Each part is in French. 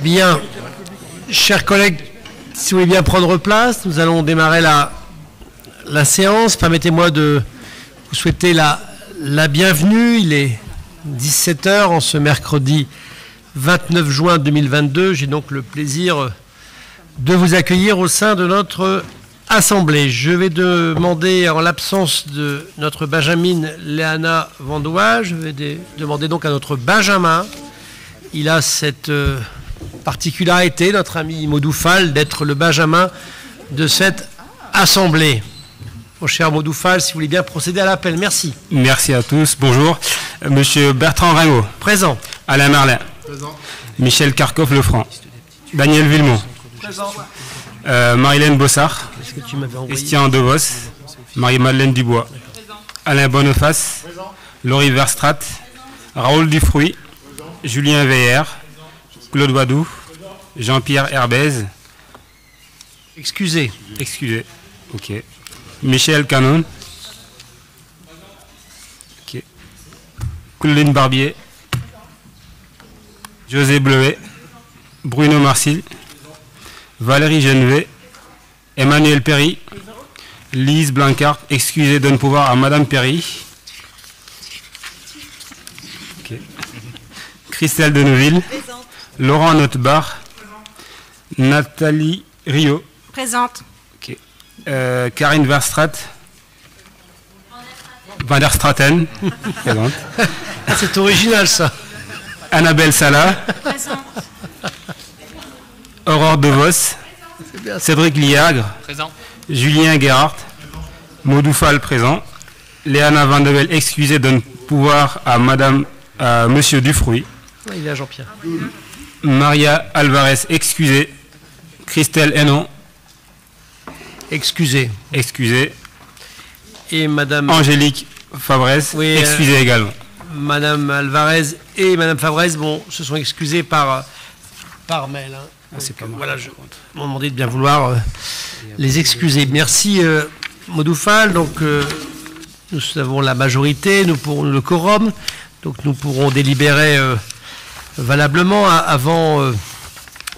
Bien, chers collègues, si vous voulez bien prendre place, nous allons démarrer la, la séance. Permettez-moi de vous souhaiter la, la bienvenue. Il est 17h en ce mercredi 29 juin 2022. J'ai donc le plaisir de vous accueillir au sein de notre assemblée. Je vais demander, en l'absence de notre Benjamin Léana Vandois, je vais demander donc à notre Benjamin. Il a cette euh, particularité, notre ami Maudoufal, d'être le Benjamin de cette assemblée. Mon cher Maudoufal, si vous voulez bien procéder à l'appel. Merci. Merci à tous. Bonjour. Monsieur Bertrand Rago, Présent. Alain Marlin, Michel Karkoff-Lefranc, Daniel Villemont, euh, Marilène Bossard, Christian Devos, Marie-Madeleine Dubois, Alain Bonneface, Laurie Verstrat, Raoul Dufruy, Julien Veiller, Claude Wadou, Jean-Pierre Herbez, Excusez. excusez, ok, Michel Canon, ok, Claudine Barbier, José Bleuet, Bruno Marcil, Valérie Genevet, Emmanuel Perry, Lise Blancart, excusez, donne pouvoir à Madame Perry. Christelle Deneville, Laurent Notbar, Nathalie Rio, Présente. Euh, Karine Verstrat. Van der Straten. présente. C'est original ça. Annabelle Sala. Présente. Aurore DeVos. Cédric Liagre. Julien Gerhardt. Maudoufal présent. Léana Van de Vel, excusez, donne pouvoir à Madame, à Monsieur Dufruy. Il est à Jean-Pierre. Maria Alvarez, excusez. Christelle Hénon, Excusez. excusez. Et Madame, Angélique Fabrez, Oui, euh, excusez également. Madame Alvarez et Madame Favrez bon, se sont excusés par, euh, par mail. hein. Ah, c'est pas Donc, mal. Voilà, je m'ont demandé de bien vouloir euh, les excuser. Merci euh, Maudoufal. Donc euh, nous avons la majorité, nous pourrons le quorum, donc nous pourrons délibérer valablement A- avant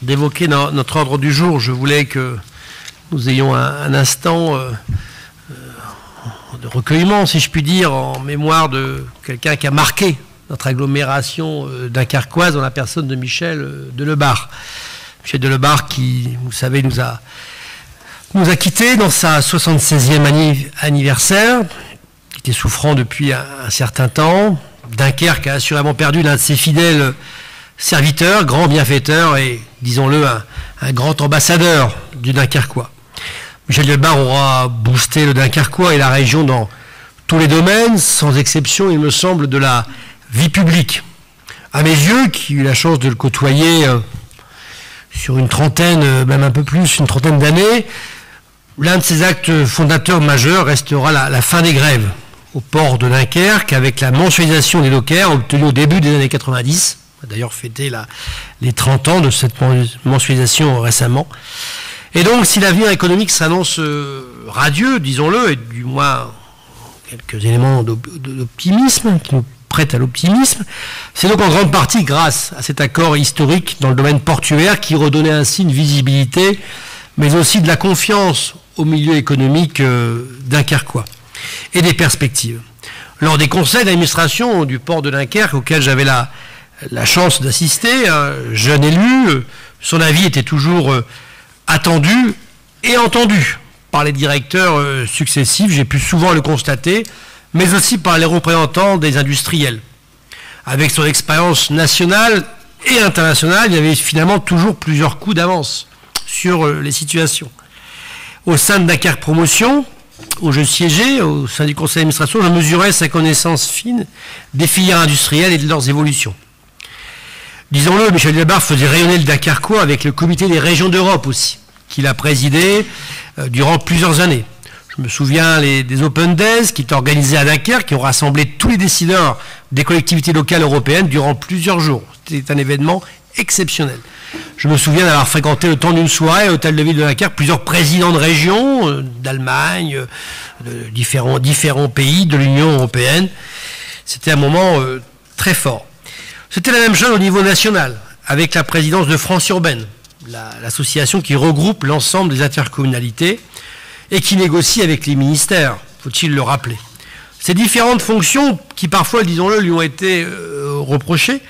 d'évoquer no- notre ordre du jour. Je voulais que nous ayons un, un instant de recueillement, si je puis dire, en mémoire de quelqu'un qui a marqué notre agglomération euh, dunkerquoise dans la personne de Michel Delebarre. Michel Delebarre qui, vous savez, nous a, quittés dans sa 76e anni- anniversaire, qui était souffrant depuis un, certain temps. Dunkerque a assurément perdu l'un de ses fidèles serviteurs, grand bienfaiteur et, disons-le, un, grand ambassadeur du Dunkerquois. Michel Delbar aura boosté le Dunkerquois et la région dans tous les domaines, sans exception, il me semble, de la vie publique. À mes yeux, qui ai eu la chance de le côtoyer euh, sur une trentaine, euh, même un peu plus, une trentaine d'années, l'un de ses actes fondateurs majeurs restera la, fin des grèves au port de Dunkerque avec la mensualisation des dockers obtenue au début des années 90. On a d'ailleurs fêté les 30 ans de cette men- mensualisation récemment. Et donc, si l'avenir économique s'annonce euh, radieux, disons-le, et du moins quelques éléments d'op- d'optimisme qui prêtent à l'optimisme, c'est donc en grande partie grâce à cet accord historique dans le domaine portuaire qui redonnait ainsi une visibilité, mais aussi de la confiance au milieu économique euh, dunkerquois et des perspectives. Lors des conseils d'administration du port de Dunkerque auxquels j'avais la, chance d'assister, un jeune élu, euh, son avis était toujours euh, attendu et entendu par les directeurs successifs, j'ai pu souvent le constater, mais aussi par les représentants des industriels. Avec son expérience nationale et internationale, il y avait finalement toujours plusieurs coups d'avance sur euh, les situations. Au sein de Dakar Promotion, où je siégeais, au sein du conseil d'administration, je mesurais sa connaissance fine des filières industrielles et de leurs évolutions. Disons-le, Michel Delbar faisait rayonner le Dakarquois avec le comité des régions d'Europe aussi, qu'il a présidé euh, durant plusieurs années. Je me souviens des Open Days qui étaient organisés à Dunkerque, qui ont rassemblé tous les décideurs des collectivités locales européennes durant plusieurs jours. C'était un événement exceptionnel. Je me souviens d'avoir fréquenté le temps d'une soirée à l'hôtel de ville de Dunkerque plusieurs présidents de régions, euh, d'Allemagne, euh, de différents, différents pays de l'Union européenne. C'était un moment euh, très fort. C'était la même chose au niveau national, avec la présidence de France Urbaine, l'association qui regroupe l'ensemble des intercommunalités et qui négocie avec les ministères, faut-il le rappeler. Ces différentes fonctions, qui parfois, disons-le, lui ont été reprochées,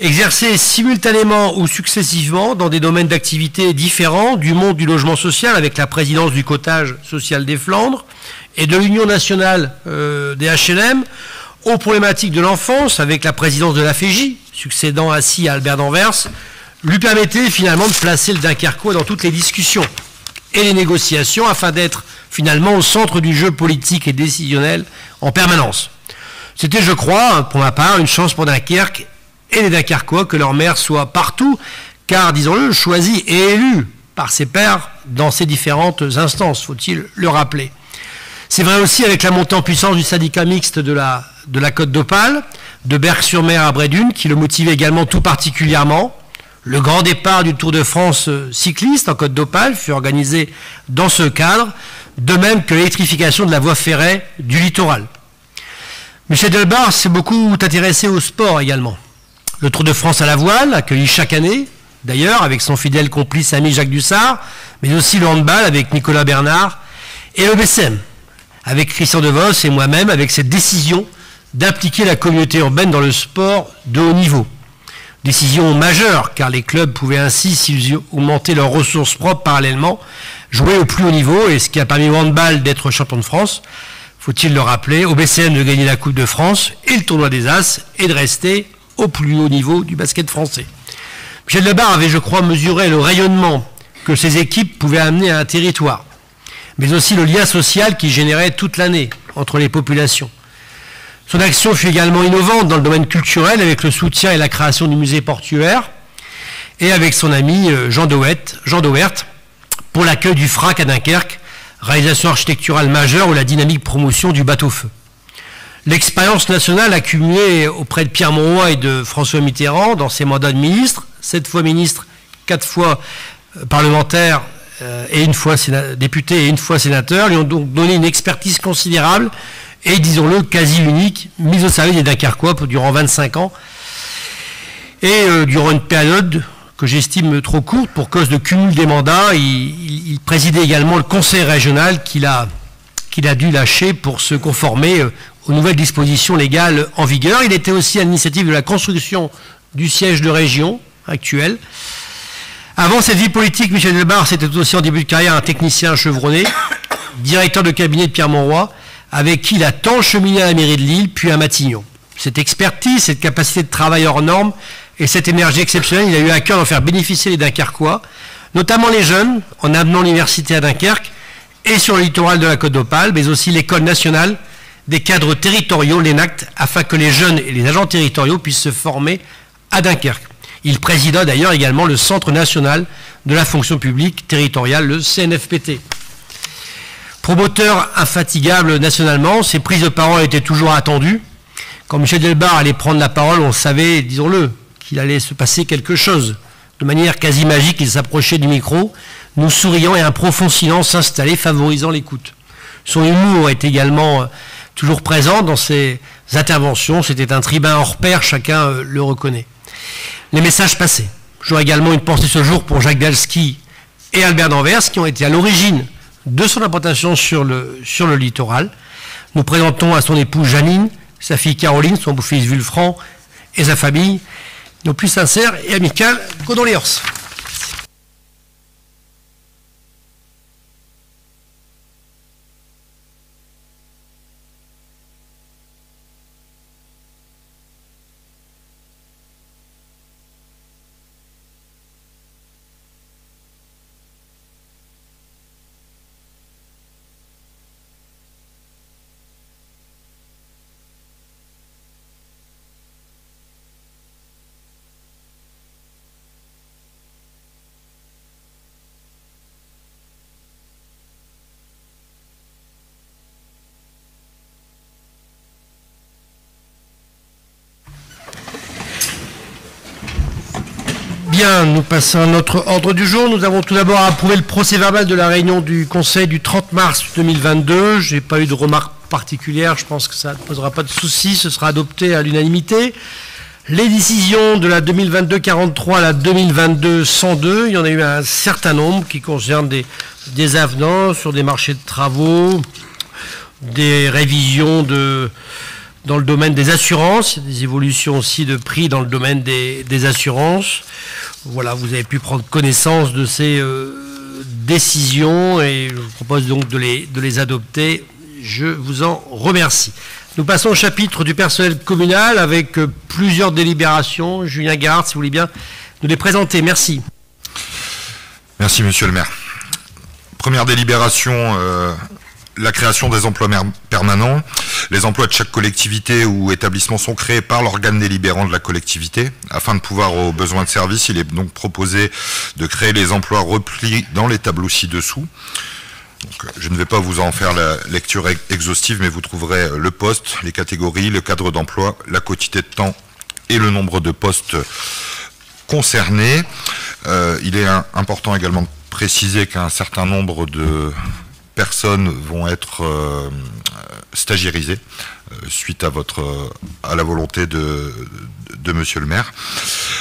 exercées simultanément ou successivement dans des domaines d'activité différents du monde du logement social avec la présidence du cotage social des Flandres et de l'Union nationale euh, des HLM, aux problématiques de l'enfance avec la présidence de la FEJ, succédant ainsi à Albert d'Anvers, lui permettait finalement de placer le Dunkerquois dans toutes les discussions et les négociations afin d'être finalement au centre du jeu politique et décisionnel en permanence. C'était, je crois, pour ma part, une chance pour Dunkerque et les Dunkerquois que leur maire soit partout, car, disons-le, choisi et élu par ses pairs dans ces différentes instances, faut-il le rappeler. C'est vrai aussi avec la montée en puissance du syndicat mixte de la, de la Côte d'Opale, de Berck-sur-Mer à Brédune, qui le motivait également tout particulièrement. Le grand départ du Tour de France cycliste en Côte d'Opale fut organisé dans ce cadre, de même que l'électrification de la voie ferrée du littoral. Michel Delbar s'est beaucoup intéressé au sport également. Le Tour de France à la voile, accueilli chaque année, d'ailleurs, avec son fidèle complice ami Jacques Dussard, mais aussi le handball avec Nicolas Bernard, et le avec Christian Devos et moi-même, avec cette décision d'impliquer la communauté urbaine dans le sport de haut niveau. Décision majeure, car les clubs pouvaient ainsi, s'ils augmentaient leurs ressources propres parallèlement, jouer au plus haut niveau, et ce qui a permis au handball d'être champion de France, faut-il le rappeler, au BCM de gagner la Coupe de France et le tournoi des As, et de rester au plus haut niveau du basket français. Michel Lebar avait, je crois, mesuré le rayonnement que ces équipes pouvaient amener à un territoire, mais aussi le lien social qui générait toute l'année entre les populations. Son action fut également innovante dans le domaine culturel avec le soutien et la création du musée portuaire et avec son ami euh, Jean Dauert, Jean pour l'accueil du FRAC à Dunkerque, réalisation architecturale majeure ou la dynamique promotion du bateau-feu. L'expérience nationale accumulée auprès de Pierre Monroy et de François Mitterrand dans ses mandats de ministre, sept fois ministre, quatre fois euh, parlementaire euh, et une fois député et une fois sénateur, lui ont donc donné une expertise considérable et, disons-le, quasi unique, mise au service des Dunkerquois durant 25 ans et euh, durant une période que j'estime trop courte pour cause de cumul des mandats. Il, présidait également le conseil régional qu'il a, dû lâcher pour se conformer aux nouvelles dispositions légales en vigueur. Il était aussi à l'initiative de la construction du siège de région actuel. Avant cette vie politique, Michel Delbar, c'était aussi en début de carrière un technicien chevronné, directeur de cabinet de Pierre Monroy, avec qui il a tant cheminé à la mairie de Lille, puis à Matignon. Cette expertise, cette capacité de travail hors normes et cette énergie exceptionnelle, il a eu à cœur d'en faire bénéficier les Dunkerquois, notamment les jeunes, en amenant l'université à Dunkerque et sur le littoral de la Côte d'Opale, mais aussi l'école nationale des cadres territoriaux, l'ENACT, afin que les jeunes et les agents territoriaux puissent se former à Dunkerque. Il présida d'ailleurs également le Centre national de la fonction publique territoriale, le CNFPT. Promoteur infatigable nationalement, ses prises de parole étaient toujours attendues. Quand Michel Delbar allait prendre la parole, on savait, disons-le, qu'il allait se passer quelque chose. De manière quasi magique, il s'approchait du micro, nous souriant et un profond silence s'installait, favorisant l'écoute. Son humour est également toujours présent dans ses interventions. C'était un tribun hors pair, chacun euh, le reconnaît. Les messages passés. J'aurais également une pensée ce jour pour Jacques Galski et Albert d'Anvers qui ont été à l'origine de son implantation sur le, sur le littoral. Nous présentons à son épouse Janine, sa fille Caroline, son beau-fils Vulfranc et sa famille nos plus sincères et amicales condoléances. Passons à notre ordre du jour. Nous avons tout d'abord approuvé le procès verbal de la réunion du Conseil du 30 mars 2022. Je n'ai pas eu de remarques particulières. Je pense que ça ne posera pas de soucis. Ce sera adopté à l'unanimité. Les décisions de la 2022-43 à la 2022-102, il y en a eu un certain nombre qui concernent des, avenants sur des marchés de travaux, des révisions dans le domaine des assurances, des évolutions aussi de prix dans le domaine des, assurances. Voilà, vous avez pu prendre connaissance de ces euh, décisions et je vous propose donc de les, de les adopter. Je vous en remercie. Nous passons au chapitre du personnel communal avec euh, plusieurs délibérations. Julien Garde, si vous voulez bien nous les présenter. Merci. Merci, monsieur le maire. Première délibération, euh, la création des emplois permanents. Les emplois de chaque collectivité ou établissement sont créés par l'organe délibérant de la collectivité. Afin de pouvoir aux besoins de service, il est donc proposé de créer les emplois replis dans les tableaux ci-dessous. je ne vais pas vous en faire la lecture exhaustive, mais vous trouverez le poste, les catégories, le cadre d'emploi, la quantité de temps et le nombre de postes concernés. Euh, il est important également de préciser qu'un certain nombre de personnes vont être euh, stagiairisées euh, suite à votre euh, à la volonté de, de, monsieur le maire.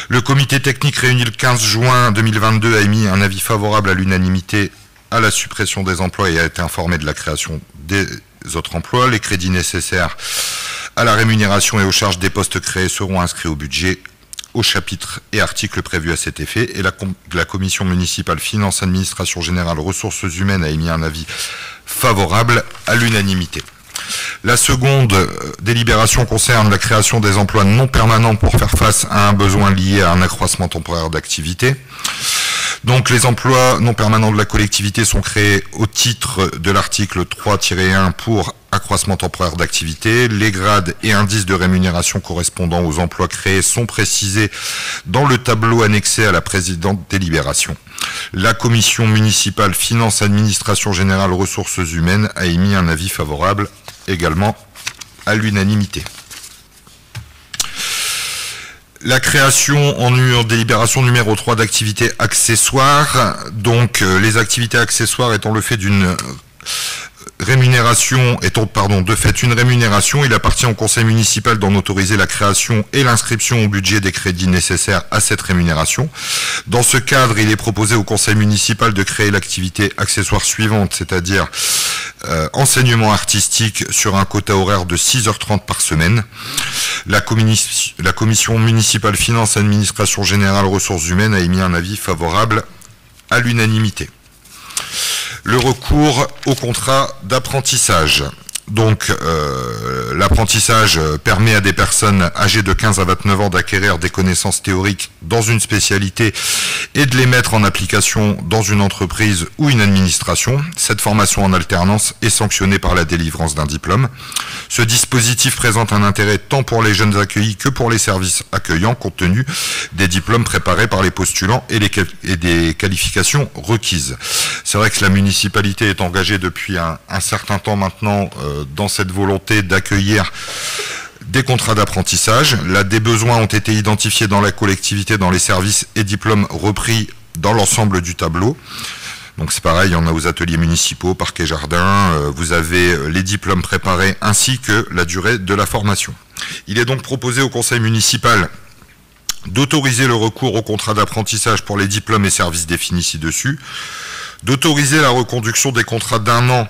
Le comité technique réuni le 15 juin 2022 a émis un avis favorable à l'unanimité à la suppression des emplois et a été informé de la création des autres emplois. Les crédits nécessaires à la rémunération et aux charges des postes créés seront inscrits au budget au chapitre et articles prévus à cet effet, et la, commission municipale finance, administration générale, ressources humaines a émis un avis favorable à l'unanimité. La seconde euh, délibération concerne la création des emplois non permanents pour faire face à un besoin lié à un accroissement temporaire d'activité. Donc les emplois non permanents de la collectivité sont créés au titre de l'article 3-1 pour accroissement temporaire d'activité. Les grades et indices de rémunération correspondant aux emplois créés sont précisés dans le tableau annexé à la présidente délibération. La commission municipale finance, administration générale, ressources humaines a émis un avis favorable également à l'unanimité. La création en, délibération numéro 3 d'activités accessoires. Donc euh, les activités accessoires étant le fait d'une rémunération étant pardon de fait une rémunération, il appartient au conseil municipal d'en autoriser la création et l'inscription au budget des crédits nécessaires à cette rémunération. Dans ce cadre, il est proposé au conseil municipal de créer l'activité accessoire suivante, c'est-à-dire euh, enseignement artistique sur un quota horaire de 6h30 par semaine. La, la commission municipale finance, administration générale, ressources humaines a émis un avis favorable à l'unanimité le recours au contrat d'apprentissage. Donc euh, l'apprentissage permet à des personnes âgées de 15 à 29 ans d'acquérir des connaissances théoriques dans une spécialité et de les mettre en application dans une entreprise ou une administration. Cette formation en alternance est sanctionnée par la délivrance d'un diplôme. Ce dispositif présente un intérêt tant pour les jeunes accueillis que pour les services accueillants compte tenu des diplômes préparés par les postulants et, des qualifications requises. C'est vrai que la municipalité est engagée depuis un, certain temps maintenant euh, dans cette volonté d'accueillir des contrats d'apprentissage. Là, des besoins ont été identifiés dans la collectivité, dans les services et diplômes repris dans l'ensemble du tableau. Donc c'est pareil, on a aux ateliers municipaux, parquet jardin, euh, vous avez euh, les diplômes préparés ainsi que la durée de la formation. Il est donc proposé au conseil municipal d'autoriser le recours au contrat d'apprentissage pour les diplômes et services définis ci-dessus, d'autoriser la reconduction des contrats d'un an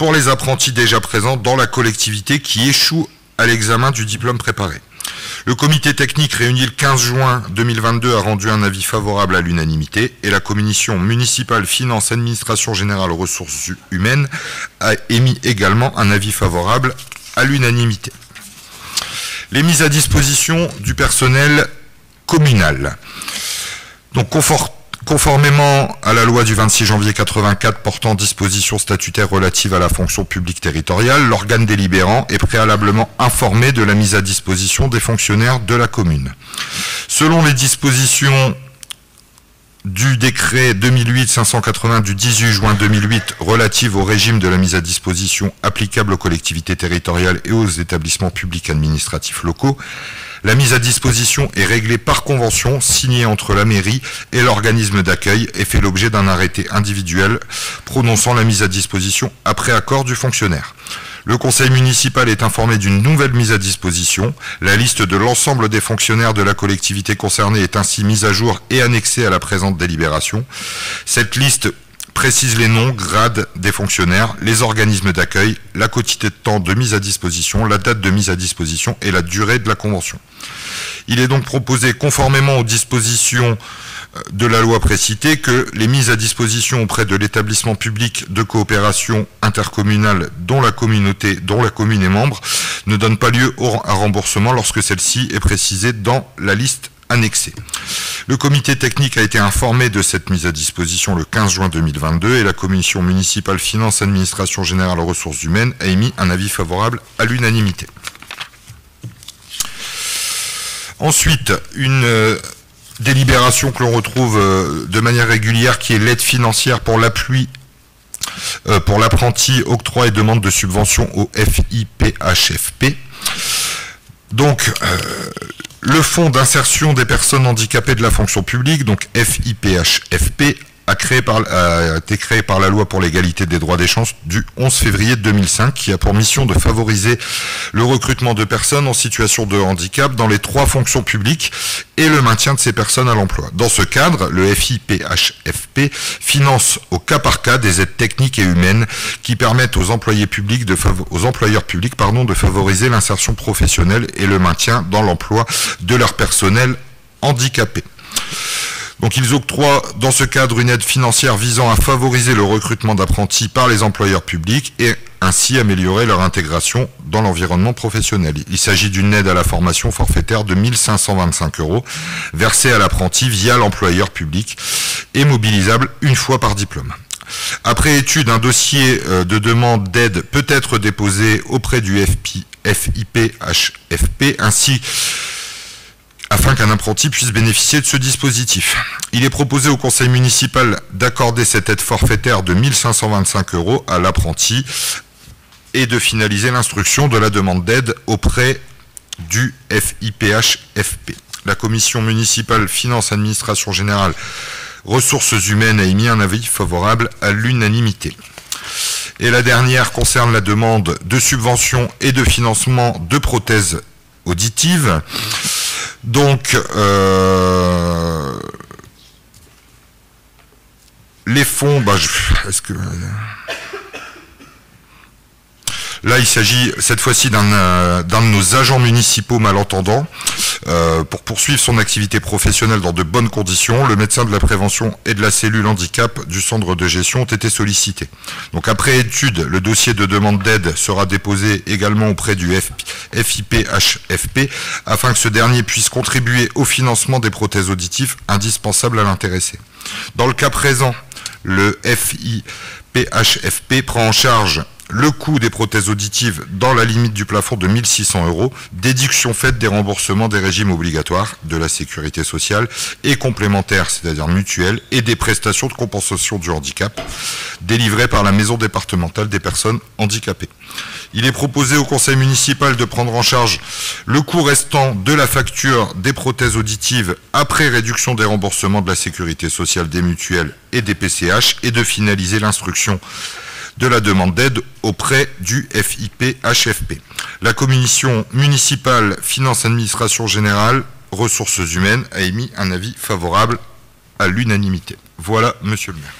pour les apprentis déjà présents dans la collectivité qui échouent à l'examen du diplôme préparé. Le comité technique réuni le 15 juin 2022 a rendu un avis favorable à l'unanimité et la commission municipale finance administration générale ressources humaines a émis également un avis favorable à l'unanimité. Les mises à disposition du personnel communal. Donc Conformément à la loi du 26 janvier 84 portant dispositions statutaires relatives à la fonction publique territoriale, l'organe délibérant est préalablement informé de la mise à disposition des fonctionnaires de la commune. Selon les dispositions du décret 2008-580 du 18 juin 2008 relative au régime de la mise à disposition applicable aux collectivités territoriales et aux établissements publics administratifs locaux, La mise à disposition est réglée par convention signée entre la mairie et l'organisme d'accueil et fait l'objet d'un arrêté individuel prononçant la mise à disposition après accord du fonctionnaire. Le conseil municipal est informé d'une nouvelle mise à disposition. La liste de l'ensemble des fonctionnaires de la collectivité concernée est ainsi mise à jour et annexée à la présente délibération. Cette liste précise les noms, grades des fonctionnaires, les organismes d'accueil, la quantité de temps de mise à disposition, la date de mise à disposition et la durée de la convention. Il est donc proposé, conformément aux dispositions euh, de la loi précitée, que les mises à disposition auprès de l'établissement public de coopération intercommunale dont la communauté, dont la commune est membre, ne donnent pas lieu à remboursement lorsque celle-ci est précisée dans la liste annexée. Le comité technique a été informé de cette mise à disposition le 15 juin 2022 et la commission municipale finance administration générale ressources humaines a émis un avis favorable à l'unanimité. Ensuite, une euh, délibération que l'on retrouve euh, de manière régulière qui est l'aide financière pour l'appui euh, pour l'apprenti, octroi et demande de subvention au FIPHFP. Donc, le Fonds d'insertion des personnes handicapées de la fonction publique, donc FIPHFP, a, été créé par la loi pour l'égalité des droits des chances du 11 février 2005, qui a pour mission de favoriser le recrutement de personnes en situation de handicap dans les trois fonctions publiques et le maintien de ces personnes à l'emploi. Dans ce cadre, le FIPHFP finance au cas par cas des aides techniques et humaines qui permettent aux employés publics aux employeurs publics pardon, de favoriser l'insertion professionnelle et le maintien dans l'emploi de leur personnel handicapé. Donc ils octroient dans ce cadre une aide financière visant à favoriser le recrutement d'apprentis par les employeurs publics et ainsi améliorer leur intégration dans l'environnement professionnel. Il s'agit d'une aide à la formation forfaitaire de 1525 euros versée à l'apprenti via l'employeur public et mobilisable une fois par diplôme. Après étude, un dossier euh, de demande d'aide peut être déposé auprès du FIPHFP ainsi afin qu'un apprenti puisse bénéficier de ce dispositif. Il est proposé au conseil municipal d'accorder cette aide forfaitaire de 1525 euros à l'apprenti et de finaliser l'instruction de la demande d'aide auprès du FIPHFP. La commission municipale Finance Administration Générale Ressources Humaines a émis un avis favorable à l'unanimité. Et la dernière concerne la demande de subvention et de financement de prothèses auditives. Donc, euh, les fonds, bah, est-ce que... Là, il s'agit cette fois-ci euh, d'un de nos agents municipaux malentendants. Euh, pour poursuivre son activité professionnelle dans de bonnes conditions, le médecin de la prévention et de la cellule handicap du centre de gestion ont été sollicités. Donc après étude, le dossier de demande d'aide sera déposé également auprès du FIPHFP afin que ce dernier puisse contribuer au financement des prothèses auditives indispensables à l'intéressé. Dans le cas présent, le FIPHFP prend en charge le coût des prothèses auditives dans la limite du plafond de 1600 euros, déduction faite des remboursements des régimes obligatoires de la sécurité sociale et complémentaires, c'est-à-dire mutuelles, et des prestations de compensation du handicap délivrées par la maison départementale des personnes handicapées. Il est proposé au conseil municipal de prendre en charge le coût restant de la facture des prothèses auditives après réduction des remboursements de la sécurité sociale des mutuelles et des PCH et de finaliser l'instruction de la demande d'aide auprès du FIP-HFP. La commission municipale Finance Administration Générale Ressources Humaines a émis un avis favorable à l'unanimité. Voilà, monsieur le maire.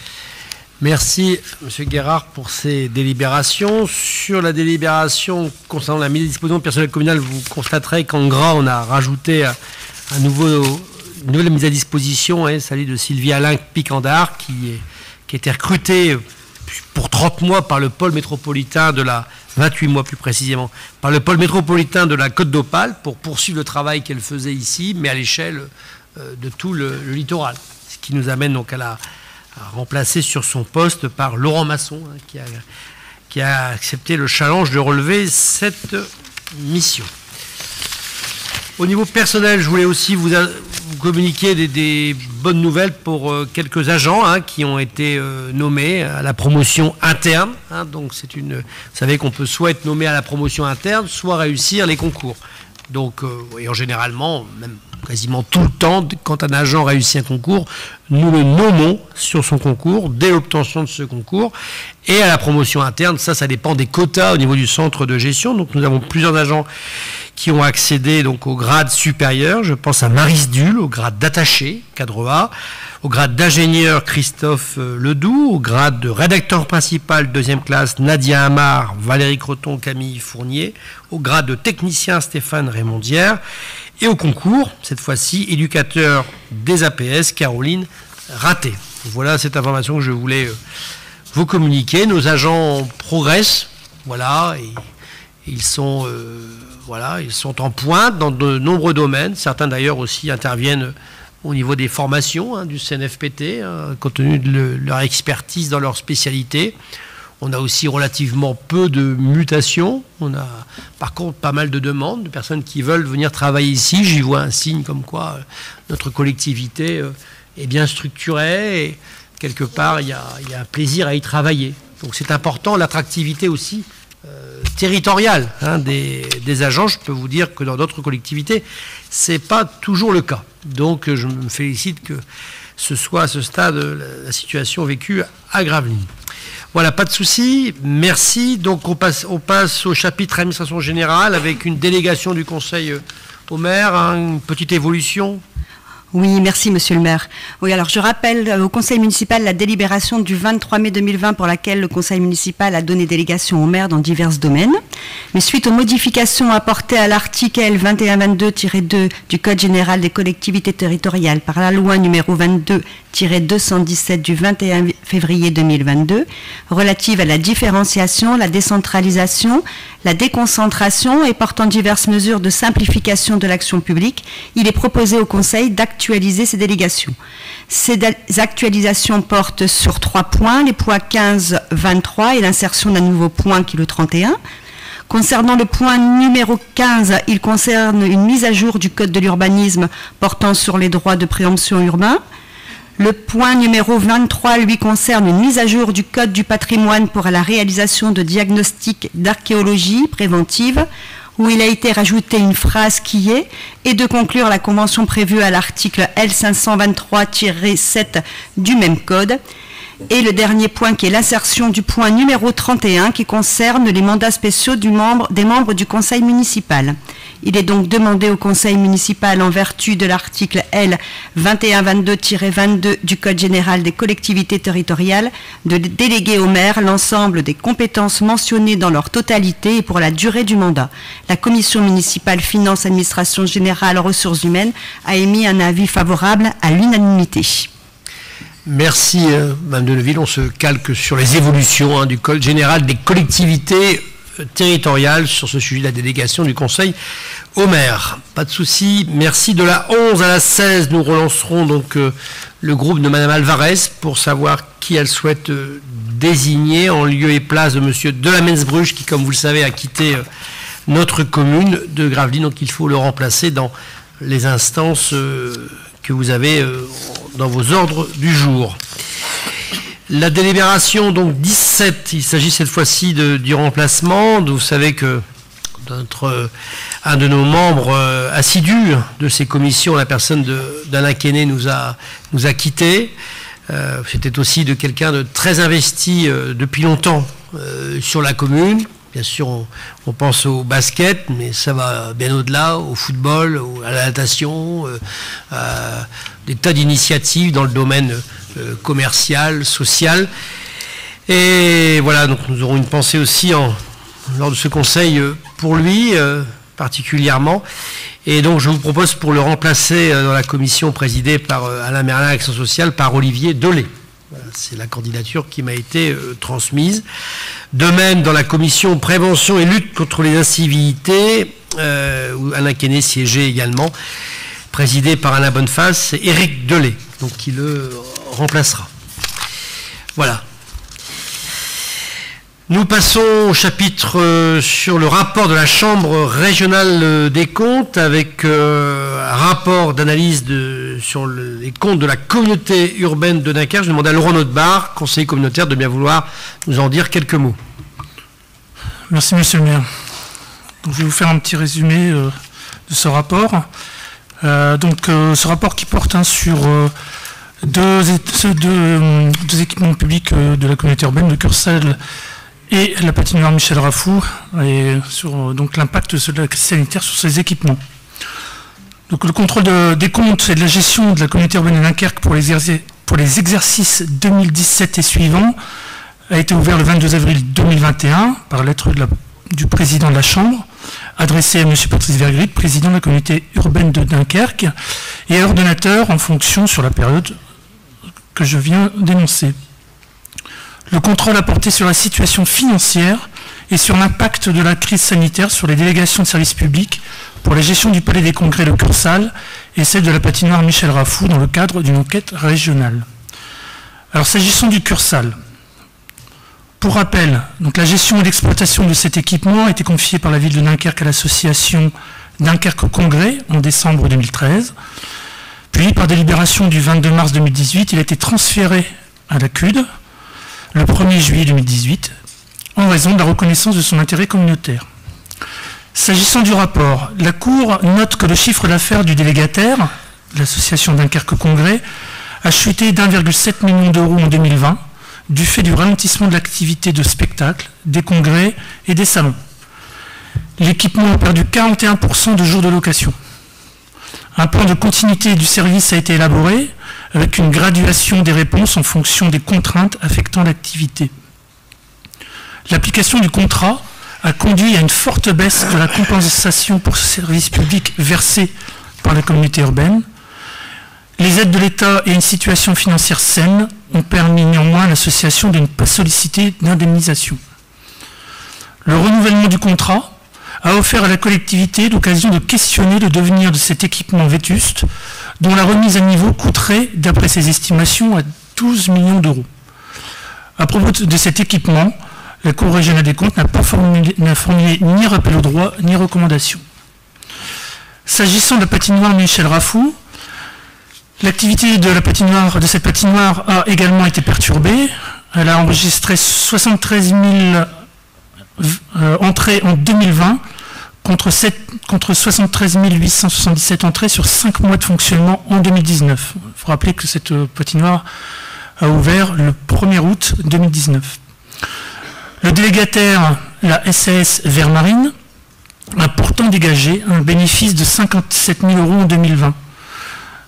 Merci, monsieur Guérard, pour ces délibérations. Sur la délibération concernant la mise à disposition personnel communal, vous constaterez qu'en gras, on a rajouté un nouveau, une nouvelle mise à disposition, hein, celle de Sylvie Alain Picandard, qui, qui a été recrutée pour 30 mois par le pôle métropolitain de la 28 mois plus précisément, par le pôle métropolitain de la Côte d'Opale pour poursuivre le travail qu'elle faisait ici, mais à l'échelle euh, de tout le, littoral. Ce qui nous amène donc à la remplacer sur son poste par Laurent Masson, hein, qui, a, qui a accepté le challenge de relever cette mission. Au niveau personnel, je voulais aussi vous, communiquer des, bonnes nouvelles pour euh, quelques agents hein, qui ont été euh, nommés à la promotion interne. Hein. donc c'est une, vous savez qu'on peut soit être nommé à la promotion interne, soit réussir les concours. Donc, et en généralement, même quasiment tout le temps, quand un agent réussit un concours, nous le nommons sur son concours dès l'obtention de ce concours. Et à la promotion interne, ça, ça dépend des quotas au niveau du centre de gestion. Donc nous avons plusieurs agents qui ont accédé donc au grade supérieur. Je pense à Maris Dull, au grade d'attaché, cadre A, au grade d'ingénieur Christophe euh, Ledoux, au grade de rédacteur principal deuxième classe Nadia Amar, Valérie Croton, Camille Fournier, au grade de technicien Stéphane Raymondière et au concours, cette fois-ci, éducateur des APS, Caroline Raté. Voilà cette information que je voulais euh, vous communiquer. Nos agents progressent, voilà, ils sont, euh, voilà, ils sont en pointe dans de nombreux domaines. Certains d'ailleurs aussi interviennent au niveau des formations hein, du CNFPT, hein, compte tenu de leur expertise dans leur spécialité. On a aussi relativement peu de mutations. On a par contre pas mal de demandes de personnes qui veulent venir travailler ici. J'y vois un signe comme quoi euh, notre collectivité euh, est bien structurée et quelque part il y a, un plaisir à y travailler. Donc c'est important l'attractivité aussi euh, territoriale hein, des, agents. Je peux vous dire que dans d'autres collectivités, ce n'est pas toujours le cas. Donc je me félicite que ce soit à ce stade la, situation vécue à Gravelines. Voilà, pas de souci. Merci. Donc on passe, au chapitre administration générale avec une délégation du Conseil euh, au maire, hein, une petite évolution. Oui, merci Monsieur le maire. Oui, alors je rappelle euh, au Conseil municipal la délibération du 23 mai 2020 pour laquelle le Conseil municipal a donné délégation au maire dans divers domaines. Mais suite aux modifications apportées à l'article L2122-2 du Code général des collectivités territoriales par la loi numéro 22-217 du 21 février 2022 relative à la différenciation, la décentralisation, la déconcentration et portant diverses mesures de simplification de l'action publique, il est proposé au Conseil d'actualiser ces délégations. Ces actualisations portent sur trois points, les points 15, 23 et l'insertion d'un nouveau point qui est le 31. Concernant le point numéro 15, il concerne une mise à jour du Code de l'urbanisme portant sur les droits de préemption urbain. Le point numéro 23, lui, concerne une mise à jour du Code du patrimoine pour la réalisation de diagnostics d'archéologie préventive, où il a été rajouté une phrase qui est et de conclure la convention prévue à l'article L523-7 du même code. Et le dernier point qui est l'insertion du point numéro 31 qui concerne les mandats spéciaux des membres du conseil municipal. Il est donc demandé au conseil municipal, en vertu de l'article L 2122-22 du Code général des collectivités territoriales, de déléguer au maire l'ensemble des compétences mentionnées dans leur totalité et pour la durée du mandat. La commission municipale Finances, Administration générale, Ressources humaines a émis un avis favorable à l'unanimité. Merci, euh, Mme Deneville. On se calque sur les évolutions hein, du Code général des collectivités territoriale sur ce sujet de la délégation du Conseil au maire. Pas de souci. Merci. De la 11 à la 16, nous relancerons donc euh, le groupe de Mme Alvarez pour savoir qui elle souhaite euh, désigner en lieu et place de M. Delamensbruch qui, comme vous le savez, a quitté euh, notre commune de Gravelines. Donc il faut le remplacer dans les instances que vous avez dans vos ordres du jour. La délibération, donc 17, il s'agit cette fois-ci du remplacement. Vous savez que un de nos membres euh, assidus de ces commissions, la personne d'Alain Quenet, nous a, nous a quittés. Euh, c'était aussi de quelqu'un de très investi euh, depuis longtemps sur la commune. Bien sûr, on, pense au basket, mais ça va bien au-delà, au football, à la natation, à des tas d'initiatives dans le domaine euh, commercial, social. Et voilà, donc nous aurons une pensée aussi lors de ce conseil euh, pour lui euh, particulièrement. Et donc je vous propose pour le remplacer dans la commission présidée par Alain Merlin Action Sociale par Olivier Dolé. C'est la candidature qui m'a été transmise. De même, dans la commission prévention et lutte contre les incivilités, où Alain Quenet siégeait également, présidé par Alain Bonneface, Éric Delay, qui le remplacera. Voilà. Nous passons au chapitre euh, sur le rapport de la Chambre régionale euh, des comptes avec euh, un rapport d'analyse sur les comptes de la communauté urbaine de Dunkerque. Je demande à Laurent Notbar, conseiller communautaire, de bien vouloir nous en dire quelques mots. Merci Monsieur le maire. je vais vous faire un petit résumé ce rapport. donc ce rapport qui porte hein, sur deux, deux, équipements publics de la communauté urbaine de Cursal et la patinoire Michel Rafou, et sur donc l'impact de la crise sanitaire sur ces équipements. Donc le contrôle des comptes et de la gestion de la communauté urbaine de Dunkerque pour les, exercices 2017 et suivants a été ouvert le 22 avril 2021 par lettre du président de la Chambre, adressée à M. Patrice Vergrit, président de la communauté urbaine de Dunkerque, et à ordonnateur en fonction sur la période que je viens d'énoncer. Le contrôle a porté sur la situation financière et sur l'impact de la crise sanitaire sur les délégations de services publics pour la gestion du palais des congrès de Cursal et celle de la patinoire Michel Rafou dans le cadre d'une enquête régionale. Alors s'agissant du Cursal, pour rappel, donc la gestion et l'exploitation de cet équipement a été confiée par la ville de Dunkerque à l'association Dunkerque Congrès en décembre 2013. Puis, par délibération du 22 mars 2018, il a été transféré à la CUD le 1er juillet 2018 en raison de la reconnaissance de son intérêt communautaire. S'agissant du rapport, la Cour note que le chiffre d'affaires du délégataire, l'association Dunkerque Congrès, a chuté d'1,7 million d'euros en 2020 du fait du ralentissement de l'activité de spectacle, des congrès et des salons. L'équipement a perdu 41% de jours de location. Un plan de continuité du service a été élaboré avec une graduation des réponses en fonction des contraintes affectant l'activité. L'application du contrat a conduit à une forte baisse de la compensation pour ce service public versé par la communauté urbaine. Les aides de l'État et une situation financière saine ont permis néanmoins à l'association de ne pas solliciter d'indemnisation. Le renouvellement du contrat a offert à la collectivité l'occasion de questionner le devenir de cet équipement vétuste, dont la remise à niveau coûterait, d'après ses estimations, à 12 millions d'euros. À propos de cet équipement, la Cour régionale des comptes n'a pas formulé, ni rappel au droit ni recommandation. S'agissant de la patinoire Michel Rafou, l'activité de, de cette patinoire a également été perturbée. Elle a enregistré 73 000 euh, entrées en 2020 contre, 73 877 entrées sur 5 mois de fonctionnement en 2019. Il faut rappeler que cette patinoire a ouvert le 1er août 2019. Le délégataire, la SAS Vermarine, a pourtant dégagé un bénéfice de 57 000 euros en 2020.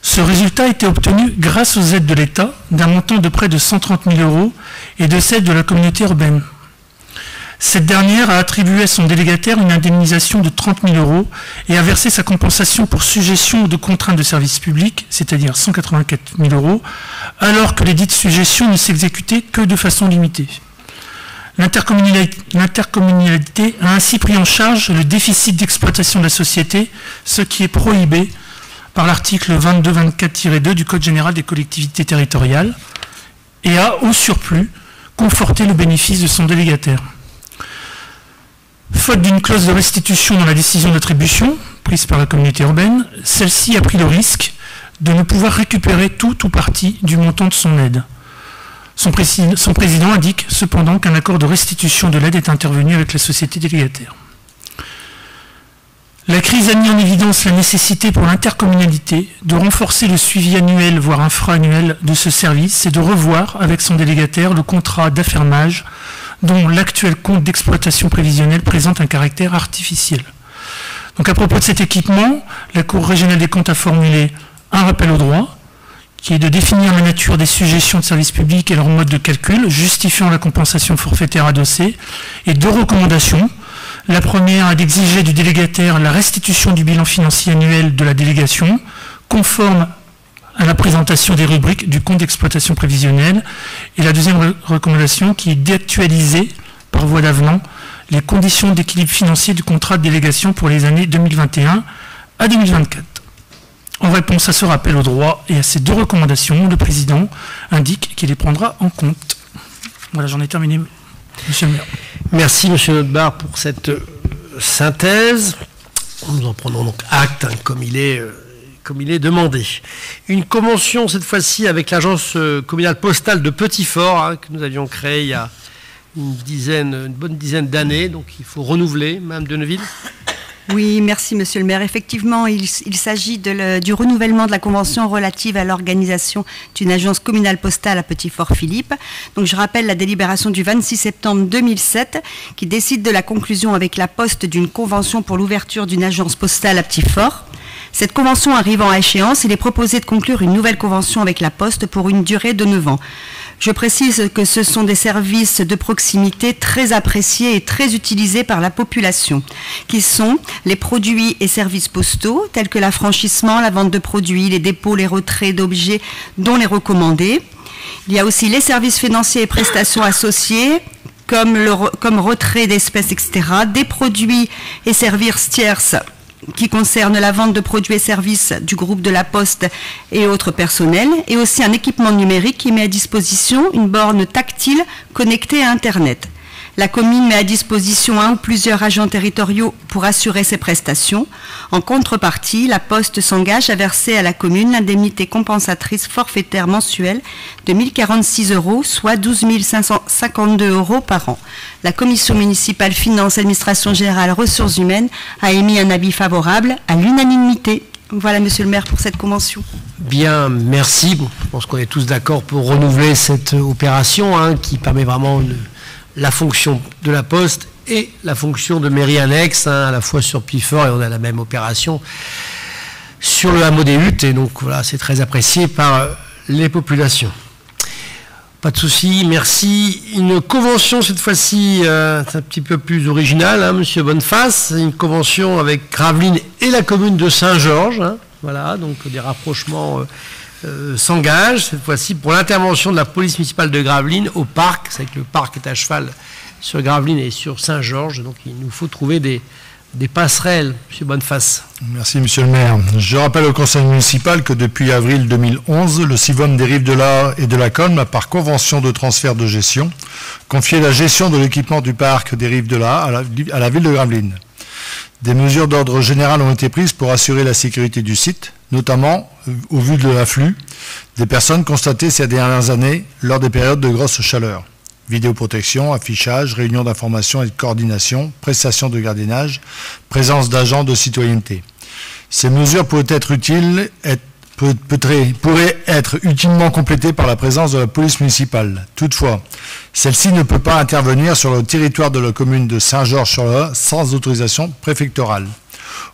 Ce résultat a été obtenu grâce aux aides de l'État d'un montant de près de 130 000 euros et de celles de la communauté urbaine. Cette dernière a attribué à son délégataire une indemnisation de 30 000 euros et a versé sa compensation pour suggestion de contraintes de service public, c'est-à-dire 184 000 euros, alors que les dites suggestions ne s'exécutaient que de façon limitée. L'intercommunalité a ainsi pris en charge le déficit d'exploitation de la société, ce qui est prohibé par l'article 22-24-2 du Code général des collectivités territoriales, et a, au surplus, conforté le bénéfice de son délégataire. Faute d'une clause de restitution dans la décision d'attribution prise par la communauté urbaine, celle-ci a pris le risque de ne pouvoir récupérer tout ou partie du montant de son aide. Son, président indique cependant qu'un accord de restitution de l'aide est intervenu avec la société délégataire. La crise a mis en évidence la nécessité pour l'intercommunalité de renforcer le suivi annuel, voire infra-annuel de ce service et de revoir avec son délégataire le contrat d'affermage dont l'actuel compte d'exploitation prévisionnelle présente un caractère artificiel. Donc à propos de cet équipement, la Cour régionale des comptes a formulé un rappel au droit, qui est de définir la nature des suggestions de services publics et leur mode de calcul, justifiant la compensation forfaitaire adossée, et deux recommandations. La première est d'exiger du délégataire la restitution du bilan financier annuel de la délégation, conforme à la présentation des rubriques du compte d'exploitation prévisionnelle. Et la deuxième recommandation qui est d'actualiser, par voie d'avenant, les conditions d'équilibre financier du contrat de délégation pour les années 2021 à 2024. En réponse à ce rappel au droit et à ces deux recommandations, le président indique qu'il les prendra en compte. Voilà, j'en ai terminé, monsieur le maire. Merci, monsieur Notbar, pour cette synthèse. Nous en prenons donc acte, hein, comme, il est, euh, comme il est demandé. Une convention, cette fois-ci, avec l'agence euh, communale postale de Petit-Fort, hein, que nous avions créée il y a une, dizaine, une bonne dizaine d'années, donc il faut renouveler, Madame Deneville. Oui, merci Monsieur le maire. Effectivement, il, s'agit du renouvellement de la convention relative à l'organisation d'une agence communale postale à Petit-Fort-Philippe. Donc je rappelle la délibération du 26 septembre 2007 qui décide de la conclusion avec la Poste d'une convention pour l'ouverture d'une agence postale à Petit-Fort. Cette convention arrivant à échéance, il est proposé de conclure une nouvelle convention avec la Poste pour une durée de 9 ans. Je précise que ce sont des services de proximité très appréciés et très utilisés par la population, qui sont les produits et services postaux, tels que l'affranchissement, la vente de produits, les dépôts, les retraits d'objets, dont les recommandés. Il y a aussi les services financiers et prestations associés, comme, le, comme retrait d'espèces, etc., des produits et services tierces qui concerne la vente de produits et services du groupe de la Poste et autres personnels, et aussi un équipement numérique qui met à disposition une borne tactile connectée à Internet. La commune met à disposition un ou plusieurs agents territoriaux pour assurer ces prestations. En contrepartie, la Poste s'engage à verser à la commune l'indemnité compensatrice forfaitaire mensuelle de 1046 euros, soit 12 552 euros par an. La commission municipale Finances, Administration Générale, Ressources Humaines a émis un avis favorable à l'unanimité. Voilà, monsieur le maire, pour cette convention. Bien, merci. je pense qu'on est tous d'accord pour renouveler cette opération hein, qui permet vraiment de la fonction de la Poste et la fonction de mairie annexe, hein, à la fois sur Pifort et on a la même opération sur le hameau des Huttes. Et donc voilà, c'est très apprécié par euh, les populations. Pas de souci, merci. Une convention cette fois-ci, euh, un petit peu plus originale, hein, Monsieur Bonneface. Une convention avec Gravelines et la commune de Saint-Georges. Hein. voilà, donc des rapprochements. Euh, euh, s'engage, cette fois-ci, pour l'intervention de la police municipale de Gravelines au parc. C'est que le parc est à cheval sur Gravelines et sur Saint-Georges, donc il nous faut trouver des, passerelles. Monsieur Bonneface. Merci, monsieur le maire. Je rappelle au conseil municipal que depuis avril 2011, le CIVOM des rives de la et de la Colme a, par convention de transfert de gestion, confié la gestion de l'équipement du parc des rives de la à la, à la ville de Gravelines. Des mesures d'ordre général ont été prises pour assurer la sécurité du site, notamment au vu de l'afflux des personnes constatées ces dernières années lors des périodes de grosse chaleur. Vidéoprotection, affichage, réunion d'information et de coordination, prestation de gardiennage, présence d'agents de citoyenneté. Ces mesures pourraient être utiles, pourraient être utilement complétées par la présence de la police municipale. Toutefois, celle-ci ne peut pas intervenir sur le territoire de la commune de Saint-Georges-sur-le sans autorisation préfectorale.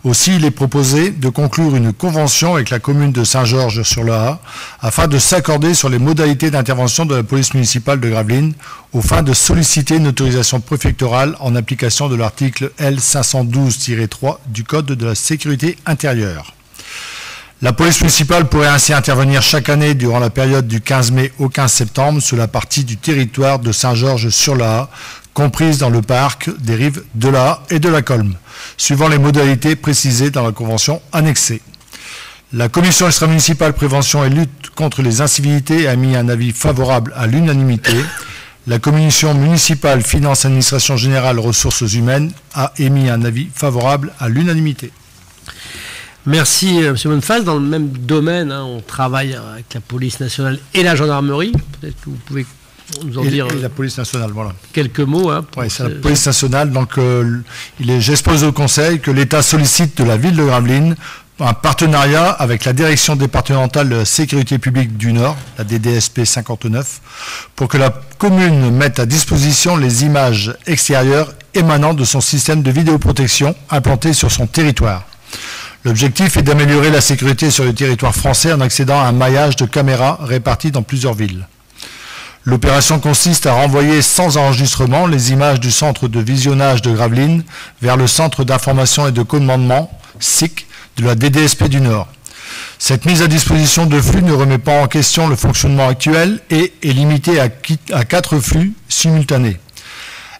Aussi, il est proposé de conclure une convention avec la commune de Saint-Georges-sur-le-Ha afin de s'accorder sur les modalités d'intervention de la police municipale de Gravelines au fin de solliciter une autorisation préfectorale en application de l'article L512-3 du Code de la sécurité intérieure. La police municipale pourrait ainsi intervenir chaque année durant la période du 15 mai au 15 septembre sur la partie du territoire de Saint-Georges-sur-la comprise dans le parc des rives de la et de la Colme, suivant les modalités précisées dans la convention annexée. La commission extra-municipale prévention et lutte contre les incivilités a mis un avis favorable à l'unanimité. La commission municipale finance administration générale ressources humaines a émis un avis favorable à l'unanimité. Merci euh, M. Monfaz. Dans le même domaine, hein, on travaille avec la police nationale et la gendarmerie. Peut-être que vous pouvez nous en dire et la police nationale, voilà. quelques mots. Hein, oui, c'est la police nationale. Donc, euh, j'expose au Conseil que l'État sollicite de la ville de Gravelines un partenariat avec la Direction départementale de la sécurité publique du Nord, la DDSP 59, pour que la commune mette à disposition les images extérieures émanant de son système de vidéoprotection implanté sur son territoire. L'objectif est d'améliorer la sécurité sur le territoire français en accédant à un maillage de caméras réparties dans plusieurs villes. L'opération consiste à renvoyer sans enregistrement les images du centre de visionnage de Gravelines vers le centre d'information et de commandement, SIC, de la DDSP du Nord. Cette mise à disposition de flux ne remet pas en question le fonctionnement actuel et est limitée à quatre flux simultanés.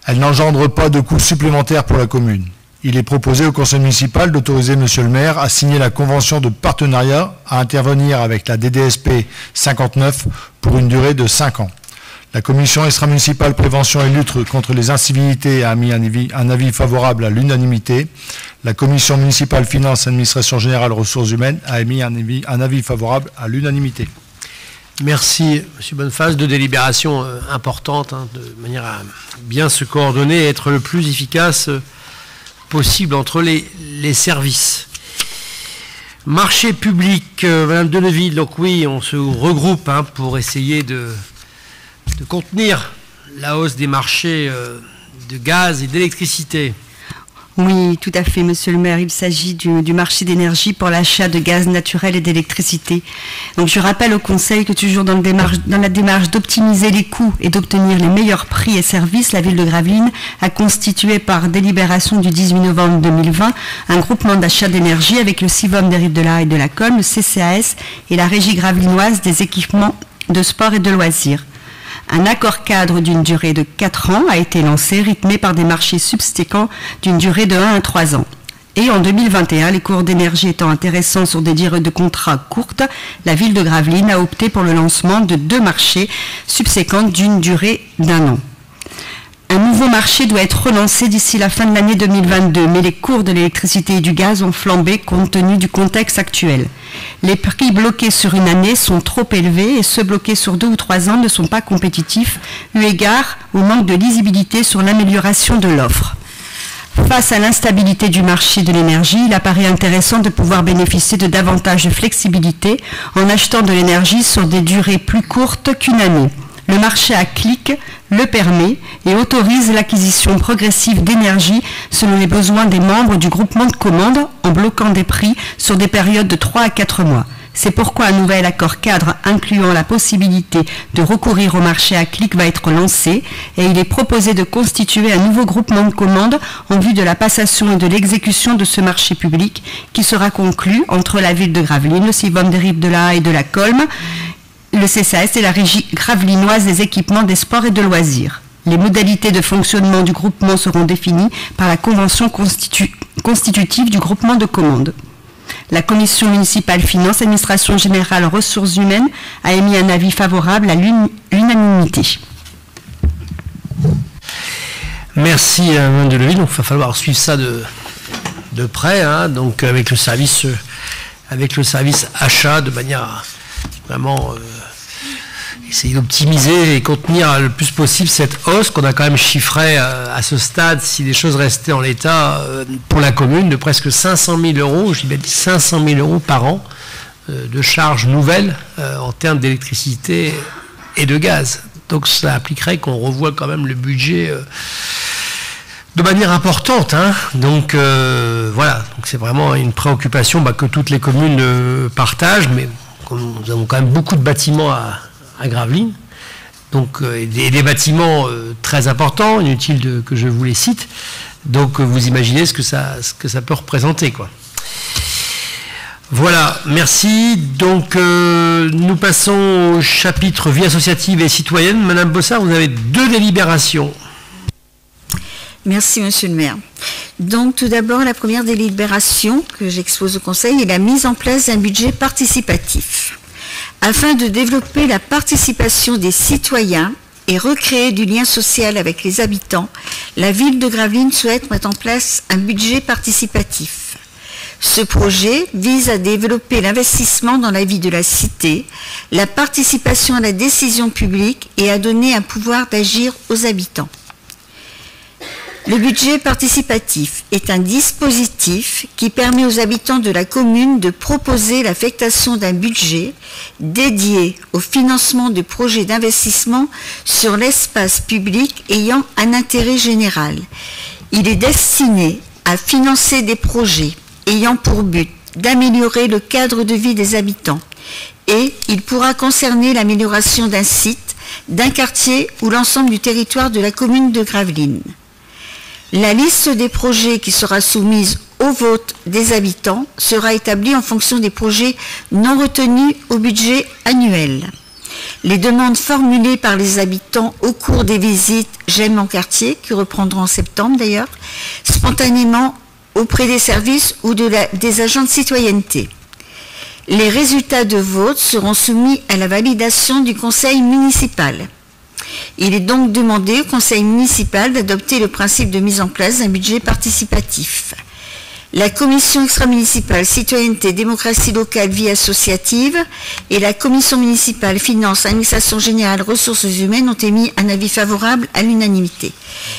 Elle n'engendre pas de coûts supplémentaires pour la commune. Il est proposé au conseil municipal d'autoriser Monsieur le maire à signer la convention de partenariat à intervenir avec la DDSP 59 pour une durée de 5 ans. La commission extra-municipale prévention et lutte contre les incivilités a mis un avis, favorable à l'unanimité. La commission municipale finance administration générale ressources humaines a émis un avis, favorable à l'unanimité. Merci, M. Bonneface. De délibération euh, importante, hein, de manière à bien se coordonner et être le plus efficace euh, possible entre les, les services. Marché public, euh, Madame Deneville, donc oui, on se regroupe hein, pour essayer de, de, contenir la hausse des marchés euh, de gaz et d'électricité. Oui, tout à fait, monsieur le maire. Il s'agit du, marché d'énergie pour l'achat de gaz naturel et d'électricité. Donc je rappelle au Conseil que toujours dans, la démarche d'optimiser les coûts et d'obtenir les meilleurs prix et services, la ville de Gravelines a constitué par délibération du 18 novembre 2020 un groupement d'achat d'énergie avec le CIVOM des Rives de la et de la Colme, le CCAS et la Régie gravelinoise des équipements de sport et de loisirs. Un accord cadre d'une durée de 4 ans a été lancé, rythmé par des marchés subséquents d'une durée de 1 à 3 ans. Et en 2021, les cours d'énergie étant intéressants sur des durées de contrats courtes, la ville de Gravelines a opté pour le lancement de deux marchés subséquents d'une durée d'un an. Un nouveau marché doit être relancé d'ici la fin de l'année 2022, mais les cours de l'électricité et du gaz ont flambé compte tenu du contexte actuel. Les prix bloqués sur une année sont trop élevés et ceux bloqués sur deux ou trois ans ne sont pas compétitifs, eu égard au manque de lisibilité sur l'amélioration de l'offre. Face à l'instabilité du marché de l'énergie, il apparaît intéressant de pouvoir bénéficier de davantage de flexibilité en achetant de l'énergie sur des durées plus courtes qu'une année. Le marché à clic le permet et autorise l'acquisition progressive d'énergie selon les besoins des membres du groupement de commande en bloquant des prix sur des périodes de 3 à 4 mois. C'est pourquoi un nouvel accord cadre incluant la possibilité de recourir au marché à clic va être lancé et il est proposé de constituer un nouveau groupement de commande en vue de la passation et de l'exécution de ce marché public qui sera conclu entre la ville de Gravelines, le CIVOM des Rives de la et de la Colme le CCAS est la régie gravelinoise des équipements des sports et de loisirs. Les modalités de fonctionnement du groupement seront définies par la convention constitutive du groupement de commande. La commission municipale finance, administration générale, ressources humaines a émis un avis favorable à l'unanimité. Merci Mme Deleville. il va falloir suivre ça de, près, hein. donc avec le service avec le service achat de manière vraiment euh, essayer d'optimiser et contenir le plus possible cette hausse qu'on a quand même chiffrée euh, à, ce stade, si les choses restaient en l'état, euh, pour la commune, de presque 500 000 euros, je dis bien 500 000 euros par an de charges nouvelles en termes d'électricité et de gaz. Donc ça impliquerait qu'on revoie quand même le budget de manière importante. Hein. Donc voilà, c'est vraiment une préoccupation bah, que toutes les communes partagent, mais nous avons quand même beaucoup de bâtiments à, Gravelines, donc, euh, et, des, bâtiments euh, très importants, inutile que je vous les cite. Donc euh, vous imaginez ce que ça, peut représenter. Quoi. Voilà, merci. Donc nous passons au chapitre vie associative et citoyenne. Madame Bossard, vous avez deux délibérations. Merci, monsieur le maire. Donc, tout d'abord, la première délibération que j'expose au Conseil est la mise en place d'un budget participatif. Afin de développer la participation des citoyens et recréer du lien social avec les habitants, la ville de Gravelines souhaite mettre en place un budget participatif. Ce projet vise à développer l'investissement dans la vie de la cité, la participation à la décision publique et à donner un pouvoir d'agir aux habitants. Le budget participatif est un dispositif qui permet aux habitants de la commune de proposer l'affectation d'un budget dédié au financement de projets d'investissement sur l'espace public ayant un intérêt général. Il est destiné à financer des projets ayant pour but d'améliorer le cadre de vie des habitants et il pourra concerner l'amélioration d'un site, d'un quartier ou l'ensemble du territoire de la commune de Gravelines. La liste des projets qui sera soumise au vote des habitants sera établie en fonction des projets non retenus au budget annuel. Les demandes formulées par les habitants au cours des visites J'aime mon quartier, qui reprendront en septembre d'ailleurs, spontanément auprès des services ou des agents de citoyenneté. Les résultats de vote seront soumis à la validation du conseil municipal. Il est donc demandé au conseil municipal d'adopter le principe de mise en place d'un budget participatif. la commission extra-municipale citoyenneté, démocratie locale, vie associative et la commission municipale finance, administration générale, ressources humaines ont émis un avis favorable à l'unanimité.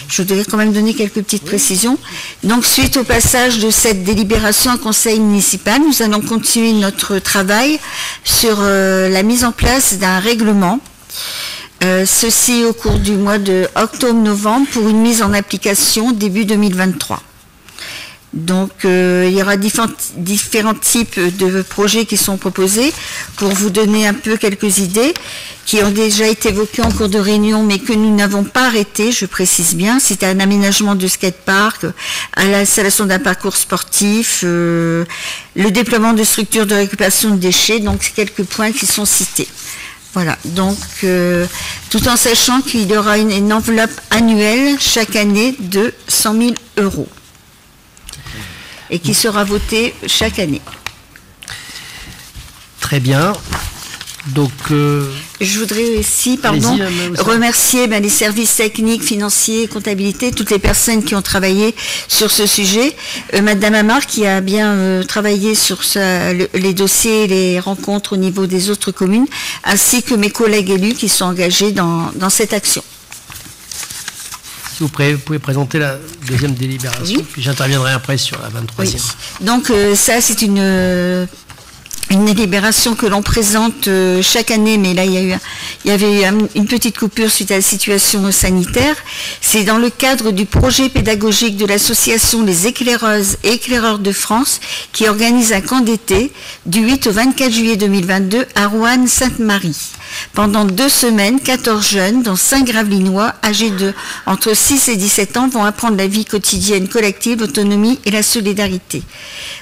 Je voudrais quand même donner quelques petites précisions. Donc, suite au passage de cette délibération à conseil municipal, nous allons continuer notre travail sur euh, la mise en place d'un règlement. Euh, ceci au cours du mois de octobre-novembre pour une mise en application début 2023. Donc, euh, il y aura différents, types de projets qui sont proposés pour vous donner un peu quelques idées qui ont déjà été évoquées en cours de réunion, mais que nous n'avons pas arrêté, je précise bien. C'est un aménagement de skatepark, à l'installation d'un parcours sportif, euh, le déploiement de structures de récupération de déchets, donc quelques points qui sont cités. Voilà, donc euh, tout en sachant qu'il y aura une enveloppe annuelle chaque année de 100 000 euros et qui sera voté chaque année. Très bien. Donc, euh, je voudrais aussi, pardon, remercier ben, les services techniques, financiers, comptabilité, toutes les personnes qui ont travaillé sur ce sujet. Euh, Madame Amar qui a bien euh, travaillé sur les dossiers, les rencontres au niveau des autres communes, ainsi que mes collègues élus qui sont engagés dans cette action vous pouvez présenter la deuxième délibération, puis j'interviendrai après sur la 23e. Donc euh, ça, c'est une, euh, une délibération que l'on présente euh, chaque année, mais là, il y, a eu, il y avait eu une petite coupure suite à la situation sanitaire. C'est dans le cadre du projet pédagogique de l'association Les éclaireuses et éclaireurs de France qui organise un camp d'été du 8 au 24 juillet 2022 à Rouen-Sainte-Marie. Pendant deux semaines, 14 jeunes, dont 5 gravelinois, âgés de entre 6 et 17 ans, vont apprendre la vie quotidienne collective, l'autonomie et la solidarité.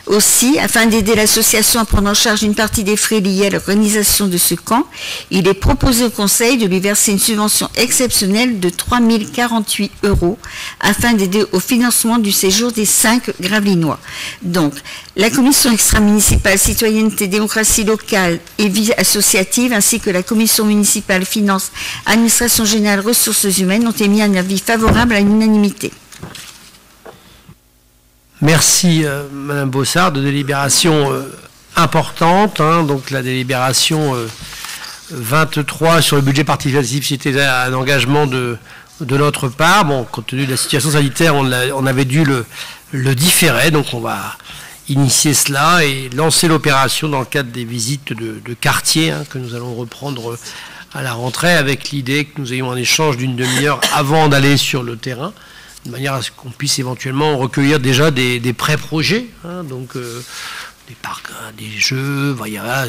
Aussi, afin d'aider l'association à prendre en charge une partie des frais liés à l'organisation de ce camp, il est proposé au Conseil de lui verser une subvention exceptionnelle de 3 048 euros afin d'aider au financement du séjour des 5 gravelinois. Donc, la commission extra-municipale citoyenneté, démocratie locale et vie associative, ainsi que la commission municipale finance, administration générale, ressources humaines ont émis un avis favorable à l'unanimité. Merci euh, Madame Bossard de délibération euh, importante. Hein. donc la délibération 23 euh, sur le budget participatif, c'était un engagement de, de notre part. Bon, compte tenu de la situation sanitaire, on, avait dû le, le différer, donc on va initier cela et lancer l'opération dans le cadre des visites de, quartier hein, que nous allons reprendre à la rentrée avec l'idée que nous ayons un échange d'une demi-heure avant d'aller sur le terrain, de manière à ce qu'on puisse éventuellement recueillir déjà des, pré-projets, hein, donc euh, des parcs, hein, des jeux.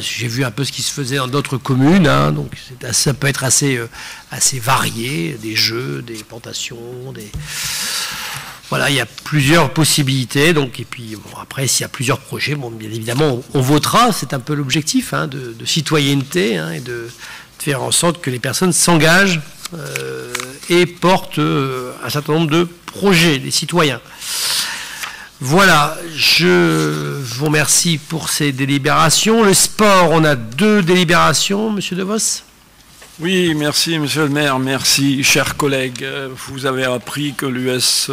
J'ai vu un peu ce qui se faisait dans d'autres communes, donc ça peut être assez, euh, assez varié, des jeux, des plantations, des voilà, il y a plusieurs possibilités. Donc, et puis après, s'il y a plusieurs projets, bon, bien évidemment, on, votera. C'est un peu l'objectif hein, de, citoyenneté hein, et de, faire en sorte que les personnes s'engagent euh, et portent euh, un certain nombre de projets des citoyens. Voilà, je vous remercie pour ces délibérations. Le sport, on a deux délibérations, Monsieur De Vos. Oui, merci Monsieur le maire, merci chers collègues. Vous avez appris que l'USG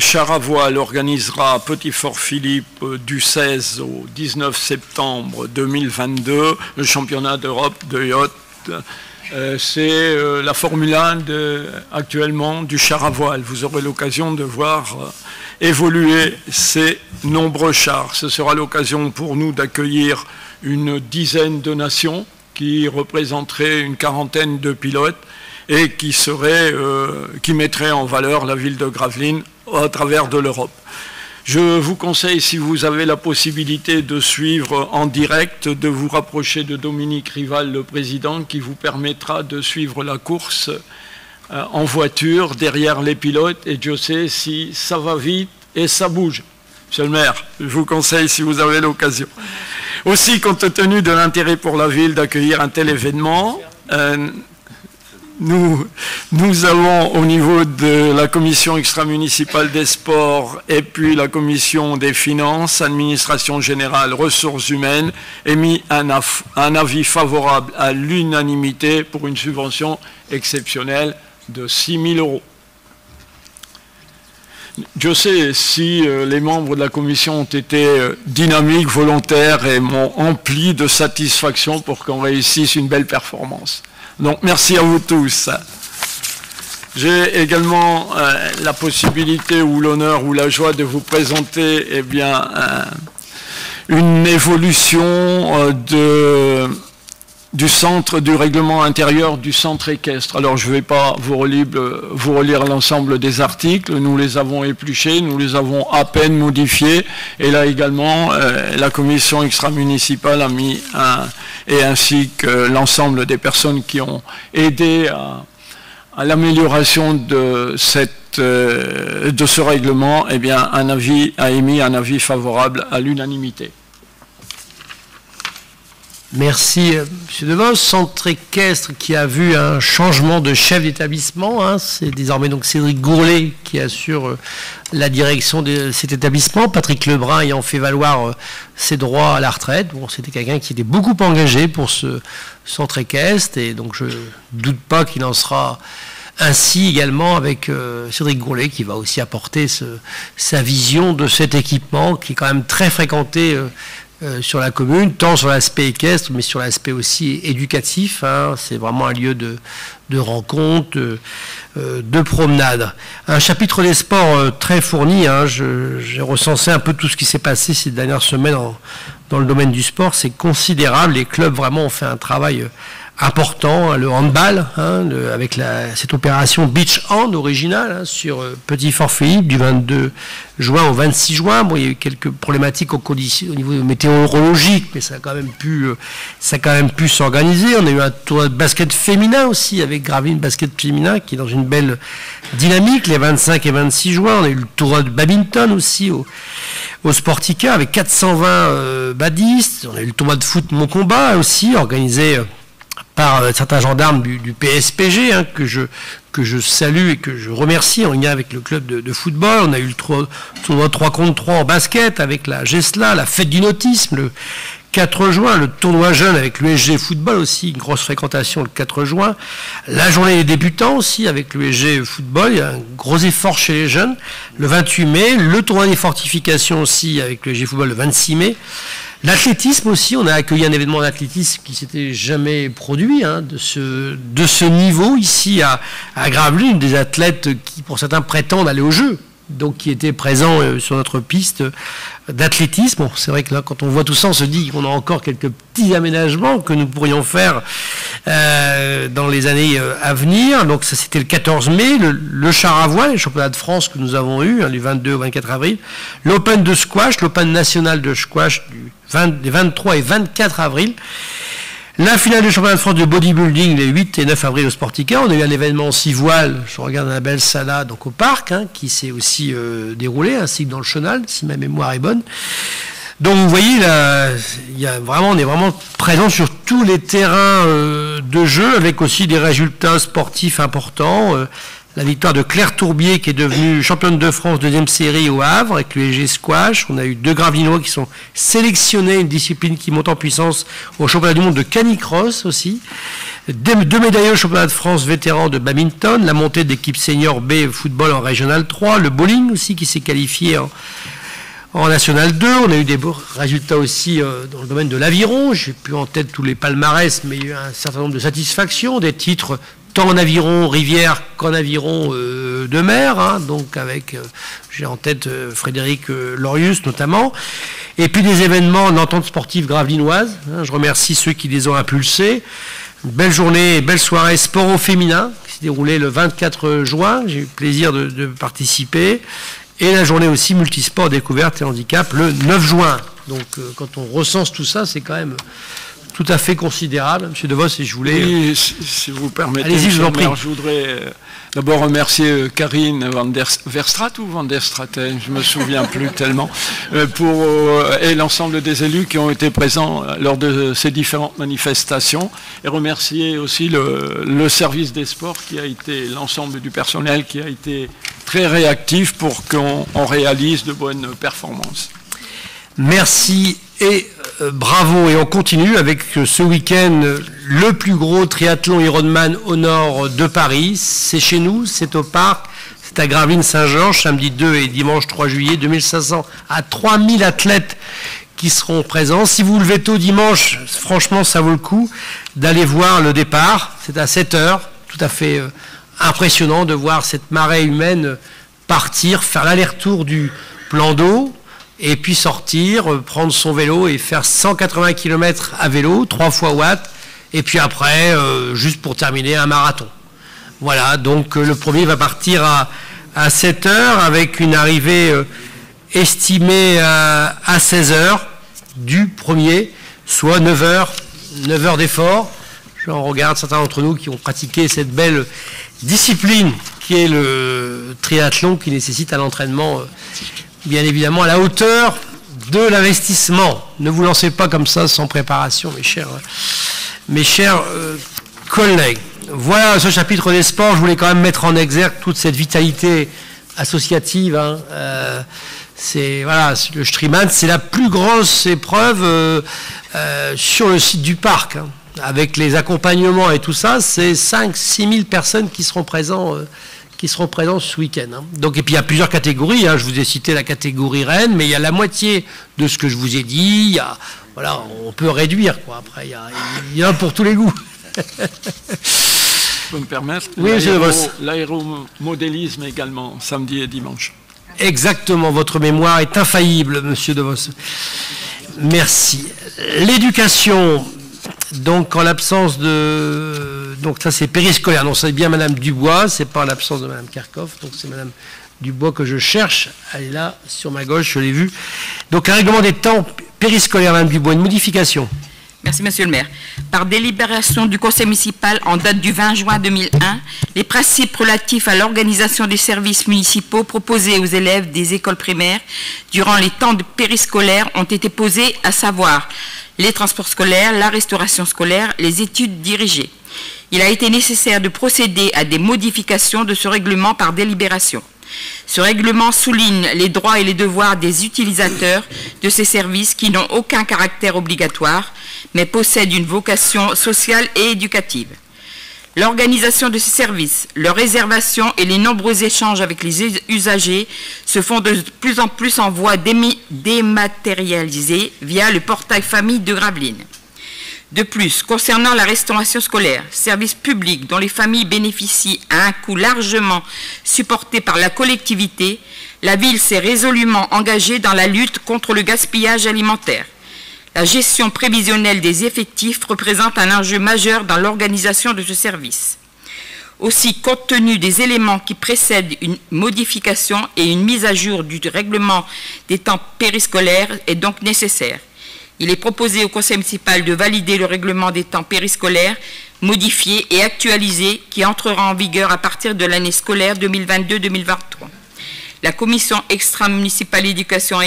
Charavoile organisera à Petit-Fort-Philippe euh, du 16 au 19 septembre 2022 le championnat d'Europe de yacht. Euh, c'est euh, la Formule 1 actuellement du char à voile. Vous aurez l'occasion de voir évoluer ces nombreux chars. Ce sera l'occasion pour nous d'accueillir une dizaine de nations qui représenterait une quarantaine de pilotes et qui, euh, mettrait en valeur la ville de Gravelines à travers de l'Europe. Je vous conseille, si vous avez la possibilité de suivre en direct, de vous rapprocher de Dominique Rival, le président, qui vous permettra de suivre la course euh, en voiture derrière les pilotes. Et Dieu sait si ça va vite et ça bouge. Monsieur le maire, je vous conseille si vous avez l'occasion. Aussi, compte tenu de l'intérêt pour la ville d'accueillir un tel événement, euh, nous, avons au niveau de la commission extra-municipale des sports et puis la commission des finances, administration générale, ressources humaines, émis un, un avis favorable à l'unanimité pour une subvention exceptionnelle de 6 000 euros. Dieu sait si euh, les membres de la commission ont été euh, dynamiques, volontaires et m'ont empli de satisfaction pour qu'on réussisse une belle performance. Donc merci à vous tous. J'ai également la possibilité ou l'honneur ou la joie de vous présenter eh bien, une évolution de du centre du règlement intérieur du centre équestre. Alors je ne vais pas vous relire, vous relire l'ensemble des articles, nous les avons épluchés, nous les avons à peine modifiés, et là également euh, la commission extra-municipale a mis un, et ainsi que l'ensemble des personnes qui ont aidé à, l'amélioration euh, de ce règlement, eh un avis, a émis un avis favorable à l'unanimité. Merci, euh, M. DeVos. Centre équestre qui a vu un changement de chef d'établissement. Hein. C'est désormais donc Cédric Gourlet qui assure euh, la direction de cet établissement. Patrick Lebrun ayant fait valoir euh, ses droits à la retraite. Bon, c'était quelqu'un qui était beaucoup engagé pour ce centre équestre et donc je doute pas qu'il en sera ainsi également avec Cédric Gourlet qui va aussi apporter sa vision de cet équipement qui est quand même très fréquenté euh, sur la commune, tant sur l'aspect équestre, mais sur l'aspect aussi éducatif. Hein. C'est vraiment un lieu de, rencontre, de, euh, promenade. Un chapitre des sports euh, très fourni. Hein. J'ai recensé un peu tout ce qui s'est passé ces dernières semaines dans le domaine du sport. C'est considérable. Les clubs vraiment ont fait un travail important, hein, le handball, hein, avec cette opération Beach Hand originale hein, sur euh, Petit Fort Philippe du 22 juin au 26 juin. Bon, il y a eu quelques problématiques au, au niveau météorologique, mais ça a quand même pu, euh, pu s'organiser. On a eu un tournoi de basket féminin aussi avec Gravine Basket Féminin qui est dans une belle dynamique les 25 et 26 juin. On a eu le tournoi de badminton aussi au, au Sportica avec 420 euh, badistes. On a eu le tournoi de foot Mon Combat aussi organisé par euh, certains gendarmes du, PSPG, hein, que, je, que je salue et que je remercie en lien avec le club de, football. On a eu le tournoi 3 contre 3 en basket avec la GESLA, la fête du nautisme le 4 juin, le tournoi jeune avec l'USG football aussi, une grosse fréquentation le 4 juin. La journée des débutants aussi avec l'USG football, il y a un gros effort chez les jeunes le 28 mai. Le tournoi des fortifications aussi avec l'USG football le 26 mai. L'athlétisme aussi, on a accueilli un événement d'athlétisme qui s'était jamais produit hein, de, ce, niveau ici à, à Gravelines, des athlètes qui pour certains prétendent aller au jeu donc qui était présent euh, sur notre piste d'athlétisme. c'est vrai que là, quand on voit tout ça, on se dit qu'on a encore quelques petits aménagements que nous pourrions faire euh, dans les années euh, à venir. Donc ça, c'était le 14 mai, le, char à voile, le championnat de France que nous avons eu, hein, du 22 au 24 avril, l'Open de squash, l'Open national de squash du 23 et 24 avril. La finale du championnat de France de bodybuilding les 8 et 9 avril au Sportica. On a eu un événement six voiles, je regarde la belle sala donc au parc, hein, qui s'est aussi euh, déroulé, ainsi que dans le chenal, si ma mémoire est bonne. Donc vous voyez, là, y a vraiment, on est vraiment présent sur tous les terrains euh, de jeu, avec aussi des résultats sportifs importants. Euh, la victoire de Claire Tourbier qui est devenue championne de France deuxième série au Havre avec l'UEG Squash. On a eu deux Gravinois qui sont sélectionnés, une discipline qui monte en puissance au championnat du monde de canicross aussi. Deux, médailles au championnat de France vétéran de badminton, la montée d'équipe senior B football en régional 3, le bowling aussi qui s'est qualifié en, national 2. On a eu des résultats aussi euh, dans le domaine de l'aviron. J'ai plus en tête tous les palmarès, mais il y a eu un certain nombre de satisfactions, des titres tant en aviron rivière qu'en aviron euh, de mer, hein, donc avec, euh, j'ai en tête euh, Frédéric Lorius notamment, et puis des événements en entente sportive gravelinoise, hein, je remercie ceux qui les ont impulsés, une belle journée, belle soirée sport au féminin, qui s'est déroulée le 24 juin, j'ai eu le plaisir de, de, participer, et la journée aussi multisport découverte et handicap le 9 juin. Donc quand on recense tout ça, c'est quand même tout à fait considérable, M. De Vos, et je voulais... Oui, euh, si, vous permettez, je, vous je voudrais euh, d'abord remercier euh, Karine Van der Verstraat ou Van der Straten, je ne me souviens plus tellement, pour, et l'ensemble des élus qui ont été présents lors de ces différentes manifestations, et remercier aussi le, le service des sports qui a été, l'ensemble du personnel qui a été très réactif pour qu'on réalise de bonnes performances. Merci et euh, bravo, et on continue avec euh, ce week-end le plus gros triathlon Ironman au nord de Paris. C'est chez nous, c'est au parc, C'est à Gravelines-Saint-Georges, samedi 2 et dimanche 3 juillet, 2500 à 3000 athlètes qui seront présents. Si vous levez tôt dimanche, franchement, ça vaut le coup d'aller voir le départ. C'est à 7 heures, tout à fait euh, impressionnant de voir cette marée humaine partir, faire l'aller-retour du plan d'eau, et puis sortir, euh, prendre son vélo et faire 180 km à vélo, 3 fois watts, et puis après, euh, juste pour terminer, un marathon. Voilà, donc le premier va partir à, 7 heures avec une arrivée estimée à, à 16 heures du premier, soit 9 heures, 9 heures d'effort. J'en regarde certains d'entre nous qui ont pratiqué cette belle discipline qui est le triathlon qui nécessite un entraînement euh, bien évidemment à la hauteur de l'investissement. Ne vous lancez pas comme ça sans préparation, mes chers, mes chers euh, collègues. Voilà ce chapitre des sports. Je voulais quand même mettre en exergue toute cette vitalité associative. Hein. Euh, c'est voilà, le c'est la plus grosse épreuve euh, euh, sur le site du parc. Hein. Avec les accompagnements et tout ça, c'est 5-6 000 personnes qui seront présents, euh, qui seront présents ce week-end. Hein. Donc, et puis il y a plusieurs catégories. Hein. Je vous ai cité la catégorie Rennes, mais il y a la moitié de ce que je vous ai dit. Il y a, voilà, on peut réduire. Quoi. Après, il y, a, il y en a pour tous les goûts. Je peux me permettre Oui, L'aéromodélisme également, samedi et dimanche. Exactement, votre mémoire est infaillible, monsieur De Vos. Merci. L'éducation, donc en l'absence de... Donc ça c'est périscolaire, non c'est bien madame Dubois, c'est pas en l'absence de madame Kerkhoff, donc c'est madame Dubois que je cherche, elle est là, sur ma gauche, je l'ai vue. Donc un règlement des temps périscolaires, madame Dubois, une modification. Merci, Monsieur le maire. Par délibération du Conseil municipal en date du 20 juin 2001, les principes relatifs à l'organisation des services municipaux proposés aux élèves des écoles primaires durant les temps de périscolaire ont été posés, à savoir les transports scolaires, la restauration scolaire, les études dirigées. Il a été nécessaire de procéder à des modifications de ce règlement par délibération. Ce règlement souligne les droits et les devoirs des utilisateurs de ces services qui n'ont aucun caractère obligatoire, mais possèdent une vocation sociale et éducative. L'organisation de ces services, leur réservation et les nombreux échanges avec les usagers se font de plus en plus en voie dématérialisée via le portail famille de Gravelines. De plus, concernant la restauration scolaire, service public dont les familles bénéficient à un coût largement supporté par la collectivité, la ville s'est résolument engagée dans la lutte contre le gaspillage alimentaire. La gestion prévisionnelle des effectifs représente un enjeu majeur dans l'organisation de ce service. Aussi, compte tenu des éléments qui précèdent une modification et une mise à jour du règlement des temps périscolaires est donc nécessaire. Il est proposé au Conseil municipal de valider le règlement des temps périscolaires modifié et actualisé qui entrera en vigueur à partir de l'année scolaire 2022-2023. La commission extra-municipale éducation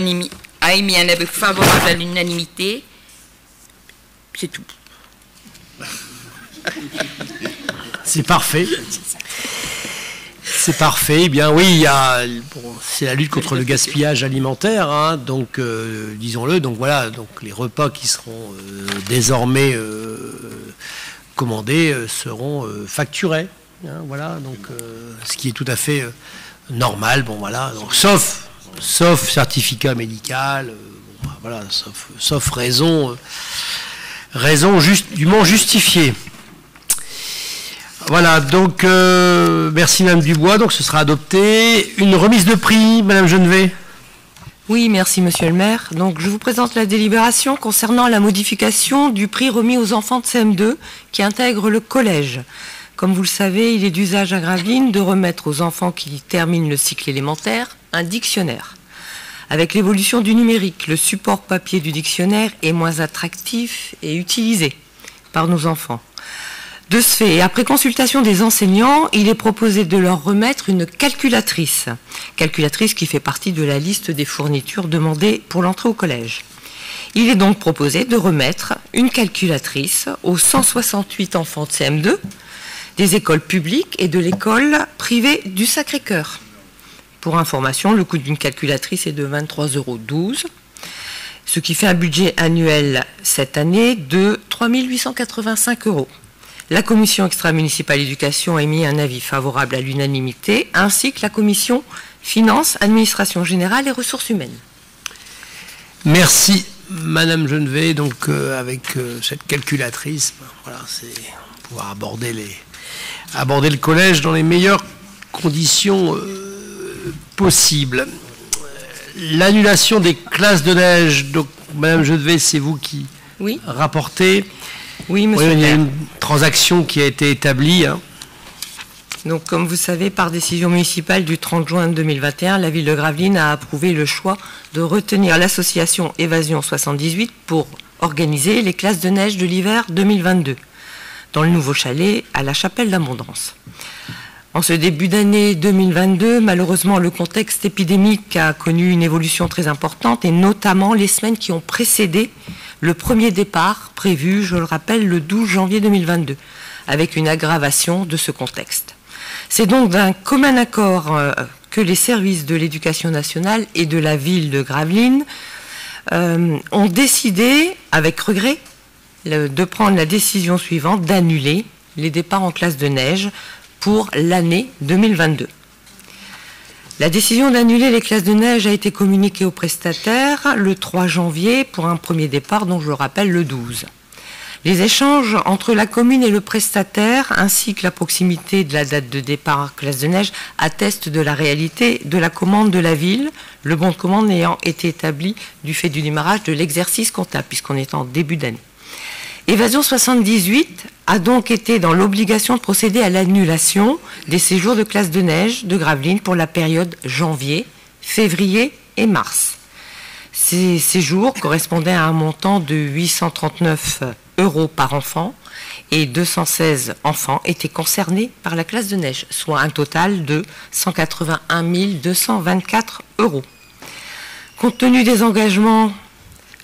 a émis, un avis favorable à l'unanimité. C'est tout. C'est parfait. C'est parfait. Eh bien, oui, c'est la lutte contre le gaspillage alimentaire, hein. donc euh, disons-le. Donc voilà, donc les repas qui seront euh, désormais euh, commandés seront facturés. Hein, voilà, donc ce qui est tout à fait normal. Bon voilà, sauf sauf certificat médical, voilà, sauf, raison raison juste, dûment justifiée. Voilà, donc euh, merci Madame Dubois, donc ce sera adopté. Une remise de prix, Madame Genevet? Oui, merci Monsieur le maire. Donc je vous présente la délibération concernant la modification du prix remis aux enfants de CM2 qui intègrent le collège. Comme vous le savez, il est d'usage à Gravelines de remettre aux enfants qui terminent le cycle élémentaire un dictionnaire. Avec l'évolution du numérique, le support papier du dictionnaire est moins attractif et utilisé par nos enfants. De ce fait, après consultation des enseignants, il est proposé de leur remettre une calculatrice, calculatrice qui fait partie de la liste des fournitures demandées pour l'entrée au collège. Il est donc proposé de remettre une calculatrice aux 168 enfants de CM2 des écoles publiques et de l'école privée du Sacré-Cœur. Pour information, le coût d'une calculatrice est de 23,12 euros, ce qui fait un budget annuel cette année de 3 885 euros. La commission extra-municipale éducation a émis un avis favorable à l'unanimité, ainsi que la commission finances, administration générale et ressources humaines. Merci Madame Genevet, donc euh, avec euh, cette calculatrice, ben, voilà, c'est pouvoir aborder, les, aborder le collège dans les meilleures conditions euh, possibles. L'annulation des classes de neige, donc Madame Genevet, c'est vous qui oui. rapportez. Oui, monsieur. il y a une transaction qui a été établie. Hein. Donc, comme vous savez, par décision municipale du 30 juin 2021, la ville de Gravelines a approuvé le choix de retenir l'association Évasion 78 pour organiser les classes de neige de l'hiver 2022 dans le nouveau chalet à la chapelle d'Abondance. En ce début d'année 2022, malheureusement, le contexte épidémique a connu une évolution très importante et notamment les semaines qui ont précédé le premier départ prévu, je le rappelle, le 12 janvier 2022, avec une aggravation de ce contexte. C'est donc d'un commun accord euh, que les services de l'éducation nationale et de la ville de Gravelines euh, ont décidé, avec regret, de prendre la décision suivante d'annuler les départs en classe de neige pour l'année 2022. La décision d'annuler les classes de neige a été communiquée aux prestataires le 3 janvier pour un premier départ, dont je le rappelle le 12. Les échanges entre la commune et le prestataire, ainsi que la proximité de la date de départ classe de neige, attestent de la réalité de la commande de la ville, le bon de commande ayant été établi du fait du démarrage de l'exercice comptable, puisqu'on est en début d'année. Évasion 78 a donc été dans l'obligation de procéder à l'annulation des séjours de classe de neige de Gravelines pour la période janvier, février et mars. Ces séjours correspondaient à un montant de 839 euros par enfant et 216 enfants étaient concernés par la classe de neige, soit un total de 181 224 euros. Compte tenu des engagements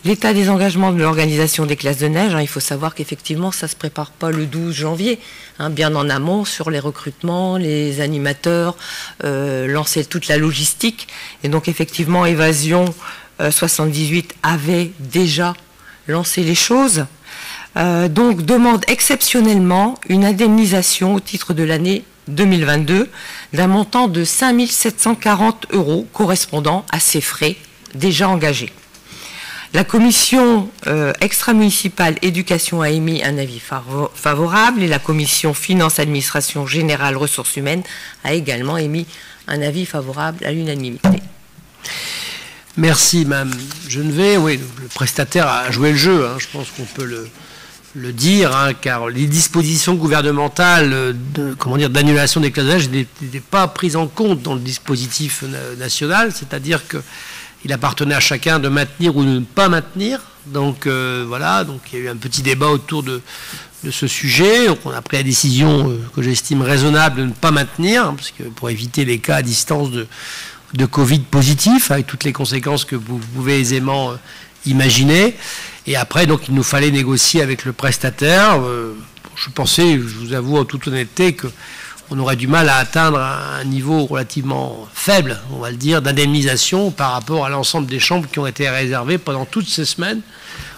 L'état des engagements de l'organisation des classes de neige, hein, il faut savoir qu'effectivement, ça ne se prépare pas le 12 janvier, hein, bien en amont sur les recrutements, les animateurs, euh, lancer toute la logistique. Et donc, effectivement, Évasion 78 euh, avait déjà lancé les choses. Euh, donc, demande exceptionnellement une indemnisation au titre de l'année 2022 d'un montant de 5 740 euros correspondant à ces frais déjà engagés. La commission euh, extra-municipale éducation a émis un avis favorable et la commission finance administration générale ressources humaines a également émis un avis favorable à l'unanimité. Merci, Mme Genevet. Oui, le prestataire a joué le jeu, hein. je pense qu'on peut le, dire, hein, car les dispositions gouvernementales dire, d'annulation des classes n'étaient pas prises en compte dans le dispositif national, c'est-à-dire que il appartenait à chacun de maintenir ou de ne pas maintenir. Donc euh, voilà, donc il y a eu un petit débat autour de, ce sujet. Donc on a pris la décision euh, que j'estime raisonnable de ne pas maintenir, hein, parce que pour éviter les cas à distance de, de Covid positif, avec toutes les conséquences que vous pouvez aisément euh, imaginer. Et après, donc il nous fallait négocier avec le prestataire. je pensais, je vous avoue en toute honnêteté, que on aurait du mal à atteindre un niveau relativement faible, on va le dire, d'indemnisation par rapport à l'ensemble des chambres qui ont été réservées pendant toutes ces semaines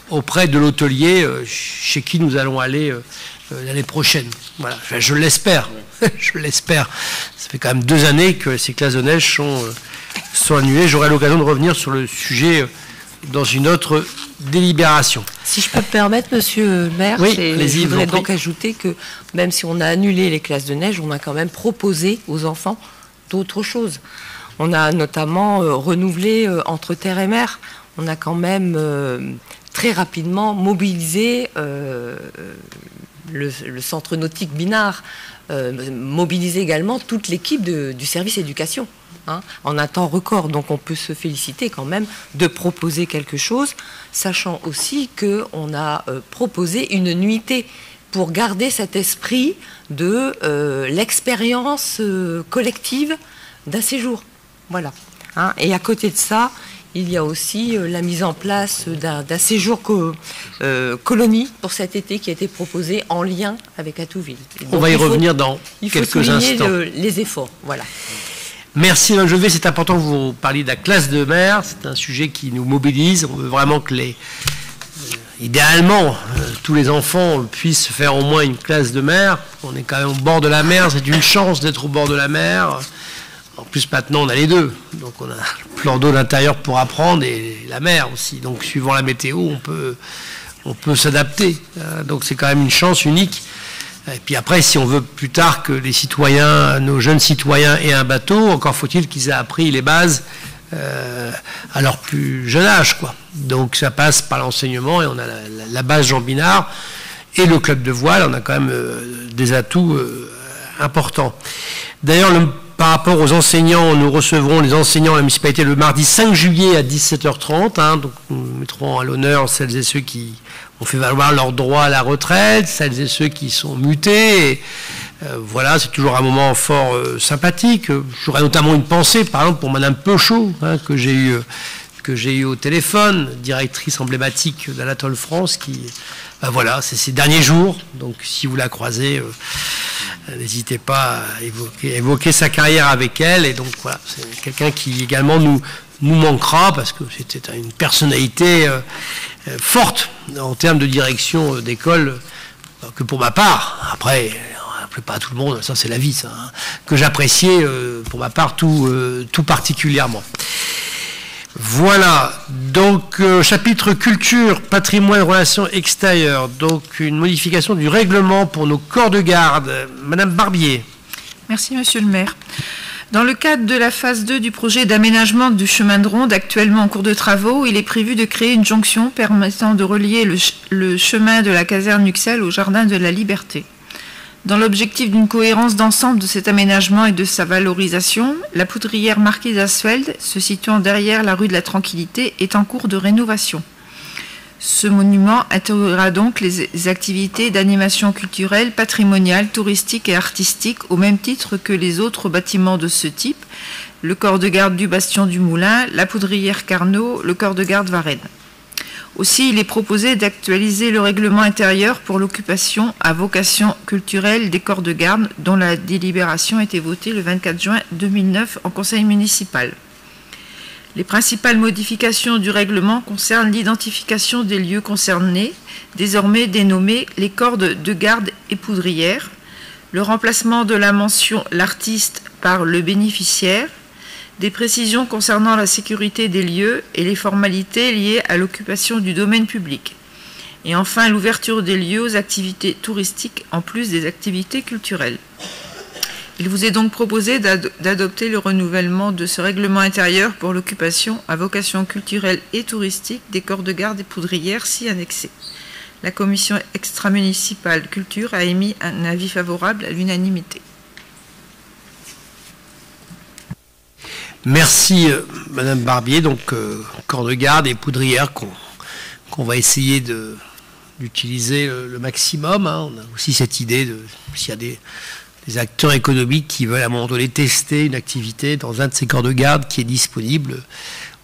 auprès de l'hôtelier euh, chez qui nous allons aller euh, euh, l'année prochaine. Voilà, je l'espère, je l'espère. Ça fait quand même deux années que ces classes de neige sont, sont annulées. J'aurai l'occasion de revenir sur le sujet dans une autre délibération. Si je peux me permettre, monsieur le maire, je voudrais donc ajouter que même si on a annulé les classes de neige, on a quand même proposé aux enfants d'autres choses. On a notamment euh, renouvelé euh, entre terre et mer. On a quand même euh, très rapidement mobilisé le, centre nautique Binard, mobilisé également toute l'équipe du service éducation. Hein, en un temps record. Donc on peut se féliciter quand même de proposer quelque chose, sachant aussi qu'on a euh, proposé une nuitée pour garder cet esprit de euh, l'expérience euh, collective d'un séjour. Voilà. Hein. Et à côté de ça, il y a aussi la mise en place d'un séjour colonie pour cet été qui a été proposé en lien avec Atouville. On va y revenir dans quelques instants. les efforts. Voilà. Merci Mme Jevet, c'est important que vous parliez de la classe de mer, c'est un sujet qui nous mobilise, on veut vraiment que les, idéalement, tous les enfants puissent faire au moins une classe de mer. On est quand même au bord de la mer, c'est une chance d'être au bord de la mer. En plus, maintenant, on a les deux. Donc, on a le plan d'eau d'intérieur pour apprendre et la mer aussi. Donc, suivant la météo, on peut, on peut s'adapter. Euh, donc, c'est quand même une chance unique. Et puis après, si on veut plus tard que les citoyens, nos jeunes citoyens aient un bateau, encore faut-il qu'ils aient appris les bases euh, à leur plus jeune âge. Quoi. Donc ça passe par l'enseignement et on a la, base Jean Binard et le club de voile, on a quand même euh, des atouts importants. D'ailleurs, le par rapport aux enseignants, nous recevrons les enseignants à la municipalité le mardi 5 juillet à 17h30. Hein, donc nous mettrons à l'honneur celles et ceux qui ont fait valoir leur droit à la retraite, celles et ceux qui sont mutés. Euh, voilà, c'est toujours un moment fort euh, sympathique. J'aurais notamment une pensée, par exemple, pour Madame Peuchot, hein, que j'ai eu que j'ai eu au téléphone, directrice emblématique d'Anatole France, qui, ben voilà, c'est ses derniers jours. Donc, si vous la croisez, euh, N'hésitez pas à évoquer, sa carrière avec elle. Et donc voilà, c'est quelqu'un qui également nous, nous manquera parce que c'était une personnalité euh, euh, forte en termes de direction euh, d'école que pour ma part, après, pas tout le monde, ça c'est la vie, ça, hein, que j'appréciais pour ma part tout, tout particulièrement. Voilà, donc chapitre culture, patrimoine, relations extérieures, donc une modification du règlement pour nos corps de garde. Madame Barbier. Merci Monsieur le maire. Dans le cadre de la phase 2 du projet d'aménagement du chemin de ronde actuellement en cours de travaux, il est prévu de créer une jonction permettant de relier le, chemin de la caserne Nuxel au jardin de la Liberté. Dans l'objectif d'une cohérence d'ensemble de cet aménagement et de sa valorisation, la poudrière Marquise Asfeld, se situant derrière la rue de la Tranquillité, est en cours de rénovation. Ce monument intégrera donc les activités d'animation culturelle, patrimoniale, touristique et artistique au même titre que les autres bâtiments de ce type, le corps de garde du Bastion du Moulin, la poudrière Carnot, le corps de garde Varennes. Aussi, il est proposé d'actualiser le règlement intérieur pour l'occupation à vocation culturelle des corps de garde dont la délibération a été votée le 24 juin 2009 en conseil municipal. Les principales modifications du règlement concernent l'identification des lieux concernés, désormais dénommés les corps de garde et poudrière, le remplacement de la mention l'artiste par le bénéficiaire, des précisions concernant la sécurité des lieux et les formalités liées à l'occupation du domaine public. Et enfin, l'ouverture des lieux aux activités touristiques en plus des activités culturelles. Il vous est donc proposé d'adopter le renouvellement de ce règlement intérieur pour l'occupation à vocation culturelle et touristique des corps de garde et poudrières si annexés. La commission extra-municipale culture a émis un avis favorable à l'unanimité. Merci, euh, Madame Barbier. Donc, euh, corps de garde et poudrière qu'on va essayer d'utiliser le, maximum. Hein. On a aussi cette idée de s'il y a des, acteurs économiques qui veulent à un moment donné tester une activité dans un de ces corps de garde qui est disponible,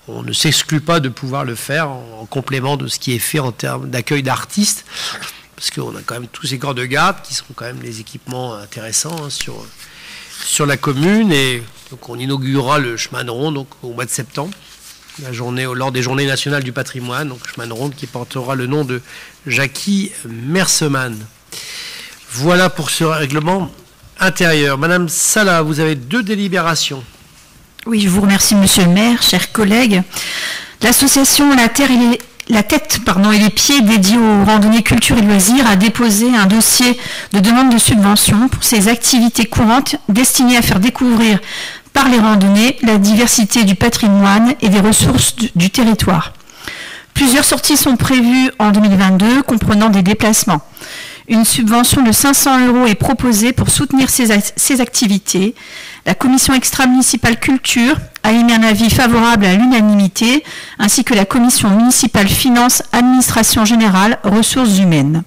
on ne s'exclut pas de pouvoir le faire en, complément de ce qui est fait en termes d'accueil d'artistes, parce qu'on a quand même tous ces corps de garde qui sont quand même des équipements intéressants hein, sur, sur la commune. Et donc on inaugurera le chemin de ronde donc, au mois de septembre, la journée, lors des journées nationales du patrimoine, donc chemin de ronde qui portera le nom de Jackie Merseman. Voilà pour ce règlement Madame Sala, vous avez deux délibérations. Oui, je vous remercie, monsieur le maire, chers collègues. L'association La Terre et la tête pardon, et les pieds dédiés aux randonnées culture et loisirs a déposé un dossier de demande de subvention pour ses activités courantes destinées à faire découvrir par les randonnées la diversité du patrimoine et des ressources du, territoire. Plusieurs sorties sont prévues en 2022, comprenant des déplacements. Une subvention de 500 euros est proposée pour soutenir ces, activités. La commission extra-municipale culture a émis un avis favorable à l'unanimité, ainsi que la commission municipale finance, administration générale, ressources humaines.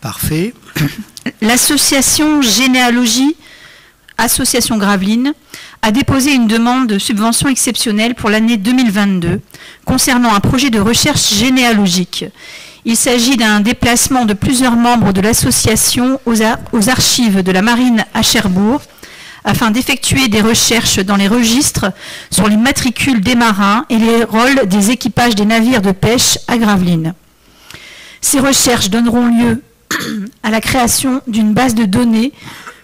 Parfait. L'association Généalogie, Association Graveline, a déposé une demande de subvention exceptionnelle pour l'année 2022 concernant un projet de recherche généalogique. Il s'agit d'un déplacement de plusieurs membres de l'association aux, archives de la marine à Cherbourg afin d'effectuer des recherches dans les registres sur les matricules des marins et les rôles des équipages des navires de pêche à Gravelines. Ces recherches donneront lieu à la création d'une base de données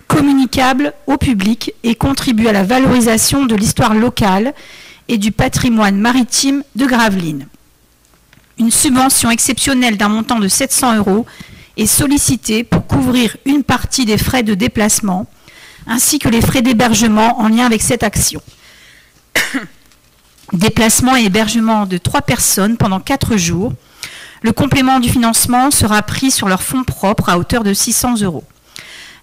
communicable au public et contribuent à la valorisation de l'histoire locale et du patrimoine maritime de Gravelines. Une subvention exceptionnelle d'un montant de 700 euros est sollicitée pour couvrir une partie des frais de déplacement ainsi que les frais d'hébergement en lien avec cette action. Déplacement et hébergement de trois personnes pendant quatre jours. Le complément du financement sera pris sur leur fonds propres à hauteur de 600 euros.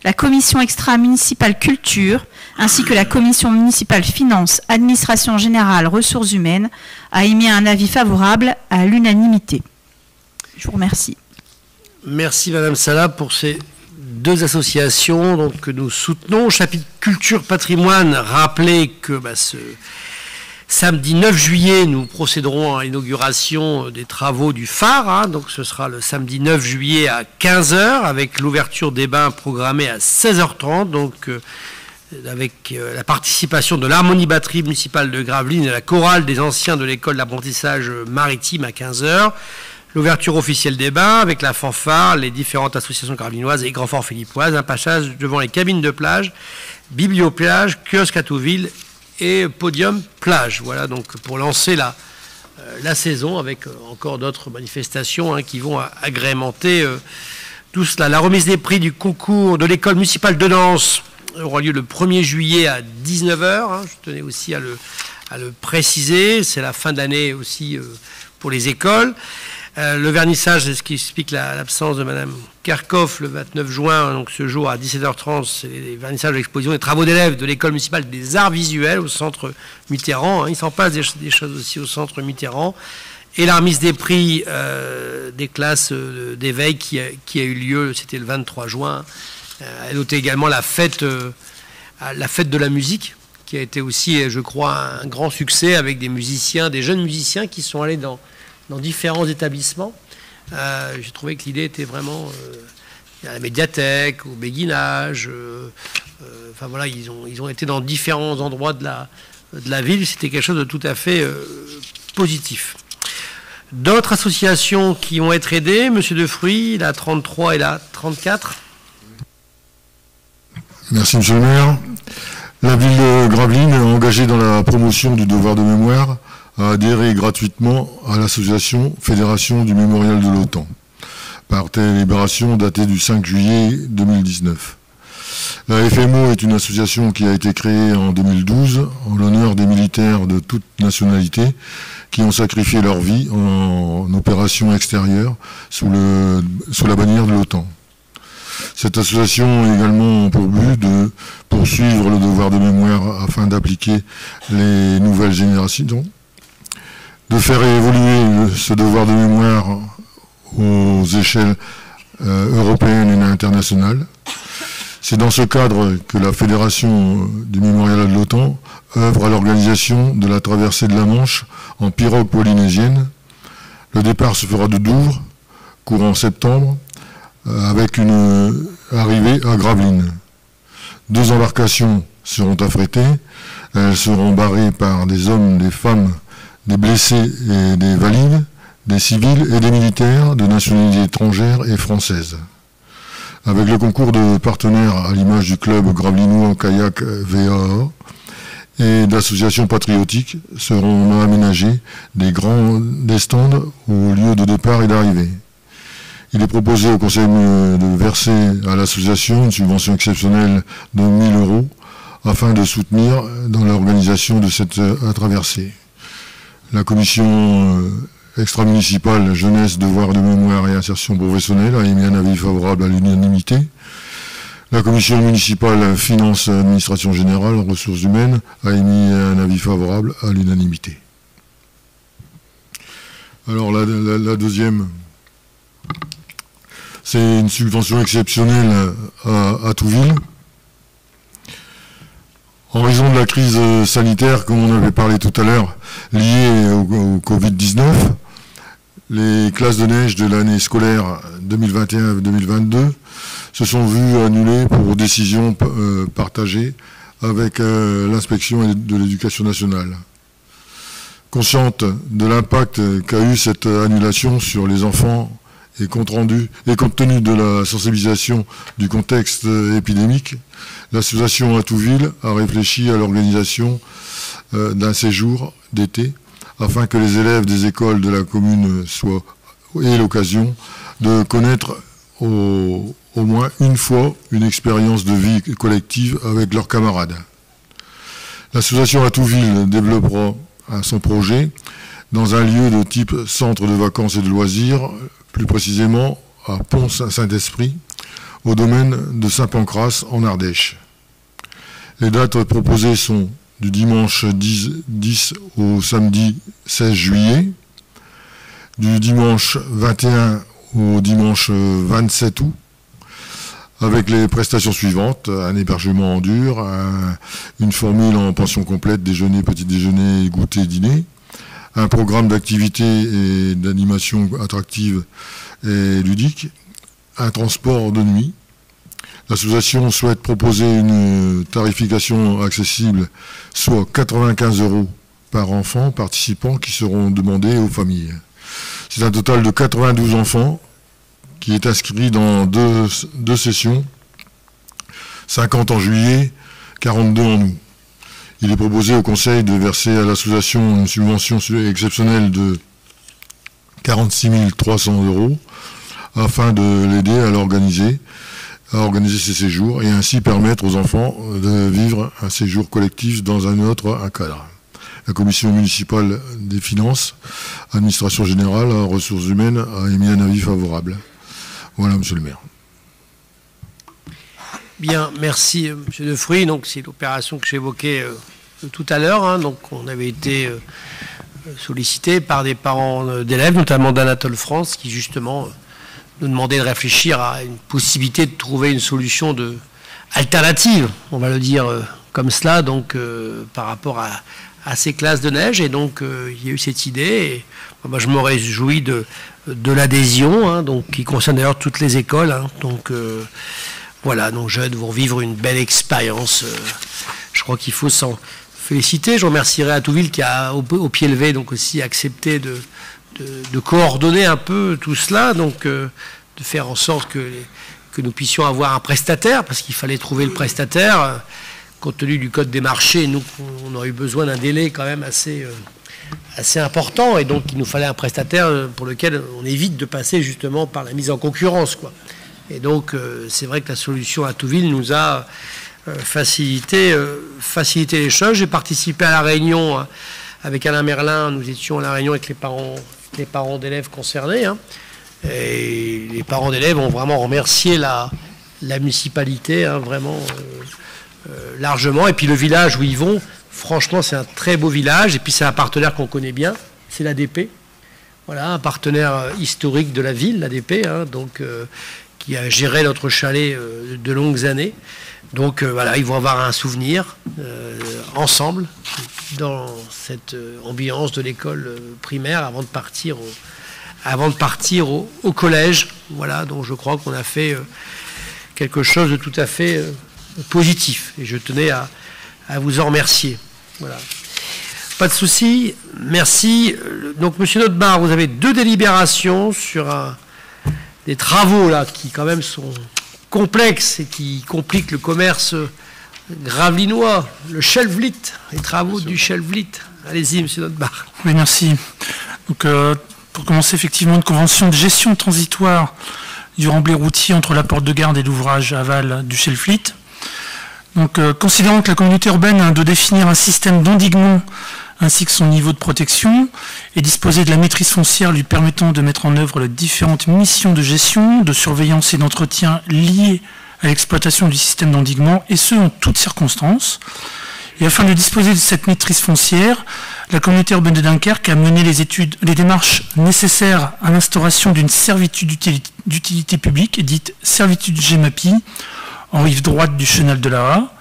La commission extra-municipale culture ainsi que la commission municipale finances, administration générale, ressources humaines a émis un avis favorable à l'unanimité. Je vous remercie. Merci Madame Salah pour ces deux associations que nous soutenons. Chapitre culture patrimoine, rappelez que bah, ce samedi 9 juillet, nous procéderons à l'inauguration des travaux du phare. Hein. donc ce sera le samedi 9 juillet à 15h avec l'ouverture des bains programmée à 16h30. Donc euh, avec euh, la participation de l'harmonie batterie municipale de Gravelines et la chorale des anciens de l'école d'apprentissage maritime à 15h l'ouverture officielle des bains avec la fanfare, les différentes associations carabinoises et Grand Fort philippoises, un passage devant les cabines de plage, biblioplage, kiosque à Touville et podium plage. Voilà donc pour lancer la, euh, saison avec euh, encore d'autres manifestations hein, qui vont agrémenter euh, tout cela. La remise des prix du concours de l'école municipale de danse aura lieu le 1er juillet à 19h. Hein. je tenais aussi à le, à le préciser. C'est la fin d'année aussi pour les écoles. Euh, le vernissage, c'est ce qui explique l'absence de Madame Kerkhoff le 29 juin, donc ce jour à 17h30, c'est les vernissages de l'exposition des travaux d'élèves de l'école municipale des arts visuels au centre Mitterrand. Hein. il s'en passe des, choses aussi au centre Mitterrand. Et la remise des prix euh, des classes euh, d'éveil qui, a eu lieu, c'était le 23 juin. elle notait également la fête, la fête de la musique, qui a été aussi, je crois, un grand succès avec des musiciens, des jeunes musiciens qui sont allés dans dans différents établissements. Euh, j'ai trouvé que l'idée était vraiment euh, à la médiathèque, au béguinage. Euh, enfin voilà, ils ont, ils ont été dans différents endroits de la, de la ville. C'était quelque chose de tout à fait positif. D'autres associations qui vont être aidées, Monsieur Defruy, la 33 et la 34. Merci Monsieur le maire. La ville de Gravelines est engagée dans la promotion du devoir de mémoire a adhéré gratuitement à l'association Fédération du Mémorial de l'OTAN, par délibération datée du 5 juillet 2019. La FMO est une association qui a été créée en 2012 en l'honneur des militaires de toute nationalité qui ont sacrifié leur vie en opération extérieure sous, sous la bannière de l'OTAN. Cette association a également pour but de poursuivre le devoir de mémoire afin d'appliquer les nouvelles générations de faire évoluer ce devoir de mémoire aux échelles euh, européennes et internationales. C'est dans ce cadre que la Fédération du Mémorial de l'OTAN œuvre à l'organisation de la traversée de la Manche en pirogue polynésienne. Le départ se fera de Douvres, courant septembre, euh, avec une arrivée à Gravelines. Deux embarcations seront affrétées. Elles seront barrées par des hommes, des femmes des blessés et des valides, des civils et des militaires de nationalité étrangère et française. Avec le concours de partenaires à l'image du club gravelinois kayak VAA et d'associations patriotiques seront aménagés des grands stands au lieu de départ et d'arrivée. Il est proposé au Conseil de verser à l'association une subvention exceptionnelle de 1000 euros afin de soutenir dans l'organisation de cette traversée. La commission euh, extra-municipale jeunesse, devoir de mémoire et insertion professionnelle a émis un avis favorable à l'unanimité. La commission municipale finance administration générale ressources humaines a émis un avis favorable à l'unanimité. Alors la, deuxième, c'est une subvention exceptionnelle à, à. En raison de la crise sanitaire, comme on avait parlé tout à l'heure, liée au, Covid-19, les classes de neige de l'année scolaire 2021-2022 se sont vues annulées pour décision euh, partagée avec l'inspection de l'éducation nationale. Consciente de l'impact qu'a eu cette annulation sur les enfants et compte, tenu de la sensibilisation du contexte épidémique, l'association Atouville a réfléchi à l'organisation d'un séjour d'été afin que les élèves des écoles de la commune soient, aient l'occasion de connaître au, moins une fois une expérience de vie collective avec leurs camarades. L'association Atouville développera son projet dans un lieu de type centre de vacances et de loisirs, plus précisément à Pont-Saint-Esprit, au domaine de Saint-Pancras en Ardèche. Les dates proposées sont du dimanche 10, au samedi 16 juillet, du dimanche 21 au dimanche 27 août, avec les prestations suivantes, un hébergement en dur, une formule en pension complète, déjeuner, petit déjeuner, goûter, dîner, un programme d'activité et d'animation attractive et ludique, un transport de nuit, L'association souhaite proposer une tarification accessible, soit 95 euros par enfant participant qui seront demandés aux familles. C'est un total de 92 enfants qui est inscrit dans deux, sessions, 50 en juillet, 42 en août. Il est proposé au Conseil de verser à l'association une subvention exceptionnelle de 46 300 euros afin de l'aider à l'organiser à organiser ces séjours et ainsi permettre aux enfants de vivre un séjour collectif dans un autre cadre. La commission municipale des finances, administration générale, ressources humaines a émis un avis favorable. Voilà, monsieur le maire. Bien, merci, euh, monsieur Defruy. Donc, c'est l'opération que j'évoquais euh, tout à l'heure. Hein. Donc, on avait été euh, sollicité par des parents d'élèves, notamment d'Anatole France, qui justement nous demander de réfléchir à une possibilité de trouver une solution de alternative, on va le dire euh, comme cela, donc euh, par rapport à, ces classes de neige. Et donc euh, il y a eu cette idée. Moi, je me réjouis de, de l'adhésion, hein, donc qui concerne d'ailleurs toutes les écoles. Hein. donc voilà, donc jeunes vont vivre une belle expérience. je crois qu'il faut s'en féliciter. Je remercierai à Touville qui a au, pied levé donc aussi accepté de, coordonner un peu tout cela, donc euh, de faire en sorte que, nous puissions avoir un prestataire, parce qu'il fallait trouver le prestataire. Euh, compte tenu du code des marchés, nous, on aurait eu besoin d'un délai quand même assez, euh, assez important, et donc il nous fallait un prestataire pour lequel on évite de passer justement par la mise en concurrence. Quoi. Et donc c'est vrai que la solution à Touville nous a facilité, facilité les choses. J'ai participé à la réunion avec Alain Merlin, nous étions à la réunion avec les parents les parents d'élèves concernés. Hein. Et les parents d'élèves ont vraiment remercié la, la municipalité, hein, vraiment euh, euh, largement. Et puis le village où ils vont, franchement, c'est un très beau village. Et puis c'est un partenaire qu'on connaît bien, c'est l'ADP. Voilà, un partenaire euh, historique de la ville, l'ADP, hein, donc, qui a géré notre chalet de longues années. Donc voilà, ils vont avoir un souvenir ensemble dans cette euh, ambiance de l'école euh, primaire avant de partir au, avant de partir au, collège. Voilà, donc je crois qu'on a fait euh, quelque chose de tout à fait positif. Et je tenais à, vous en remercier. Voilà. Pas de souci. Merci. Donc, Monsieur Notbar, vous avez deux délibérations sur des travaux là qui quand même sont complexes et qui compliquent le commerce Gravelinois, le Shelvlit, les travaux du Shelvlit. Allez-y, monsieur Notbar. Oui, merci. Donc, euh, pour commencer, effectivement, une convention de gestion transitoire du remblai routier entre la porte de garde et l'ouvrage aval du Shelflit. Donc, euh, considérant que la communauté urbaine a de définir un système d'endiguement ainsi que son niveau de protection et disposer de la maîtrise foncière lui permettant de mettre en œuvre les différentes missions de gestion, de surveillance et d'entretien liées à l'exploitation du système d'endiguement, et ce, en toutes circonstances. Et afin de disposer de cette maîtrise foncière, la communauté urbaine de Dunkerque a mené les études, les démarches nécessaires à l'instauration d'une servitude d'utilité publique, dite servitude GEMAPI, en rive droite du chenal de la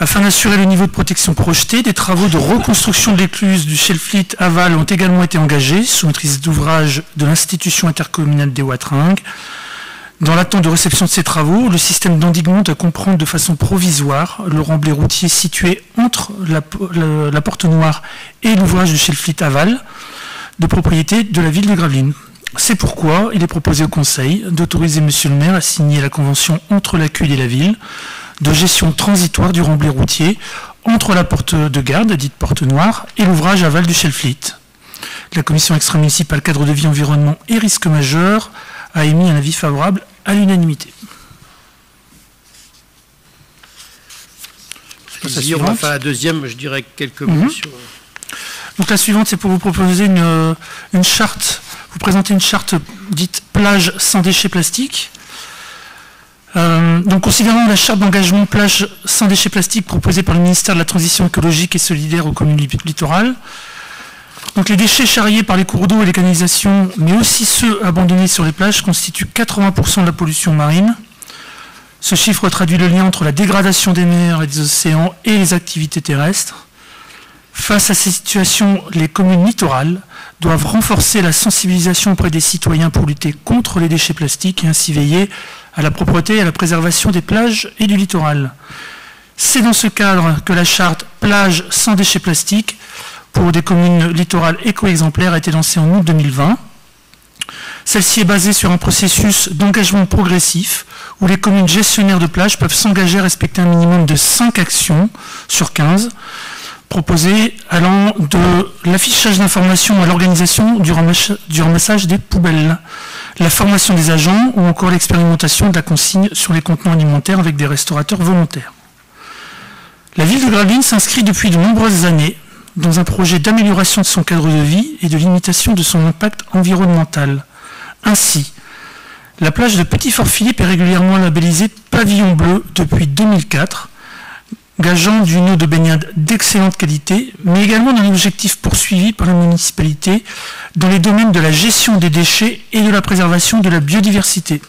Afin d'assurer le niveau de protection projeté, des travaux de reconstruction de l'écluse du Shelflit aval ont également été engagés sous maîtrise d'ouvrage de l'institution intercommunale des Watringues, Dans l'attente de réception de ces travaux, le système d'endiguement doit comprendre de façon provisoire le remblai routier situé entre la, Porte Noire et l'ouvrage de Chelflit Aval, de propriété de la ville de Gravelines. C'est pourquoi il est proposé au Conseil d'autoriser M. le maire à signer la convention entre la et la ville de gestion transitoire du remblai routier entre la porte de garde, dite porte noire, et l'ouvrage aval du Chelflit. La commission extra-municipale cadre de vie environnement et risque majeur a émis un avis favorable à l'unanimité. on va faire la deuxième, je dirais quelques mots mhm. sur... Donc la suivante, c'est pour vous proposer une, une, charte, vous présenter une charte dite plage sans déchets plastiques. Euh, donc considérant la charte d'engagement plage sans déchets plastiques proposée par le ministère de la Transition écologique et solidaire aux communes littorales, donc les déchets charriés par les cours d'eau et les canalisations, mais aussi ceux abandonnés sur les plages, constituent 80% de la pollution marine. Ce chiffre traduit le lien entre la dégradation des mers et des océans et les activités terrestres. Face à ces situations, les communes littorales doivent renforcer la sensibilisation auprès des citoyens pour lutter contre les déchets plastiques et ainsi veiller à la propreté et à la préservation des plages et du littoral. C'est dans ce cadre que la charte Plage sans déchets plastiques pour des communes littorales éco-exemplaires a été lancée en août 2020. Celle-ci est basée sur un processus d'engagement progressif où les communes gestionnaires de plages peuvent s'engager à respecter un minimum de 5 actions sur 15 proposées allant de l'affichage d'informations à l'organisation du, ramassage des poubelles, la formation des agents ou encore l'expérimentation de la consigne sur les contenants alimentaires avec des restaurateurs volontaires. La ville de Gravelines s'inscrit depuis de nombreuses années dans un projet d'amélioration de son cadre de vie et de limitation de son impact environnemental. Ainsi, la plage de Petit Fort Philippe est régulièrement labellisée Pavillon Bleu depuis 2004, gageant d'une eau de baignade d'excellente qualité, mais également d'un objectif poursuivi par la municipalité dans les domaines de la gestion des déchets et de la préservation de la biodiversité.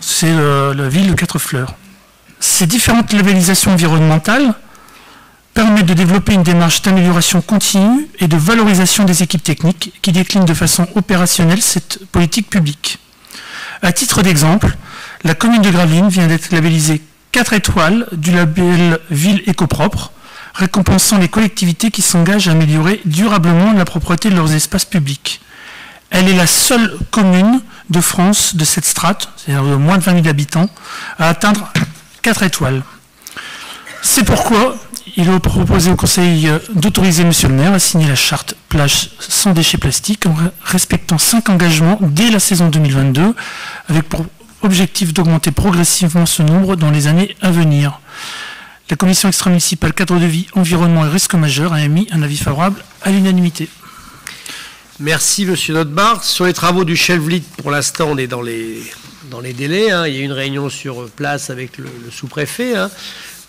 C'est la ville de Quatre Fleurs. Ces différentes labellisations environnementales permettent de développer une démarche d'amélioration continue et de valorisation des équipes techniques qui déclinent de façon opérationnelle cette politique publique. À titre d'exemple, la commune de Gravelines vient d'être labellisée 4 étoiles du label Ville écopropre, récompensant les collectivités qui s'engagent à améliorer durablement la propreté de leurs espaces publics. Elle est la seule commune de France de cette strate, c'est-à-dire de moins de 20 000 habitants, à atteindre 4 étoiles. C'est pourquoi il est proposé au Conseil d'autoriser M. le maire à signer la charte plage sans déchets plastiques en respectant cinq engagements dès la saison 2022, avec pour objectif d'augmenter progressivement ce nombre dans les années à venir. La commission extra-municipale cadre de vie, environnement et risque majeur a émis un avis favorable à l'unanimité. Merci M. Notbar. Sur les travaux du Chelvlit, pour l'instant, on est dans les, délais. Hein. Il y a eu une réunion sur place avec le, sous-préfet. Hein.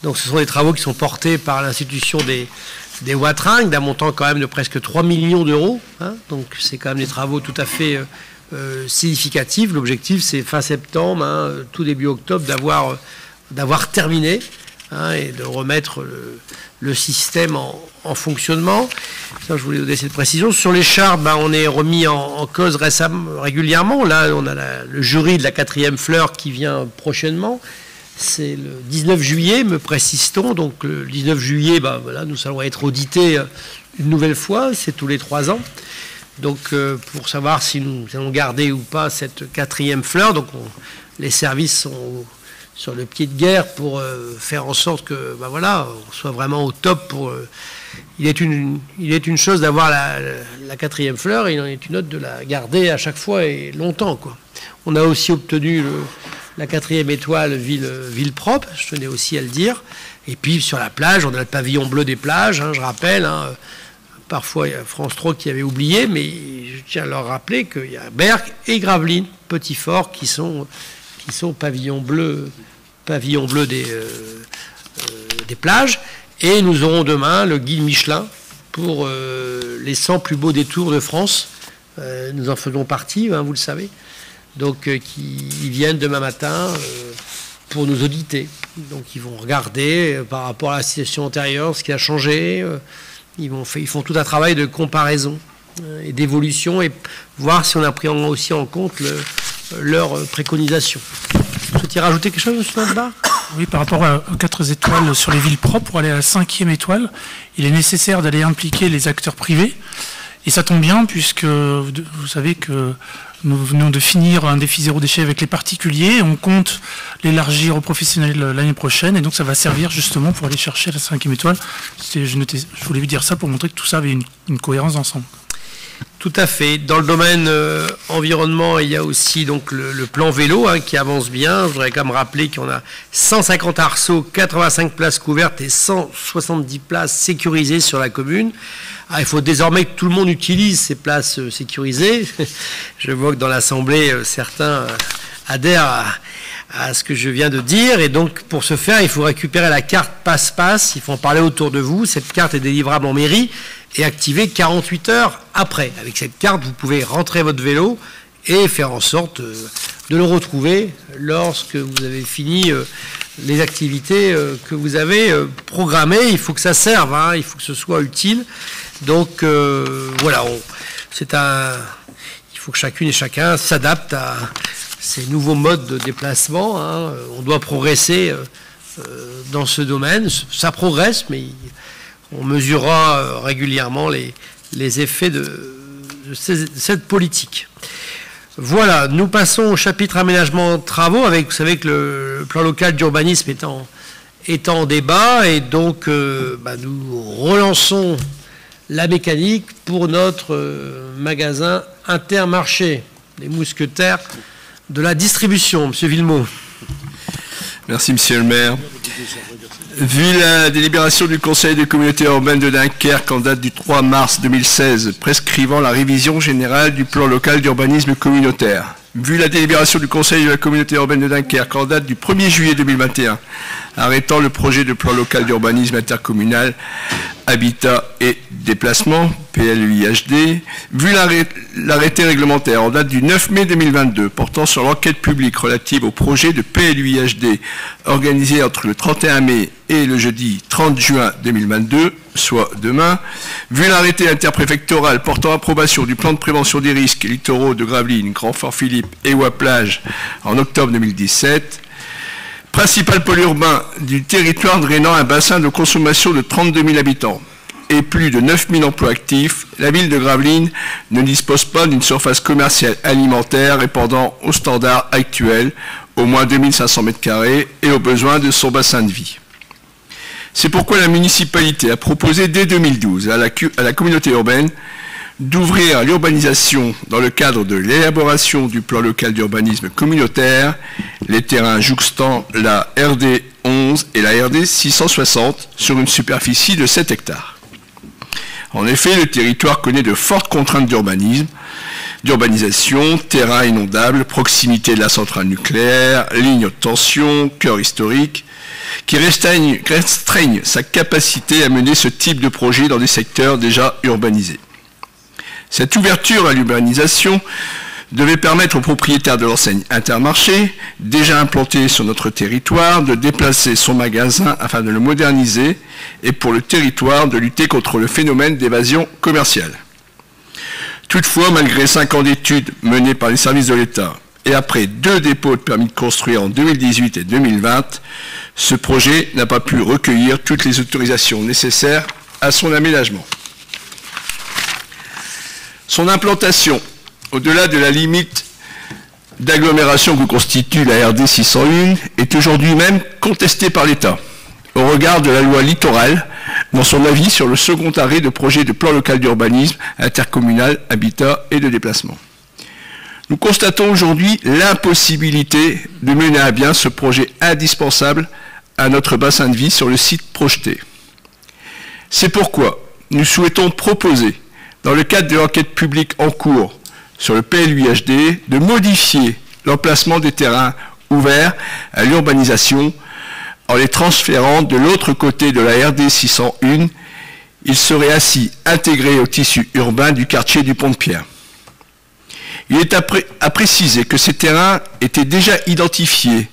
Donc ce sont des travaux qui sont portés par l'institution des, des d'un montant quand même de presque 3 millions d'euros. Hein. Donc c'est quand même des travaux tout à fait euh, euh, significatifs. L'objectif c'est fin septembre, hein, tout début octobre, d'avoir, terminé hein, et de remettre le, système en, fonctionnement. Ça, je voulais donner cette précision. Sur les chars, ben, on est remis en, cause régulièrement. Là, on a le jury de la quatrième fleur qui vient prochainement c'est le 19 juillet, me précise-t-on. Donc le 19 juillet, ben, nous allons être audités euh, une nouvelle fois, c'est tous les trois ans. Donc euh, pour savoir si nous allons garder ou pas cette quatrième fleur, donc les services sont sur le pied de guerre pour euh, faire en sorte que ben, voilà, on soit vraiment au top pour. il, est une, il est une chose d'avoir la, quatrième fleur, et il en est une autre de la garder à chaque fois et longtemps. On a aussi obtenu la quatrième étoile, ville, ville propre, je tenais aussi à le dire. Et puis sur la plage, on a le pavillon bleu des plages, hein, je rappelle. Hein. Parfois, il y France 3 qui avait oublié, mais je tiens à leur rappeler qu'il y a Berck et Gravelines, Petit Fort, qui sont, qui sont pavillon bleu, pavillon bleu des, euh, euh, plages. Et nous aurons demain le guide Michelin pour euh, les 100 plus beaux détours de France. nous en faisons partie, hein, vous le savez donc qui viennent demain matin pour nous auditer. Donc ils vont regarder par rapport à la situation antérieure ce qui a changé. Ils, font tout un travail de comparaison et d'évolution et voir si on a pris aussi en compte leurs préconisations. Vous souhaitez rajouter quelque chose, M. Nandbar Oui, par rapport aux quatre étoiles sur les villes propres, pour aller à la cinquième étoile, il est nécessaire d'aller impliquer les acteurs privés. Et ça tombe bien, puisque vous savez que nous venons de finir un défi zéro déchet avec les particuliers. On compte l'élargir aux professionnels l'année prochaine. Et donc, ça va servir justement pour aller chercher la cinquième étoile. Je, je, voulais dire ça pour montrer que tout ça avait une, cohérence ensemble. Tout à fait. Dans le domaine euh, environnement, il y a aussi donc le, plan vélo hein, qui avance bien. Je voudrais quand même rappeler qu'on a 150 arceaux, 85 places couvertes et 170 places sécurisées sur la commune. Ah, il faut désormais que tout le monde utilise ces places euh, sécurisées. je vois que dans l'Assemblée, euh, certains euh, adhèrent à, ce que je viens de dire. Et donc, pour ce faire, il faut récupérer la carte passe-passe. Il faut en parler autour de vous. Cette carte est délivrable en mairie et activée 48 heures après. Avec cette carte, vous pouvez rentrer votre vélo et faire en sorte de le retrouver lorsque vous avez fini les activités que vous avez programmées. Il faut que ça serve, hein. il faut que ce soit utile. Donc euh, voilà, c'est un, il faut que chacune et chacun s'adapte à ces nouveaux modes de déplacement. Hein. On doit progresser euh, euh, dans ce domaine. Ça progresse, mais on mesurera régulièrement les, les effets de, cette politique. Voilà, nous passons au chapitre aménagement travaux avec, vous savez que le, plan local d'urbanisme est en, en débat et donc bah, nous relançons la mécanique pour notre euh, magasin Intermarché, les mousquetaires de la distribution. Monsieur Villemot. Merci, monsieur le maire. Vu la délibération du Conseil des communautés urbaines de Dunkerque en date du 3 mars 2016 prescrivant la révision générale du plan local d'urbanisme communautaire, vu la délibération du Conseil de la communauté urbaine de Dunkerque en date du 1er juillet 2021, arrêtant le projet de plan local d'urbanisme intercommunal Habitat et Déplacement, PLUIHD, vu l'arrêté réglementaire en date du 9 mai 2022 portant sur l'enquête publique relative au projet de PLUIHD organisé entre le 31 mai et le jeudi 30 juin 2022, soit demain, vu l'arrêté interpréfectoral portant approbation du plan de prévention des risques littoraux de Gravelines, Grand-Fort-Philippe et Ouaplage en octobre 2017, principal pôle urbain du territoire drainant un bassin de consommation de 32 000 habitants et plus de 9 000 emplois actifs, la ville de Gravelines ne dispose pas d'une surface commerciale alimentaire répondant aux standards actuels, au moins 2500 m2 et aux besoins de son bassin de vie. C'est pourquoi la municipalité a proposé dès 2012 à la, à la communauté urbaine d'ouvrir l'urbanisation dans le cadre de l'élaboration du plan local d'urbanisme communautaire, les terrains jouxtant la RD 11 et la RD 660 sur une superficie de 7 hectares. En effet, le territoire connaît de fortes contraintes d'urbanisme, d'urbanisation, terrain inondable, proximité de la centrale nucléaire, ligne de tension, cœur historique, qui restreignent, restreignent sa capacité à mener ce type de projet dans des secteurs déjà urbanisés. Cette ouverture à l'urbanisation devait permettre aux propriétaires de l'enseigne Intermarché, déjà implanté sur notre territoire, de déplacer son magasin afin de le moderniser et pour le territoire de lutter contre le phénomène d'évasion commerciale. Toutefois, malgré cinq ans d'études menées par les services de l'État et après deux dépôts de permis de construire en 2018 et 2020, ce projet n'a pas pu recueillir toutes les autorisations nécessaires à son aménagement. Son implantation, au-delà de la limite d'agglomération que constitue la RD 601, est aujourd'hui même contestée par l'État, au regard de la loi littorale, dans son avis sur le second arrêt de projet de plan local d'urbanisme intercommunal, habitat et de déplacement. Nous constatons aujourd'hui l'impossibilité de mener à bien ce projet indispensable à notre bassin de vie sur le site projeté. C'est pourquoi nous souhaitons proposer dans le cadre de l'enquête publique en cours sur le PLUHD, de modifier l'emplacement des terrains ouverts à l'urbanisation en les transférant de l'autre côté de la RD 601. Ils seraient ainsi intégrés au tissu urbain du quartier du Pont-de-Pierre. Il est à, préciser que ces terrains étaient déjà identifiés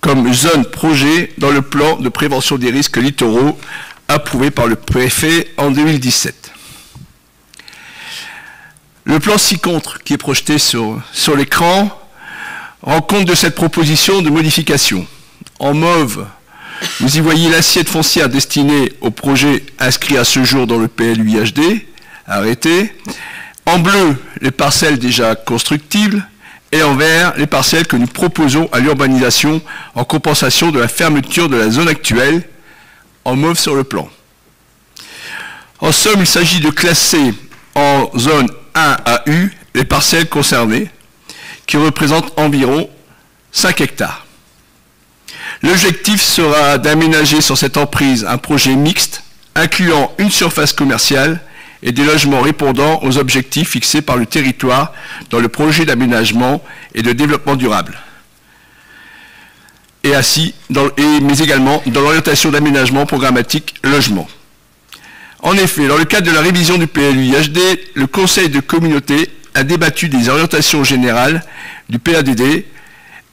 comme zone projet dans le plan de prévention des risques littoraux approuvé par le préfet en 2017. Le plan ci-contre qui est projeté sur, l'écran rend compte de cette proposition de modification. En mauve, vous y voyez l'assiette foncière destinée au projet inscrit à ce jour dans le PLUIHD, arrêté. En bleu, les parcelles déjà constructibles. Et en vert, les parcelles que nous proposons à l'urbanisation en compensation de la fermeture de la zone actuelle, en mauve sur le plan. En somme, il s'agit de classer en zone 1 à U les parcelles concernées, qui représentent environ 5 hectares. L'objectif sera d'aménager sur cette emprise un projet mixte incluant une surface commerciale et des logements répondant aux objectifs fixés par le territoire dans le projet d'aménagement et de développement durable. Et ainsi, mais également dans l'orientation d'aménagement programmatique logement. En effet, dans le cadre de la révision du PLUIHD, le Conseil de communauté a débattu des orientations générales du PADD.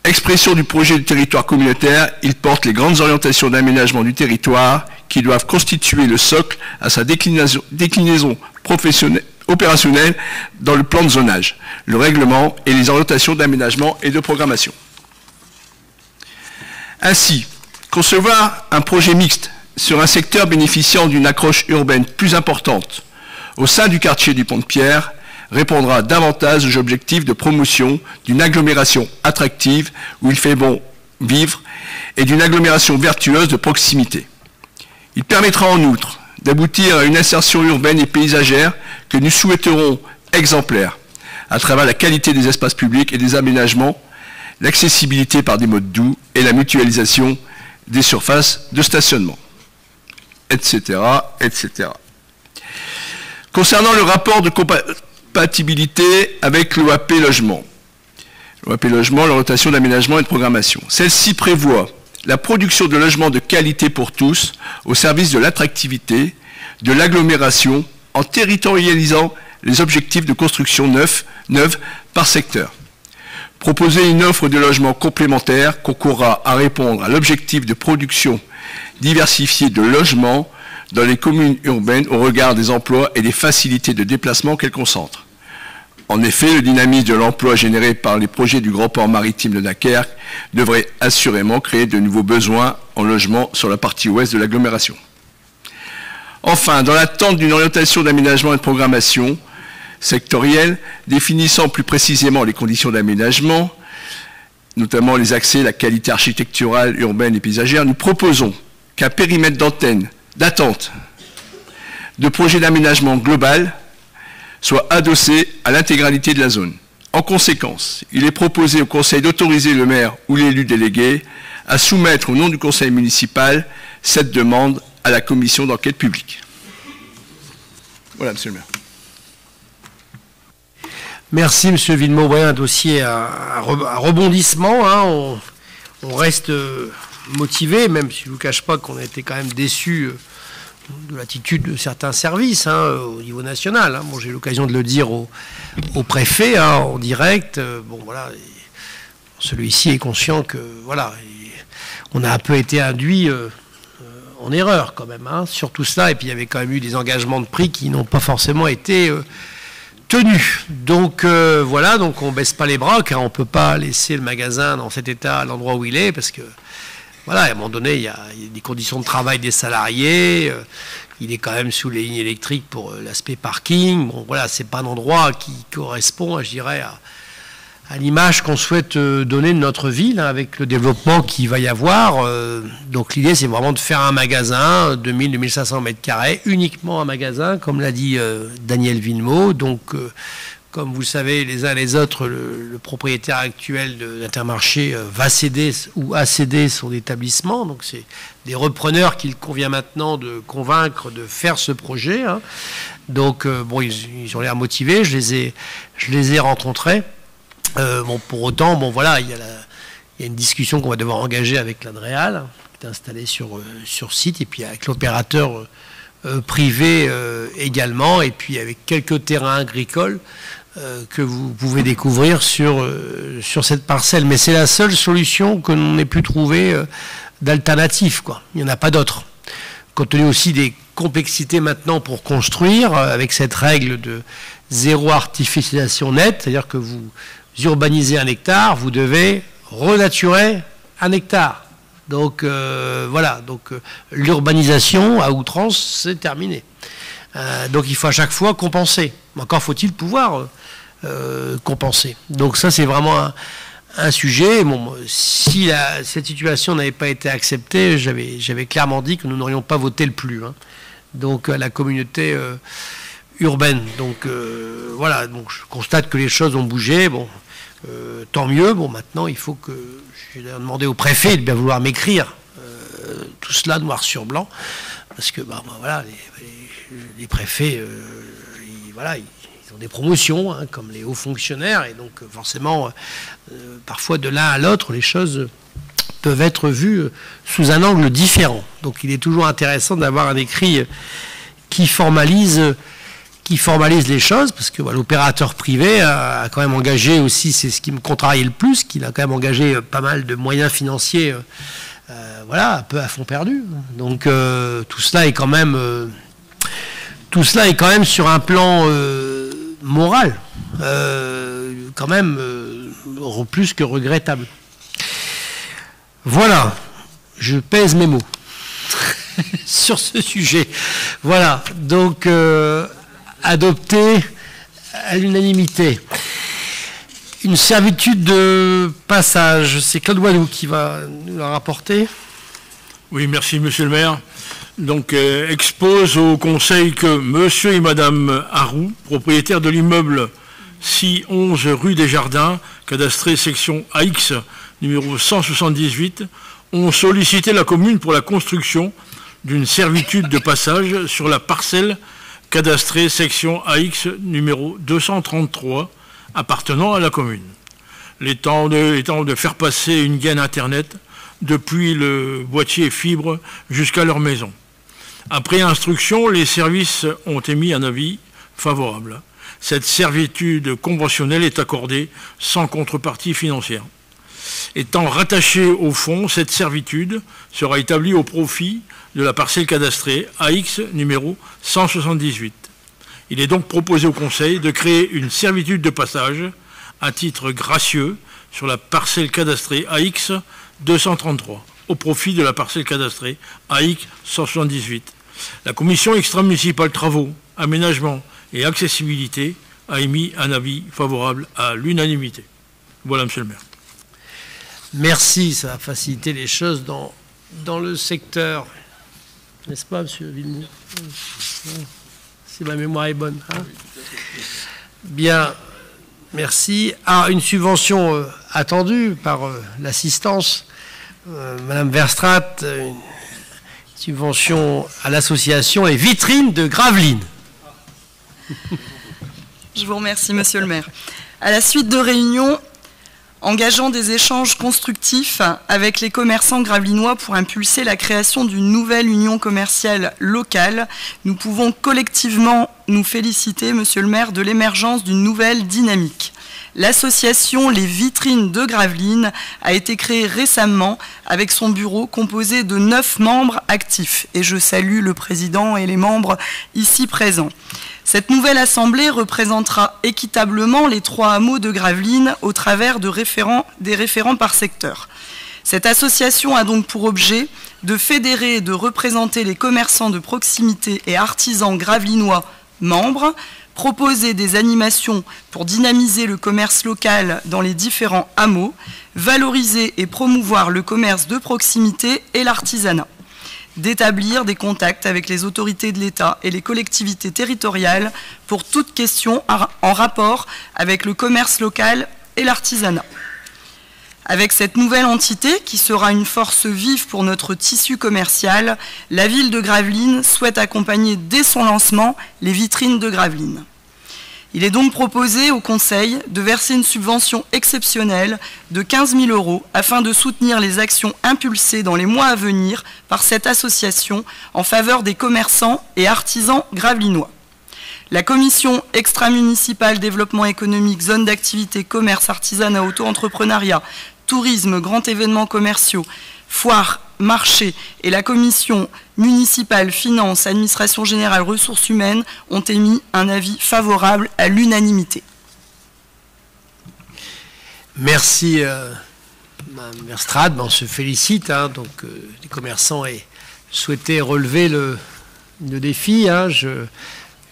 Expression du projet de territoire communautaire, il porte les grandes orientations d'aménagement du territoire qui doivent constituer le socle à sa déclinaison opérationnelle dans le plan de zonage, le règlement et les orientations d'aménagement et de programmation. Ainsi, concevoir un projet mixte sur un secteur bénéficiant d'une accroche urbaine plus importante au sein du quartier du Pont-de-Pierre répondra davantage aux objectifs de promotion d'une agglomération attractive où il fait bon vivre et d'une agglomération vertueuse de proximité. Il permettra en outre d'aboutir à une insertion urbaine et paysagère que nous souhaiterons exemplaire à travers la qualité des espaces publics et des aménagements, l'accessibilité par des modes doux et la mutualisation des surfaces de stationnement etc., etc. Concernant le rapport de compatibilité avec l'OAP logement, l'OAP logement, la rotation d'aménagement et de programmation, celle-ci prévoit la production de logements de qualité pour tous au service de l'attractivité, de l'agglomération, en territorialisant les objectifs de construction neuf, par secteur. Proposer une offre de logement complémentaire concourra à répondre à l'objectif de production diversifiée de logements dans les communes urbaines au regard des emplois et des facilités de déplacement qu'elles concentrent. En effet, le dynamisme de l'emploi généré par les projets du grand port maritime de Dunkerque devrait assurément créer de nouveaux besoins en logement sur la partie ouest de l'agglomération. Enfin, dans l'attente d'une orientation d'aménagement et de programmation sectorielle définissant plus précisément les conditions d'aménagement, notamment les accès, la qualité architecturale, urbaine et paysagère, nous proposons qu'un périmètre d'antenne, d'attente, de projet d'aménagement global soit adossé à l'intégralité de la zone. En conséquence, il est proposé au Conseil d'autoriser le maire ou l'élu délégué à soumettre au nom du Conseil municipal cette demande à la commission d'enquête publique. Voilà, Monsieur le maire. Merci, Monsieur Villemot. un dossier à, rebondissement. Hein. On, reste euh, motivé, même si je ne vous cache pas qu'on a été quand même déçu euh, de l'attitude de certains services hein, au niveau national. Hein. Bon, j'ai l'occasion de le dire au, préfet hein, en direct. Euh, bon, voilà, celui-ci est conscient que voilà, on a un peu été induit euh, en erreur quand même sur tout cela. Et puis il y avait quand même eu des engagements de prix qui n'ont pas forcément été tenus. Donc voilà, donc on baisse pas les bras car on peut pas laisser le magasin dans cet état à l'endroit où il est parce que voilà, à un moment donné, il y, a, des conditions de travail des salariés. Euh, il est quand même sous les lignes électriques pour euh, l'aspect parking. Bon, voilà, c'est pas un endroit qui correspond, je dirais, à, l'image qu'on souhaite euh, donner de notre ville hein, avec le développement qu'il va y avoir. donc l'idée, c'est vraiment de faire un magasin, 2000-2500 mètres carrés, uniquement un magasin, comme l'a dit Daniel Villemot. Donc comme vous le savez, les uns les autres, le, propriétaire actuel de l'Intermarché euh, va céder ou a cédé son établissement. Donc c'est des repreneurs qu'il convient maintenant de convaincre de faire ce projet. Hein. Donc euh, bon, ils, ont l'air motivés. Je les ai, je les ai rencontrés. Euh, bon, pour autant, bon voilà, il y a, une discussion qu'on va devoir engager avec l'Adréal, qui est installé sur, sur site, et puis avec l'opérateur privé également, et puis avec quelques terrains agricoles que vous pouvez découvrir sur, euh, sur cette parcelle. Mais c'est la seule solution que l'on ait pu trouver euh, d'alternative. Il n'y en a pas d'autre. Compte tenu aussi des complexités maintenant pour construire, avec cette règle de zéro artificialisation nette, c'est-à-dire que vous, urbanisez un hectare, vous devez renaturer un hectare. Donc euh, voilà, donc euh, l'urbanisation à outrance, c'est terminé. Euh, donc il faut à chaque fois compenser. Encore faut-il pouvoir compenser. Donc ça, c'est vraiment un, sujet. Si cette situation n'avait pas été acceptée, j'avais clairement dit que nous n'aurions pas voté le plus. Hein. Donc la communauté urbaine. Donc voilà, donc je constate que les choses ont bougé. Bon, euh, tant mieux. Bon, maintenant, il faut que. J'ai demandé au préfet de bien vouloir m'écrire euh, tout cela noir sur blanc. Parce que, bah, bah, voilà, les, préfets, euh, voilà, ils, ont des promotions, hein, comme les hauts fonctionnaires. Et donc, forcément, parfois, de l'un à l'autre, les choses peuvent être vues sous un angle différent. Donc, il est toujours intéressant d'avoir un écrit qui formalise qui formalise les choses, parce que l'opérateur privé a, quand même engagé aussi, c'est ce qui me contrariait le plus, qu'il a quand même engagé euh, pas mal de moyens financiers, euh, euh, voilà, un peu à fond perdu. Donc tout cela est quand même, tout cela est quand même sur un plan moral, quand même plus que regrettable. Voilà, je pèse mes mots sur ce sujet. Voilà, donc adopté à l'unanimité. Une servitude de passage, c'est Claude Walou qui va nous la rapporter. Oui, merci Monsieur le maire. Donc, euh, expose au Conseil que Monsieur et Madame Harou, propriétaires de l'immeuble 611 rue des Jardins, cadastré section AX numéro 178, ont sollicité la commune pour la construction d'une servitude de passage sur la parcelle cadastré section AX numéro 233 appartenant à la commune. L'étant de, de faire passer une gaine Internet depuis le boîtier fibre jusqu'à leur maison. Après instruction, les services ont émis un avis favorable. Cette servitude conventionnelle est accordée sans contrepartie financière. Étant rattachée au fond, cette servitude sera établie au profit de la parcelle cadastrée AX numéro 178. Il est donc proposé au Conseil de créer une servitude de passage à titre gracieux sur la parcelle cadastrée AX 233 au profit de la parcelle cadastrée AX 178. La commission extra-municipale travaux, aménagement et accessibilité a émis un avis favorable à l'unanimité. Voilà, monsieur le maire. Merci, ça a facilité les choses dans, dans le secteur n'est-ce pas, M. Villemot Si ma mémoire est bonne. Hein? Bien, merci. Ah, une subvention euh, attendue par euh, l'assistance, euh, Madame Verstrat, une subvention à l'association et vitrine de Gravelines. Je vous remercie, Monsieur le maire. À la suite de réunions engageant des échanges constructifs avec les commerçants gravelinois pour impulser la création d'une nouvelle union commerciale locale. Nous pouvons collectivement nous féliciter, Monsieur le maire, de l'émergence d'une nouvelle dynamique. L'association Les Vitrines de Gravelines a été créée récemment avec son bureau composé de neuf membres actifs. Et je salue le président et les membres ici présents. Cette nouvelle assemblée représentera équitablement les trois hameaux de Gravelines au travers des référents par secteur. Cette association a donc pour objet de fédérer et de représenter les commerçants de proximité et artisans gravelinois membres, proposer des animations pour dynamiser le commerce local dans les différents hameaux, valoriser et promouvoir le commerce de proximité et l'artisanat d'établir des contacts avec les autorités de l'État et les collectivités territoriales pour toute question en rapport avec le commerce local et l'artisanat. Avec cette nouvelle entité, qui sera une force vive pour notre tissu commercial, la ville de Gravelines souhaite accompagner dès son lancement les vitrines de Gravelines. Il est donc proposé au Conseil de verser une subvention exceptionnelle de 15 000 euros afin de soutenir les actions impulsées dans les mois à venir par cette association en faveur des commerçants et artisans gravelinois. La commission extra-municipale développement économique, zone d'activité, commerce, artisanat, auto-entrepreneuriat, tourisme, grands événements commerciaux, foires, marché et la commission municipale finances, administration générale, ressources humaines ont émis un avis favorable à l'unanimité. merci, euh, Mme on se félicite. Hein, donc, les commerçants aient souhaité relever le, défi. Hein, je,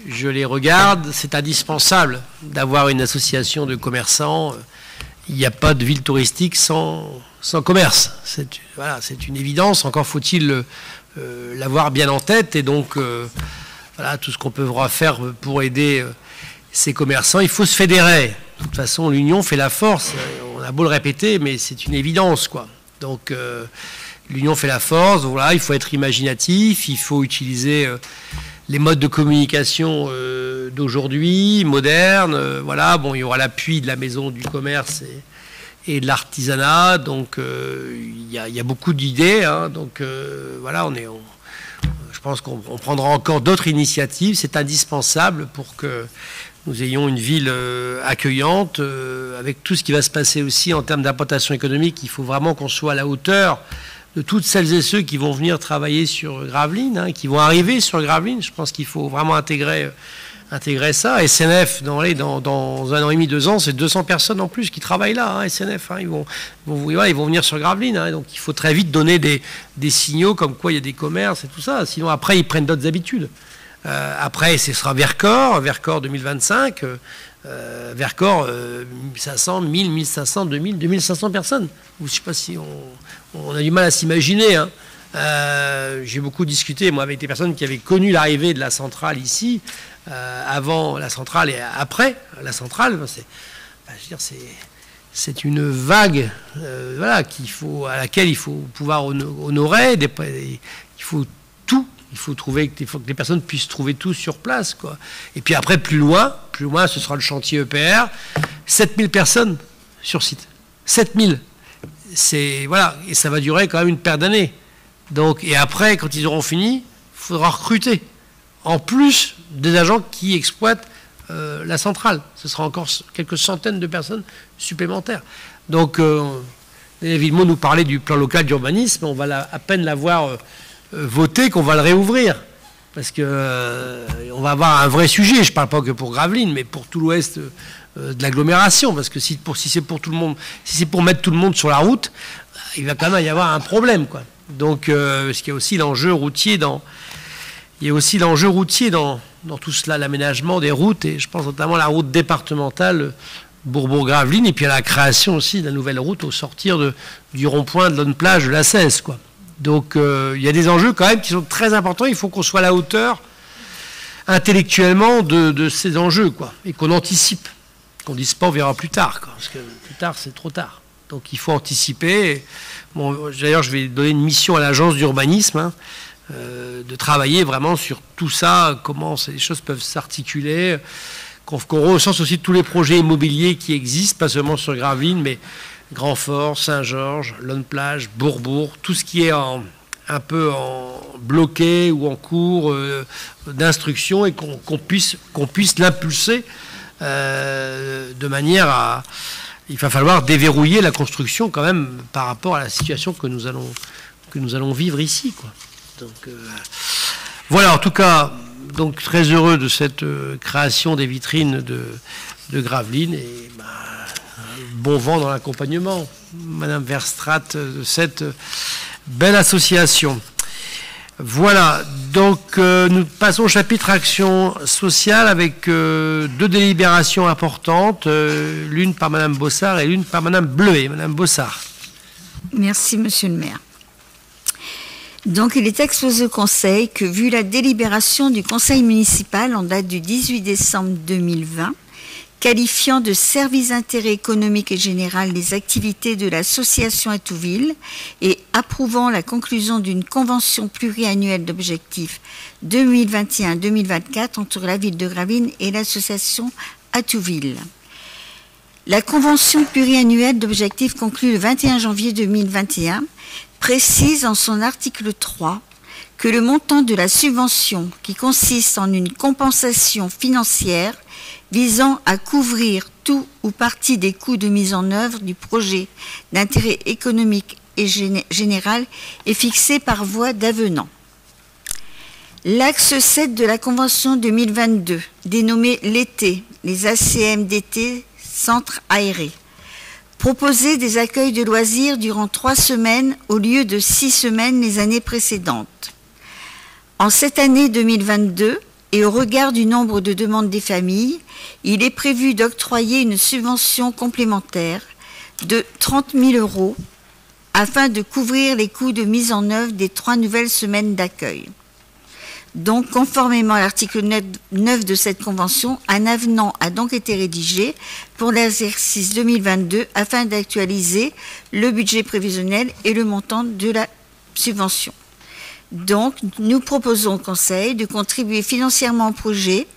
je les regarde, c'est indispensable d'avoir une association de commerçants. Il n'y a pas de ville touristique sans, commerce. C'est une évidence. Encore faut-il euh, l'avoir bien en tête. Et donc, euh, voilà, tout ce qu'on peut faire pour aider euh, ces commerçants, il faut se fédérer. De toute façon, l'union fait la force. On a beau le répéter, mais c'est une évidence, quoi. Donc, l'union fait la force. Voilà, il faut être imaginatif. Il faut utiliser les modes de communication euh, d'aujourd'hui, modernes. Euh, voilà, bon, il y aura l'appui de la maison du commerce et, de l'artisanat. Donc, euh, il y, a beaucoup d'idées. Hein. donc, voilà, on est. je pense qu'on prendra encore d'autres initiatives. C'est indispensable pour que nous ayons une ville accueillante, avec tout ce qui va se passer aussi en termes d'importation économique. Il faut vraiment qu'on soit à la hauteur de toutes celles et ceux qui vont venir travailler sur Gravelines, hein, qui vont arriver sur Gravelines. Je pense qu'il faut vraiment intégrer, intégrer ça. SNF, dans, un an et demi, deux ans, c'est 200 personnes en plus qui travaillent là, hein, SNF. Hein. ils, vont, venir sur Gravelines. donc il faut très vite donner des, signaux comme quoi il y a des commerces et tout ça. Sinon, après, ils prennent d'autres habitudes. Euh, après, ce sera Vercors, Vercors 2025. Euh, Vercors, 1500, 1000, 1500, 2000, 2500 personnes. Je ne sais pas si on, a du mal à s'imaginer. Hein. Euh, j'ai beaucoup discuté, moi, avec des personnes qui avaient connu l'arrivée de la centrale ici, euh, avant la centrale et après la centrale. C'est, c'est, une vague voilà, qu'il faut, à laquelle il faut pouvoir honorer. il faut tout il faut, trouver, que les personnes puissent trouver tout sur place. Quoi. Et puis après, plus loin, plus loin, ce sera le chantier EPR. 7000 personnes sur site. 7000. C'est, voilà, et ça va durer quand même une paire d'années. Donc, et après, quand ils auront fini, il faudra recruter. En plus des agents qui exploitent euh, la centrale. Ce sera encore quelques centaines de personnes supplémentaires. Donc, euh, Villemot nous parlait du plan local d'urbanisme. On va à peine l'avoir. Euh, voter qu'on va le réouvrir. Parce qu'on euh, va avoir un vrai sujet, je ne parle pas que pour Gravelines, mais pour tout l'ouest euh, de l'agglomération. Parce que si, c'est pour mettre tout le monde sur la route, il va quand même y avoir un problème. Donc, aussi l'enjeu routier dans. Il y a aussi l'enjeu routier dans, tout cela, l'aménagement des routes, et je pense notamment à la route départementale Bourbourg-Gravelines, et puis à la création aussi de la nouvelle route au sortir du rond-point de l'Onne Plage de la 16. Quoi. Donc euh, il y a des enjeux quand même qui sont très importants. Il faut qu'on soit à la hauteur intellectuellement de, ces enjeux, quoi, et qu'on anticipe. Qu'on dise pas on verra plus tard, parce que plus tard c'est trop tard. Donc il faut anticiper. D'ailleurs, je vais donner une mission à l'agence d'urbanisme, hein, euh, de travailler vraiment sur tout ça, comment ces choses peuvent s'articuler, qu'on recense aussi tous les projets immobiliers qui existent, pas seulement sur Gravine, mais Grandfort, Saint-Georges, Lonne-Plage, Bourbourg, tout ce qui est un peu bloqué ou en cours euh, d'instruction et qu'on puisse, qu'on puisse l'impulser euh, de manière à... Il va falloir déverrouiller la construction quand même par rapport à la situation que nous allons, vivre ici. Euh, voilà, en tout cas, donc très heureux de cette création des vitrines de, de Gravelines bah, bon vent dans l'accompagnement, Madame Verstrat, de cette belle association. Voilà, donc euh, nous passons au chapitre action sociale avec euh, deux délibérations importantes, euh, l'une par Madame Bossard et l'une par Madame Bleuet. Madame Bossard. Merci, Monsieur le maire. Donc, il est exposé au Conseil que, vu la délibération du Conseil municipal en date du 18 décembre 2020, qualifiant de service d'intérêt économique et général les activités de l'association Atouville et approuvant la conclusion d'une convention pluriannuelle d'objectifs 2021-2024 entre la ville de Gravine et l'association Atouville. La convention pluriannuelle d'objectifs conclue le 21 janvier 2021 précise en son article 3 que le montant de la subvention, qui consiste en une compensation financière visant à couvrir tout ou partie des coûts de mise en œuvre du projet d'intérêt économique et général est fixé par voie d'avenant. L'axe 7 de la Convention 2022, dénommé l'été, les ACM d'été, centres aérés, Proposer des accueils de loisirs durant trois semaines au lieu de six semaines les années précédentes. En cette année 2022, et au regard du nombre de demandes des familles, il est prévu d'octroyer une subvention complémentaire de 30 000 euros afin de couvrir les coûts de mise en œuvre des trois nouvelles semaines d'accueil. Donc, conformément à l'article 9 de cette convention, un avenant a donc été rédigé pour l'exercice 2022 afin d'actualiser le budget prévisionnel et le montant de la subvention. Donc, nous proposons au Conseil de contribuer financièrement au projet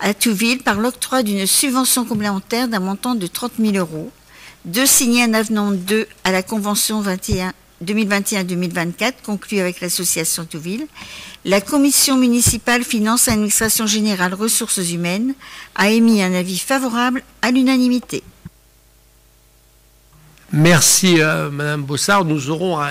à Touville par l'octroi d'une subvention complémentaire d'un montant de 30 000 euros, de signer un avenant 2 à la Convention 2021-2024 conclue avec l'association Touville la Commission municipale Finances et Administration Générale Ressources Humaines a émis un avis favorable à l'unanimité. Merci euh, Madame Bossard. Nous aurons à,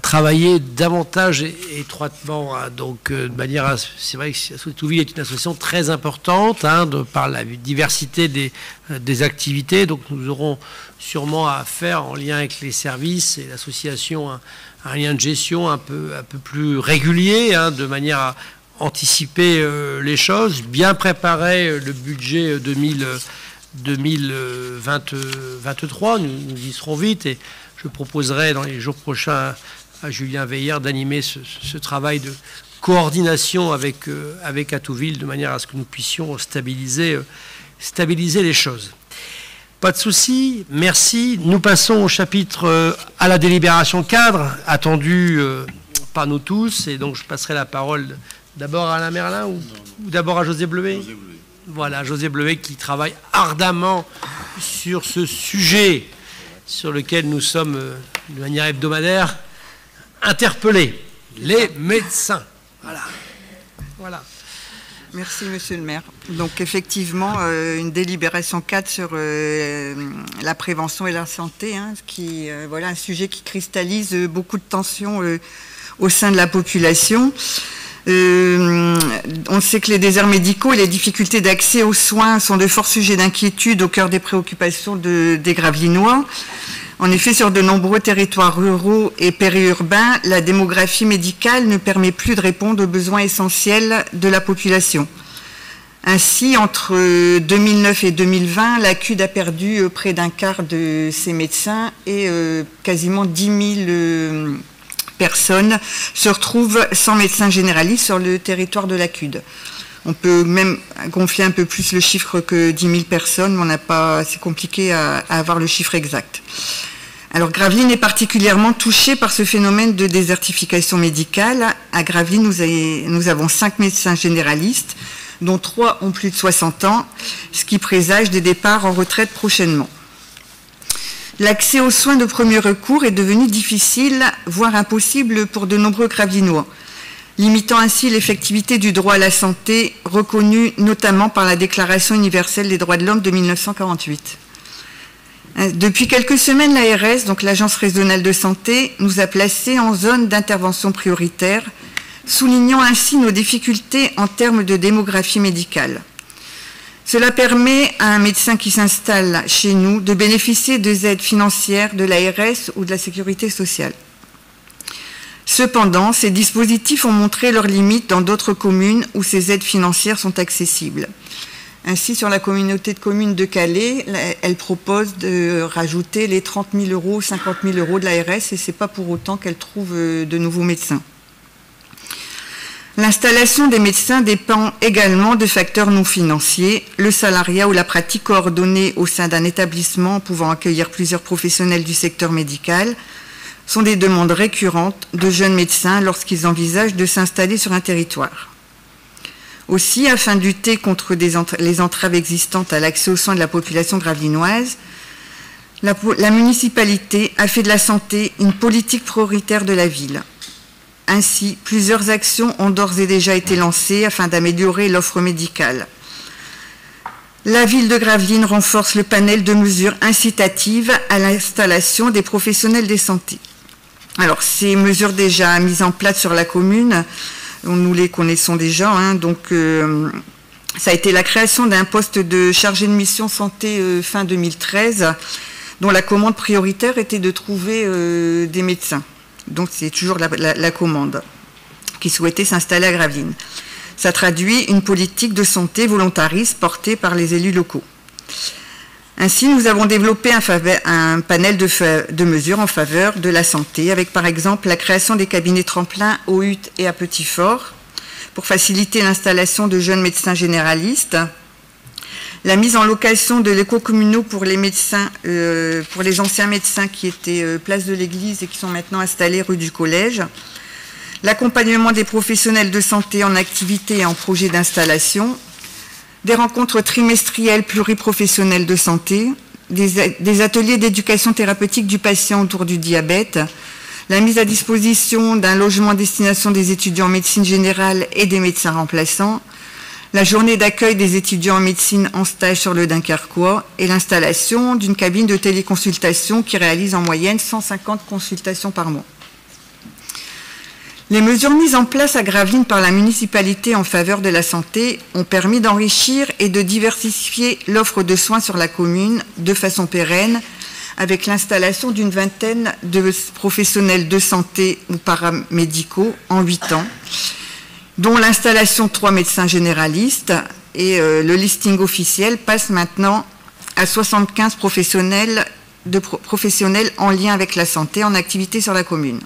travailler davantage étroitement, hein. donc euh, de manière, c'est vrai que Touville est une association très importante hein, de, par la diversité des, euh, des, activités. Donc nous aurons sûrement à faire en lien avec les services et l'association un, lien de gestion un peu, un peu plus régulier, hein, de manière à anticiper les choses, bien préparer le budget 2000. 2023. Nous, y serons vite et je proposerai dans les jours prochains à Julien Veillère d'animer ce, travail de coordination avec, euh, avec Atouville de manière à ce que nous puissions stabiliser, euh, stabiliser les choses. Pas de souci, merci. Nous passons au chapitre euh, à la délibération cadre, attendue par nous tous. Et donc je passerai la parole d'abord à Alain Merlin ou, d'abord à José Bleuet? José. Voilà, José Bleuet qui travaille ardemment sur ce sujet sur lequel nous sommes, euh, de manière hebdomadaire, interpellés. Les médecins. Voilà. Voilà. Merci, monsieur le maire. Donc, effectivement, euh, une délibération 4 sur euh, la prévention et la santé, hein, qui, voilà, un sujet qui cristallise beaucoup de tensions au sein de la population. Euh, on sait que les déserts médicaux et les difficultés d'accès aux soins sont de forts sujets d'inquiétude au cœur des préoccupations des Gravelinois. En effet, sur de nombreux territoires ruraux et périurbains, la démographie médicale ne permet plus de répondre aux besoins essentiels de la population. Ainsi, entre 2009 et 2020, la CUD a perdu euh, près d'un quart de ses médecins et euh, quasiment 10 000 personnes se retrouvent sans médecin généraliste sur le territoire de la CUD. On peut même gonfler un peu plus le chiffre que 10 000 personnes, mais on n'a pas, c'est compliqué à, avoir le chiffre exact. Alors Gravelines est particulièrement touché par ce phénomène de désertification médicale. À Gravelines, nous, nous avons cinq médecins généralistes, dont trois ont plus de 60 ans, ce qui présage des départs en retraite prochainement l'accès aux soins de premier recours est devenu difficile, voire impossible pour de nombreux Gravinois, limitant ainsi l'effectivité du droit à la santé, reconnu notamment par la Déclaration universelle des droits de l'homme de 1948. Euh, depuis quelques semaines, l'ARS, donc l'Agence régionale de santé, nous a placés en zone d'intervention prioritaire, soulignant ainsi nos difficultés en termes de démographie médicale. Cela permet à un médecin qui s'installe chez nous de bénéficier des aides financières de l'ARS ou de la sécurité sociale. Cependant, ces dispositifs ont montré leurs limites dans d'autres communes où ces aides financières sont accessibles. Ainsi, sur la communauté de communes de Calais, elle propose de rajouter les 30 000 euros, 50 000 euros de l'ARS et ce n'est pas pour autant qu'elle trouve euh, de nouveaux médecins. L'installation des médecins dépend également de facteurs non financiers, le salariat ou la pratique coordonnée au sein d'un établissement pouvant accueillir plusieurs professionnels du secteur médical sont des demandes récurrentes de jeunes médecins lorsqu'ils envisagent de s'installer sur un territoire. Aussi, afin de lutter contre les entraves existantes à l'accès aux soins de la population gravinoise, la, la municipalité a fait de la santé une politique prioritaire de la ville. Ainsi, plusieurs actions ont d'ores et déjà été lancées afin d'améliorer l'offre médicale. La ville de Gravelines renforce le panel de mesures incitatives à l'installation des professionnels de santé. Alors, ces mesures déjà mises en place sur la commune, nous les connaissons déjà, hein, donc euh, ça a été la création d'un poste de chargé de mission santé euh, fin 2013 dont la commande prioritaire était de trouver euh, des médecins. Donc c'est toujours la, commande qui souhaitait s'installer à Gravelines. Ça traduit une politique de santé volontariste portée par les élus locaux. Ainsi, nous avons développé un, panel de, mesures en faveur de la santé, avec par exemple la création des cabinets tremplins au Hutte et à Petit-Fort, pour faciliter l'installation de jeunes médecins généralistes, la mise en location de l'éco-communaux pour les médecins, euh, pour les anciens médecins qui étaient euh, place de l'église et qui sont maintenant installés rue du collège, l'accompagnement des professionnels de santé en activité et en projet d'installation, des rencontres trimestrielles pluriprofessionnelles de santé, des, ateliers d'éducation thérapeutique du patient autour du diabète, la mise à disposition d'un logement à destination des étudiants en médecine générale et des médecins remplaçants, la journée d'accueil des étudiants en médecine en stage sur le Dunkerquois et l'installation d'une cabine de téléconsultation qui réalise en moyenne 150 consultations par mois. Les mesures mises en place à Gravelines par la municipalité en faveur de la santé ont permis d'enrichir et de diversifier l'offre de soins sur la commune de façon pérenne avec l'installation d'une vingtaine de professionnels de santé ou paramédicaux en huit ans, dont l'installation de trois médecins généralistes et euh, le listing officiel passe maintenant à 75 professionnels, professionnels en lien avec la santé en activité sur la commune.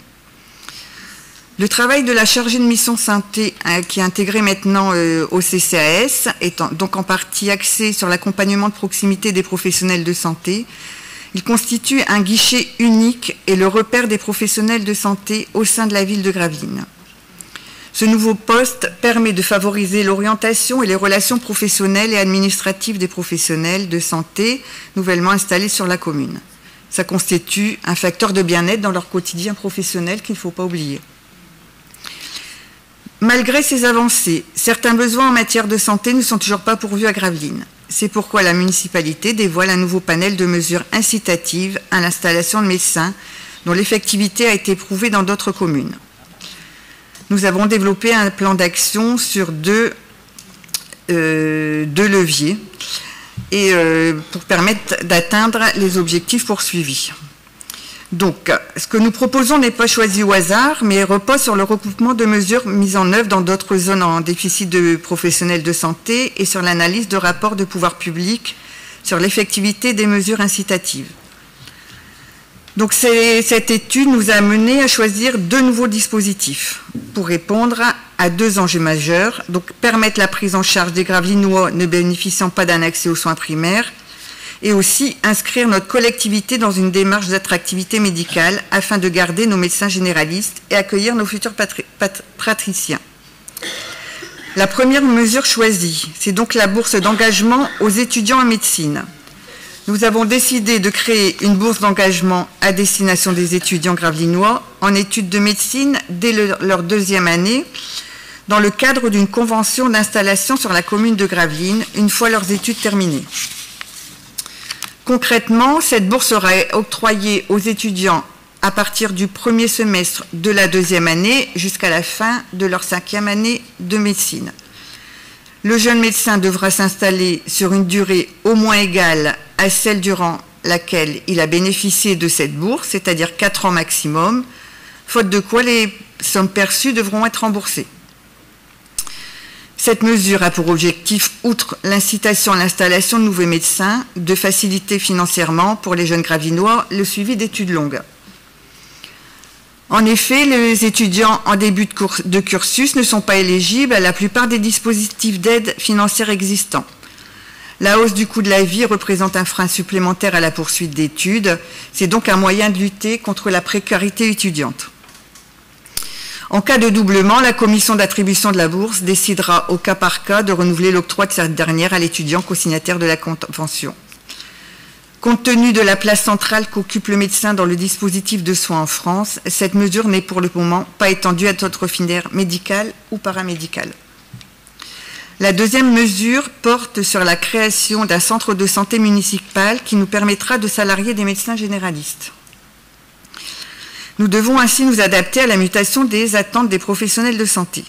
Le travail de la chargée de mission santé hein, qui est intégré maintenant euh, au CCAS est donc en partie axé sur l'accompagnement de proximité des professionnels de santé. Il constitue un guichet unique et le repère des professionnels de santé au sein de la ville de Gravelines. Ce nouveau poste permet de favoriser l'orientation et les relations professionnelles et administratives des professionnels de santé nouvellement installés sur la commune. Ça constitue un facteur de bien-être dans leur quotidien professionnel qu'il ne faut pas oublier. Malgré ces avancées, certains besoins en matière de santé ne sont toujours pas pourvus à Gravelines. C'est pourquoi la municipalité dévoile un nouveau panel de mesures incitatives à l'installation de médecins dont l'effectivité a été prouvée dans d'autres communes. Nous avons développé un plan d'action sur deux, euh, leviers euh, pour permettre d'atteindre les objectifs poursuivis. Donc, ce que nous proposons n'est pas choisi au hasard, mais repose sur le recoupement de mesures mises en œuvre dans d'autres zones en déficit de professionnels de santé et sur l'analyse de rapports de pouvoir public sur l'effectivité des mesures incitatives. Donc, cette étude nous a amené à choisir deux nouveaux dispositifs pour répondre à deux enjeux majeurs. Donc, permettre la prise en charge des gravelinois ne bénéficiant pas d'un accès aux soins primaires et aussi inscrire notre collectivité dans une démarche d'attractivité médicale afin de garder nos médecins généralistes et accueillir nos futurs patriciens. La première mesure choisie, c'est donc la bourse d'engagement aux étudiants en médecine. Nous avons décidé de créer une bourse d'engagement à destination des étudiants gravelinois en études de médecine dès leur deuxième année, dans le cadre d'une convention d'installation sur la commune de Gravelines, une fois leurs études terminées. Concrètement, cette bourse sera octroyée aux étudiants à partir du premier semestre de la deuxième année jusqu'à la fin de leur cinquième année de médecine. Le jeune médecin devra s'installer sur une durée au moins égale à celle durant laquelle il a bénéficié de cette bourse, c'est-à-dire quatre ans maximum, faute de quoi les sommes perçues devront être remboursées. Cette mesure a pour objectif, outre l'incitation à l'installation de nouveaux médecins, de faciliter financièrement pour les jeunes gravinois le suivi d'études longues. En effet, les étudiants en début de, cursus ne sont pas éligibles à la plupart des dispositifs d'aide financière existants. La hausse du coût de la vie représente un frein supplémentaire à la poursuite d'études. C'est donc un moyen de lutter contre la précarité étudiante. En cas de doublement, la commission d'attribution de la bourse décidera au cas par cas de renouveler l'octroi de cette dernière à l'étudiant co-signataire de la convention. Compte tenu de la place centrale qu'occupe le médecin dans le dispositif de soins en France, cette mesure n'est pour le moment pas étendue à d'autres filières médicales ou paramédicales. La deuxième mesure porte sur la création d'un centre de santé municipal qui nous permettra de salarier des médecins généralistes. Nous devons ainsi nous adapter à la mutation des attentes des professionnels de santé.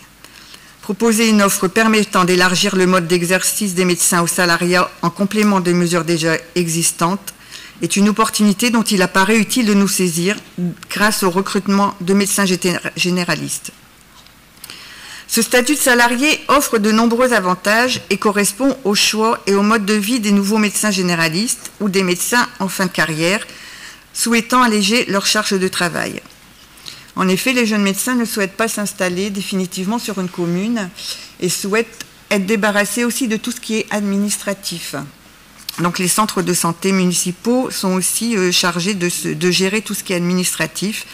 Proposer une offre permettant d'élargir le mode d'exercice des médecins au salariat en complément des mesures déjà existantes est une opportunité dont il apparaît utile de nous saisir grâce au recrutement de médecins généralistes. Ce statut de salarié offre de nombreux avantages et correspond au choix et au mode de vie des nouveaux médecins généralistes ou des médecins en fin de carrière souhaitant alléger leur charge de travail. En effet, les jeunes médecins ne souhaitent pas s'installer définitivement sur une commune et souhaitent être débarrassés aussi de tout ce qui est administratif. Donc les centres de santé municipaux sont aussi euh, chargés de, gérer tout ce qui est administratif.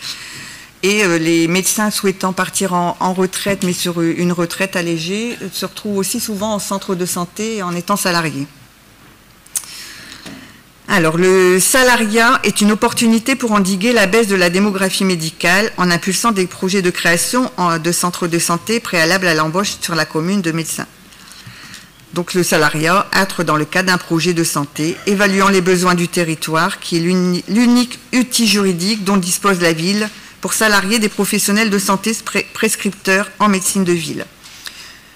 Et euh, les médecins souhaitant partir en, retraite, mais sur une retraite allégée, se retrouvent aussi souvent en centre de santé en étant salariés. Alors, le salariat est une opportunité pour endiguer la baisse de la démographie médicale en impulsant des projets de création de centres de santé préalables à l'embauche sur la commune de médecins. Donc le salariat entre dans le cadre d'un projet de santé, évaluant les besoins du territoire, qui est l'unique outil juridique dont dispose la ville pour salarier des professionnels de santé prescripteurs en médecine de ville.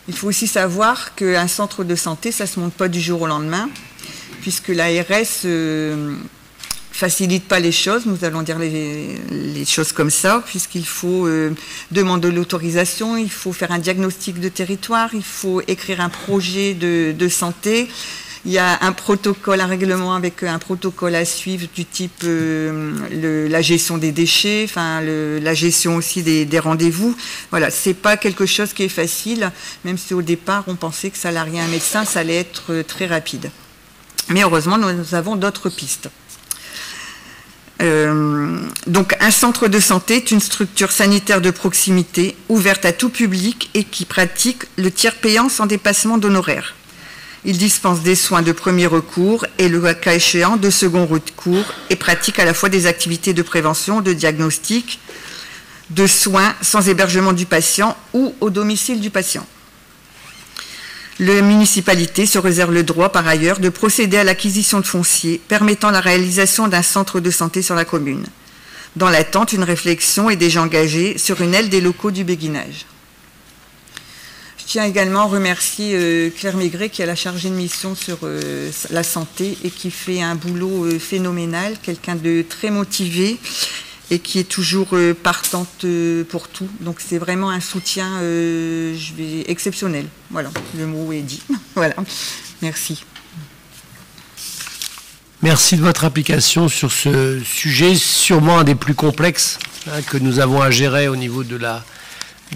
Il faut aussi savoir qu'un centre de santé, ça ne se monte pas du jour au lendemain puisque l'ARS euh, facilite pas les choses, nous allons dire les, choses comme ça, puisqu'il faut euh, demander l'autorisation, il faut faire un diagnostic de territoire, il faut écrire un projet de, santé. Il y a un protocole, un règlement avec un protocole à suivre du type euh, la gestion des déchets, enfin la gestion aussi des, rendez-vous. Voilà, c'est pas quelque chose qui est facile, même si au départ on pensait que salarié un médecin, ça allait être très rapide. Mais heureusement, nous avons d'autres pistes. Euh, donc un centre de santé est une structure sanitaire de proximité ouverte à tout public et qui pratique le tiers payant sans dépassement d'honoraires. Il dispense des soins de premier recours et le cas échéant de second recours et pratique à la fois des activités de prévention, de diagnostic, de soins sans hébergement du patient ou au domicile du patient. La municipalité se réserve le droit, par ailleurs, de procéder à l'acquisition de fonciers permettant la réalisation d'un centre de santé sur la commune. Dans l'attente, une réflexion est déjà engagée sur une aile des locaux du béguinage. Je tiens également à remercier euh, Claire Maigret qui a la chargée de mission sur euh, la santé et qui fait un boulot euh, phénoménal, quelqu'un de très motivé et qui est toujours euh, partante euh, pour tout. Donc c'est vraiment un soutien euh, exceptionnel. Voilà, le mot est dit. voilà, merci. Merci de votre application sur ce sujet, sûrement un des plus complexes hein, que nous avons à gérer au niveau de la,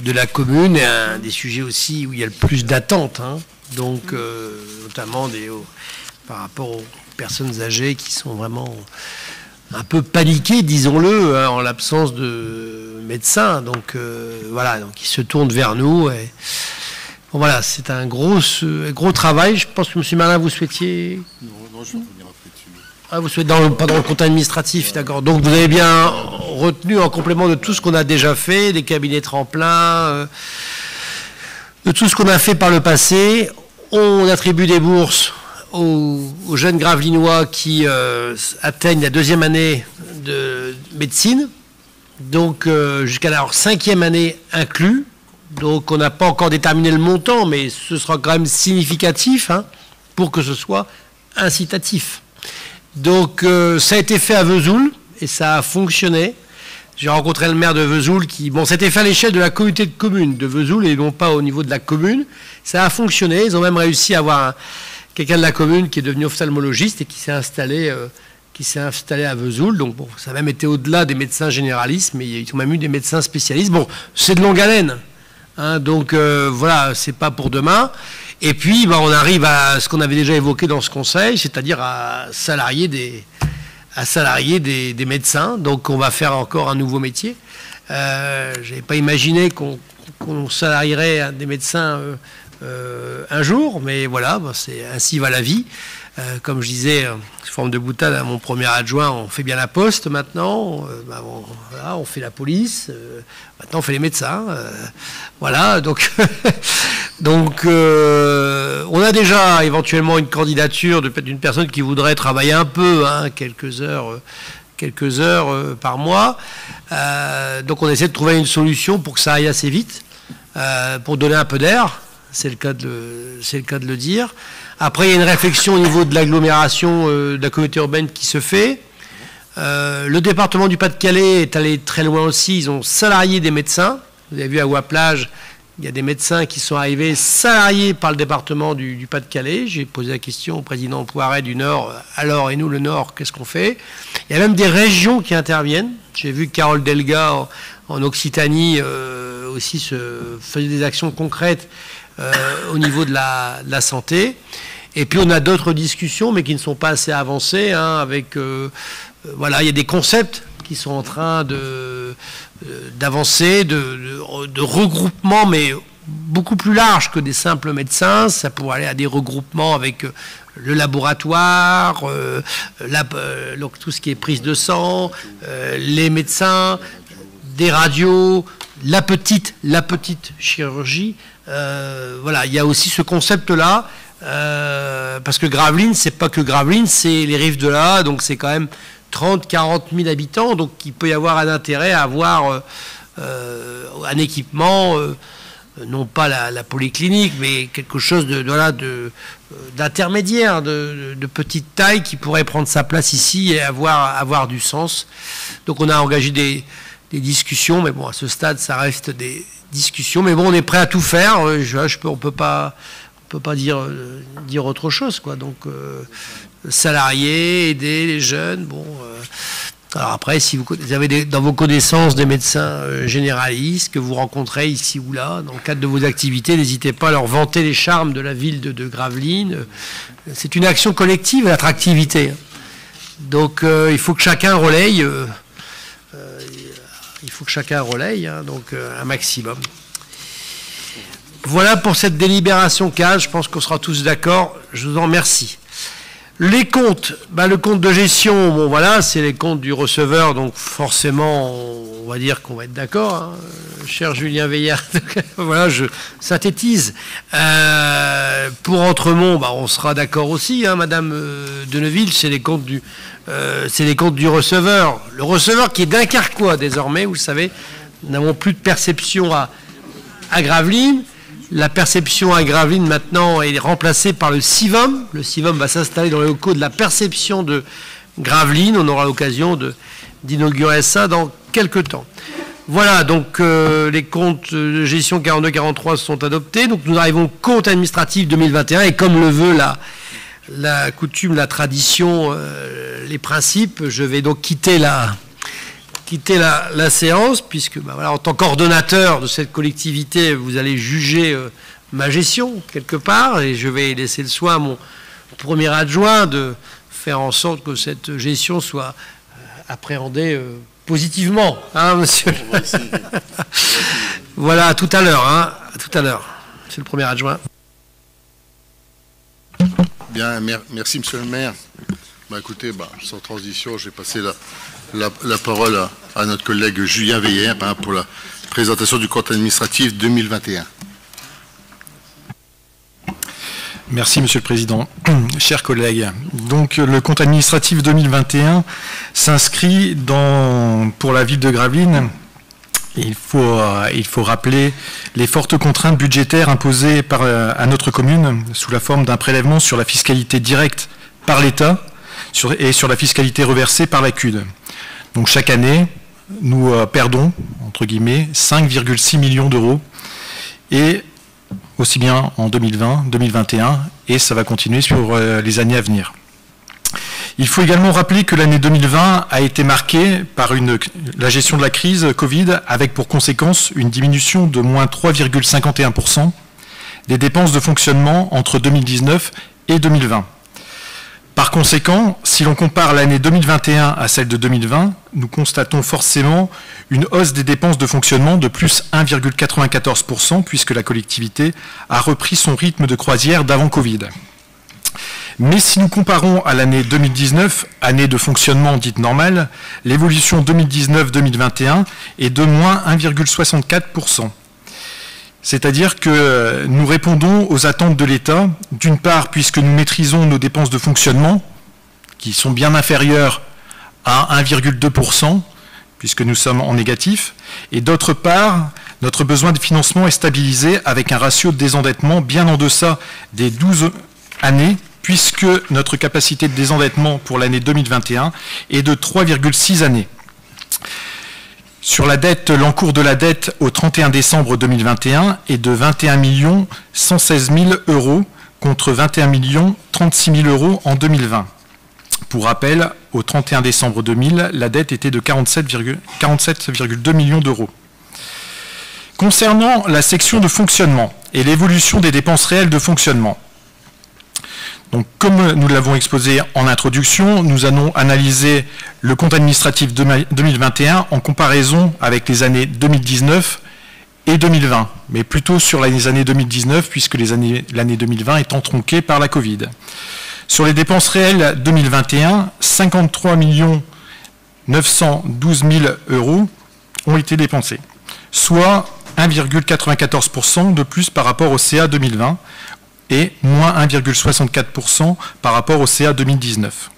de la commune, et un des sujets aussi où il y a le plus d'attentes, hein. donc notamment par rapport aux personnes âgées qui sont vraiment un peu paniqué, disons-le, hein, en l'absence de médecins. Donc euh, voilà, donc ils se tournent vers nous. Et, bon, voilà, c'est un gros, gros travail. Je pense que M. Malin, vous souhaitiez. Non, non, je vais revenir après dessus. Ah, vous souhaitez dans pas dans le compte administratif, d'accord. Donc vous avez bien retenu en complément de tout ce qu'on a déjà fait, les cabinets tremplins, euh, de tout ce qu'on a fait par le passé. On attribue des bourses aux, jeunes gravelinois qui euh, atteignent la deuxième année de médecine, donc euh, jusqu'à leur cinquième année inclus. Donc on n'a pas encore déterminé le montant, mais ce sera quand même significatif hein, pour que ce soit incitatif. Donc euh, ça a été fait à Vesoul et ça a fonctionné. J'ai rencontré le maire de Vesoul qui, bon, c'était fait à l'échelle de la communauté de communes de Vesoul et non pas au niveau de la commune. Ça a fonctionné. Ils ont même réussi à avoir un, quelqu'un de la commune qui est devenu ophtalmologiste et qui s'est installé, euh, installé à Vesoul. Donc bon, ça a même été au-delà des médecins généralistes, mais ils ont même eu des médecins spécialistes. Bon, c'est de longue haleine. Hein, donc euh, voilà, c'est pas pour demain. Et puis, bah, on arrive à ce qu'on avait déjà évoqué dans ce conseil, c'est-à-dire à salarier des, à salarier des, médecins. Donc, on va faire encore un nouveau métier. Euh, Je n'avais pas imaginé qu'on salarierait des médecins euh, un jour, mais voilà, bah, c'est ainsi va la vie. Euh, comme je disais, euh, sous forme de boutade à mon premier adjoint, on fait bien la poste maintenant, bah, on, fait la police, maintenant on fait les médecins. voilà, donc, on a déjà éventuellement une candidature d'une personne qui voudrait travailler un peu, hein, quelques heures par mois. donc on essaie de trouver une solution pour que ça aille assez vite, pour donner un peu d'air c'est le, cas de le, dire. Après, il y a une réflexion au niveau de l'agglomération de la communauté urbaine qui se fait. le département du Pas-de-Calais est allé très loin aussi. Ils ont salarié des médecins. Vous avez vu à Ouaplage, il y a des médecins qui sont arrivés salariés par le département du, Pas-de-Calais. J'ai posé la question au président Poiret du Nord. Alors, et nous, le Nord, qu'est-ce qu'on fait? Il y a même des régions qui interviennent. J'ai vu Carole Delga, en, Occitanie, euh, aussi se, faisait des actions concrètes euh, au niveau de la, santé. Et puis, on a d'autres discussions, mais qui ne sont pas assez avancées, hein, avec... Euh, voilà, il y a des concepts qui sont en train de euh, d'avancer, de, regroupement, mais beaucoup plus large que des simples médecins. Ça pourrait aller à des regroupements avec euh, le laboratoire, euh, tout ce qui est prise de sang, les médecins, des radios, la petite, la petite chirurgie. Voilà, il y a aussi ce concept-là. parce que Gravelines, c'est pas que Gravelines, c'est les rives de là, donc c'est quand même 30, 40 000 habitants, donc il peut y avoir un intérêt à avoir euh, euh, un équipement, euh, non pas la, polyclinique, mais quelque chose de, de d'intermédiaire, de, petite taille qui pourrait prendre sa place ici et avoir, avoir du sens. Donc on a engagé des, discussions, mais bon, à ce stade, ça reste des discussions. Mais bon, on est prêt à tout faire. Je, je peux, on peut pas, on peut pas dire, dire autre chose, quoi. Donc salariés, aider les jeunes. Bon, euh, alors après, si vous, avez dans vos connaissances des médecins euh, généralistes que vous rencontrez ici ou là, dans le cadre de vos activités, n'hésitez pas à leur vanter les charmes de la ville de, Gravelines. C'est une action collective, l'attractivité. Donc il faut que chacun relaye. Euh, il faut que chacun relaye, hein, donc un maximum. Voilà pour cette délibération CAS. Je pense qu'on sera tous d'accord. Je vous en remercie. Les comptes, bah, le compte de gestion, bon voilà, c'est les comptes du receveur, donc forcément, on va dire qu'on va être d'accord, hein. cher Julien Veillard. voilà, je synthétise. Euh, pour Entremont, bah, on sera d'accord aussi, hein, Madame euh, Deneville, c'est les comptes du, euh, c'est les comptes du receveur. Le receveur qui est Dunkerquois désormais, vous savez, nous n'avons plus de perception à, à Gravelines. La perception à Gravelines maintenant est remplacée par le CIVOM. Le CIVOM va s'installer dans les locaux de la perception de Gravelines. On aura l'occasion d'inaugurer ça dans quelques temps. Voilà, donc euh, les comptes de gestion 42-43 sont adoptés. Donc nous arrivons au compte administratif 2021 et comme le veut la, coutume, la tradition, euh, les principes, je vais donc quitter la, quitter la, séance, puisque bah, voilà, en tant qu'ordonnateur de cette collectivité, vous allez juger euh, ma gestion quelque part, et je vais laisser le soin à mon premier adjoint de faire en sorte que cette gestion soit euh, appréhendée euh, positivement, hein, monsieur. voilà, tout à l'heure, hein, tout à l'heure. C'est le premier adjoint. Bien, merci, monsieur le maire. Bah, écoutez, bah, sans transition, j'ai passé la, la, parole à, notre collègue Julien Veiller hein, pour la présentation du compte administratif 2021. Merci Monsieur le Président. Chers collègues, donc le compte administratif 2021 s'inscrit pour la ville de Gravelines. Il faut, euh, il faut rappeler les fortes contraintes budgétaires imposées par, euh, à notre commune sous la forme d'un prélèvement sur la fiscalité directe par l'État et sur la fiscalité reversée par la CUD. Donc chaque année, nous euh, perdons, entre guillemets, 5,6 millions d'euros, et aussi bien en 2020, 2021, et ça va continuer sur euh, les années à venir. Il faut également rappeler que l'année 2020 a été marquée par la gestion de la crise Covid, avec pour conséquence une diminution de moins 3,51% des dépenses de fonctionnement entre 2019 et 2020. Par conséquent, si l'on compare l'année 2021 à celle de 2020, nous constatons forcément une hausse des dépenses de fonctionnement de plus 1,94%, puisque la collectivité a repris son rythme de croisière d'avant Covid. Mais si nous comparons à l'année 2019, année de fonctionnement dite normale, l'évolution 2019-2021 est de moins 1,64%. C'est-à-dire que nous répondons aux attentes de l'État, d'une part puisque nous maîtrisons nos dépenses de fonctionnement, qui sont bien inférieures à 1,2%, puisque nous sommes en négatif, et d'autre part notre besoin de financement est stabilisé avec un ratio de désendettement bien en deçà des 12 années, puisque notre capacité de désendettement pour l'année 2021 est de 3,6 années. Sur la dette, l'encours de la dette au 31 décembre 2021 est de 21 116 000 euros contre 21 36 000 euros en 2020. Pour rappel, au 31 décembre 2000, la dette était de 47,2 millions d'euros. Concernant la section de fonctionnement et l'évolution des dépenses réelles de fonctionnement, comme nous l'avons exposé en introduction, nous allons analyser le compte administratif 2021 en comparaison avec les années 2019 et 2020, mais plutôt sur les années 2019 puisque l'année 2020 étant tronquée par la Covid. Sur les dépenses réelles 2021, 53 912 000 euros ont été dépensés, soit 1,94% de plus par rapport au CA 2020 et moins 1,64% par rapport au CA 2019.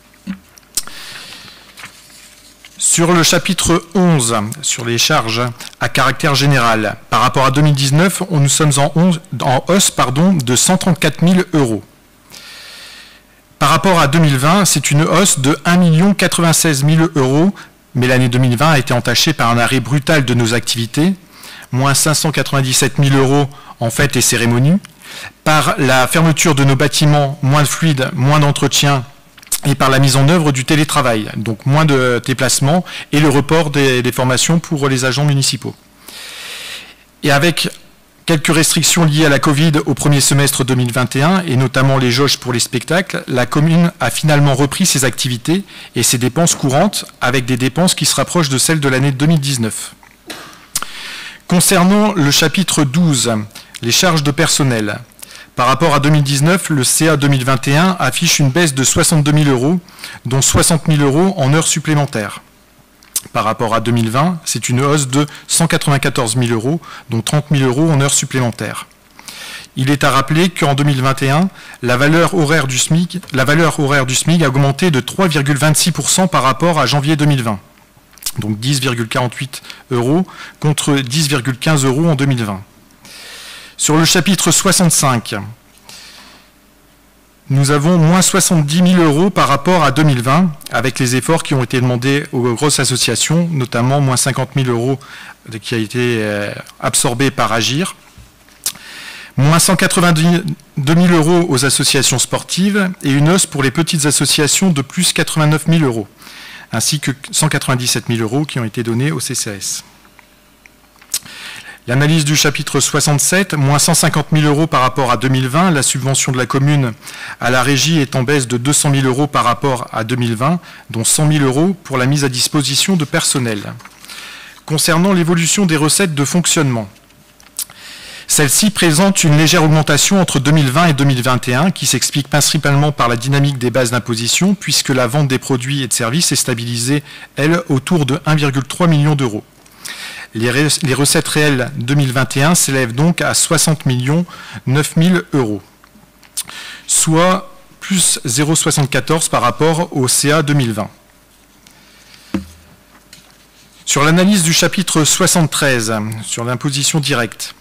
Sur le chapitre 11, sur les charges à caractère général, par rapport à 2019, nous sommes en, hausse de 134 000 euros. Par rapport à 2020, c'est une hausse de 1 96 000 euros, mais l'année 2020 a été entachée par un arrêt brutal de nos activités, moins 597 000 euros en fêtes et cérémonies, par la fermeture de nos bâtiments, moins de fluides, moins d'entretien, et par la mise en œuvre du télétravail, donc moins de déplacements et le report des, formations pour les agents municipaux. Et avec quelques restrictions liées à la Covid au premier semestre 2021, et notamment les jauges pour les spectacles, la commune a finalement repris ses activités et ses dépenses courantes avec des dépenses qui se rapprochent de celles de l'année 2019. Concernant le chapitre 12, les charges de personnel, par rapport à 2019, le CA 2021 affiche une baisse de 62 000 euros, dont 60 000 euros en heures supplémentaires. Par rapport à 2020, c'est une hausse de 194 000 euros, dont 30 000 euros en heures supplémentaires. Il est à rappeler qu'en 2021, la valeur, horaire du SMIC, la valeur horaire du SMIC a augmenté de 3,26% par rapport à janvier 2020. Donc 10,48 euros contre 10,15 euros en 2020. Sur le chapitre 65, nous avons moins 70 000 euros par rapport à 2020, avec les efforts qui ont été demandés aux grosses associations, notamment moins 50 000 euros qui a été euh, absorbé par Agir, moins 182 000 euros aux associations sportives et une hausse pour les petites associations de plus 89 000 euros, ainsi que 197 000 euros qui ont été donnés au CCAS. L'analyse du chapitre 67, moins 150 000 euros par rapport à 2020, la subvention de la commune à la régie est en baisse de 200 000 euros par rapport à 2020, dont 100 000 euros pour la mise à disposition de personnel. Concernant l'évolution des recettes de fonctionnement, celle-ci présente une légère augmentation entre 2020 et 2021 qui s'explique principalement par la dynamique des bases d'imposition puisque la vente des produits et de services est stabilisée, elle, autour de 1,3 million d'euros. Les, recettes réelles 2021 s'élèvent donc à 60 9 000 euros, soit plus 0,74 par rapport au CA 2020. Sur l'analyse du chapitre 73, sur l'imposition directe,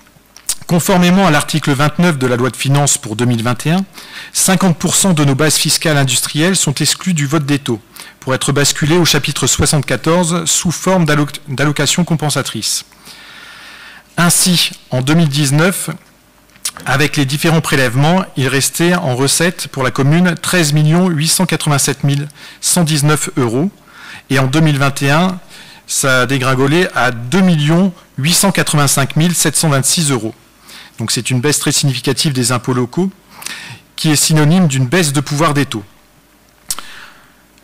Conformément à l'article 29 de la loi de finances pour 2021, 50% de nos bases fiscales industrielles sont exclues du vote des taux pour être basculées au chapitre 74 sous forme d'allocation compensatrice. Ainsi, en 2019, avec les différents prélèvements, il restait en recette pour la commune 13 887 119 euros et en 2021, ça a dégringolé à 2 885 726 euros. Donc c'est une baisse très significative des impôts locaux qui est synonyme d'une baisse de pouvoir des taux.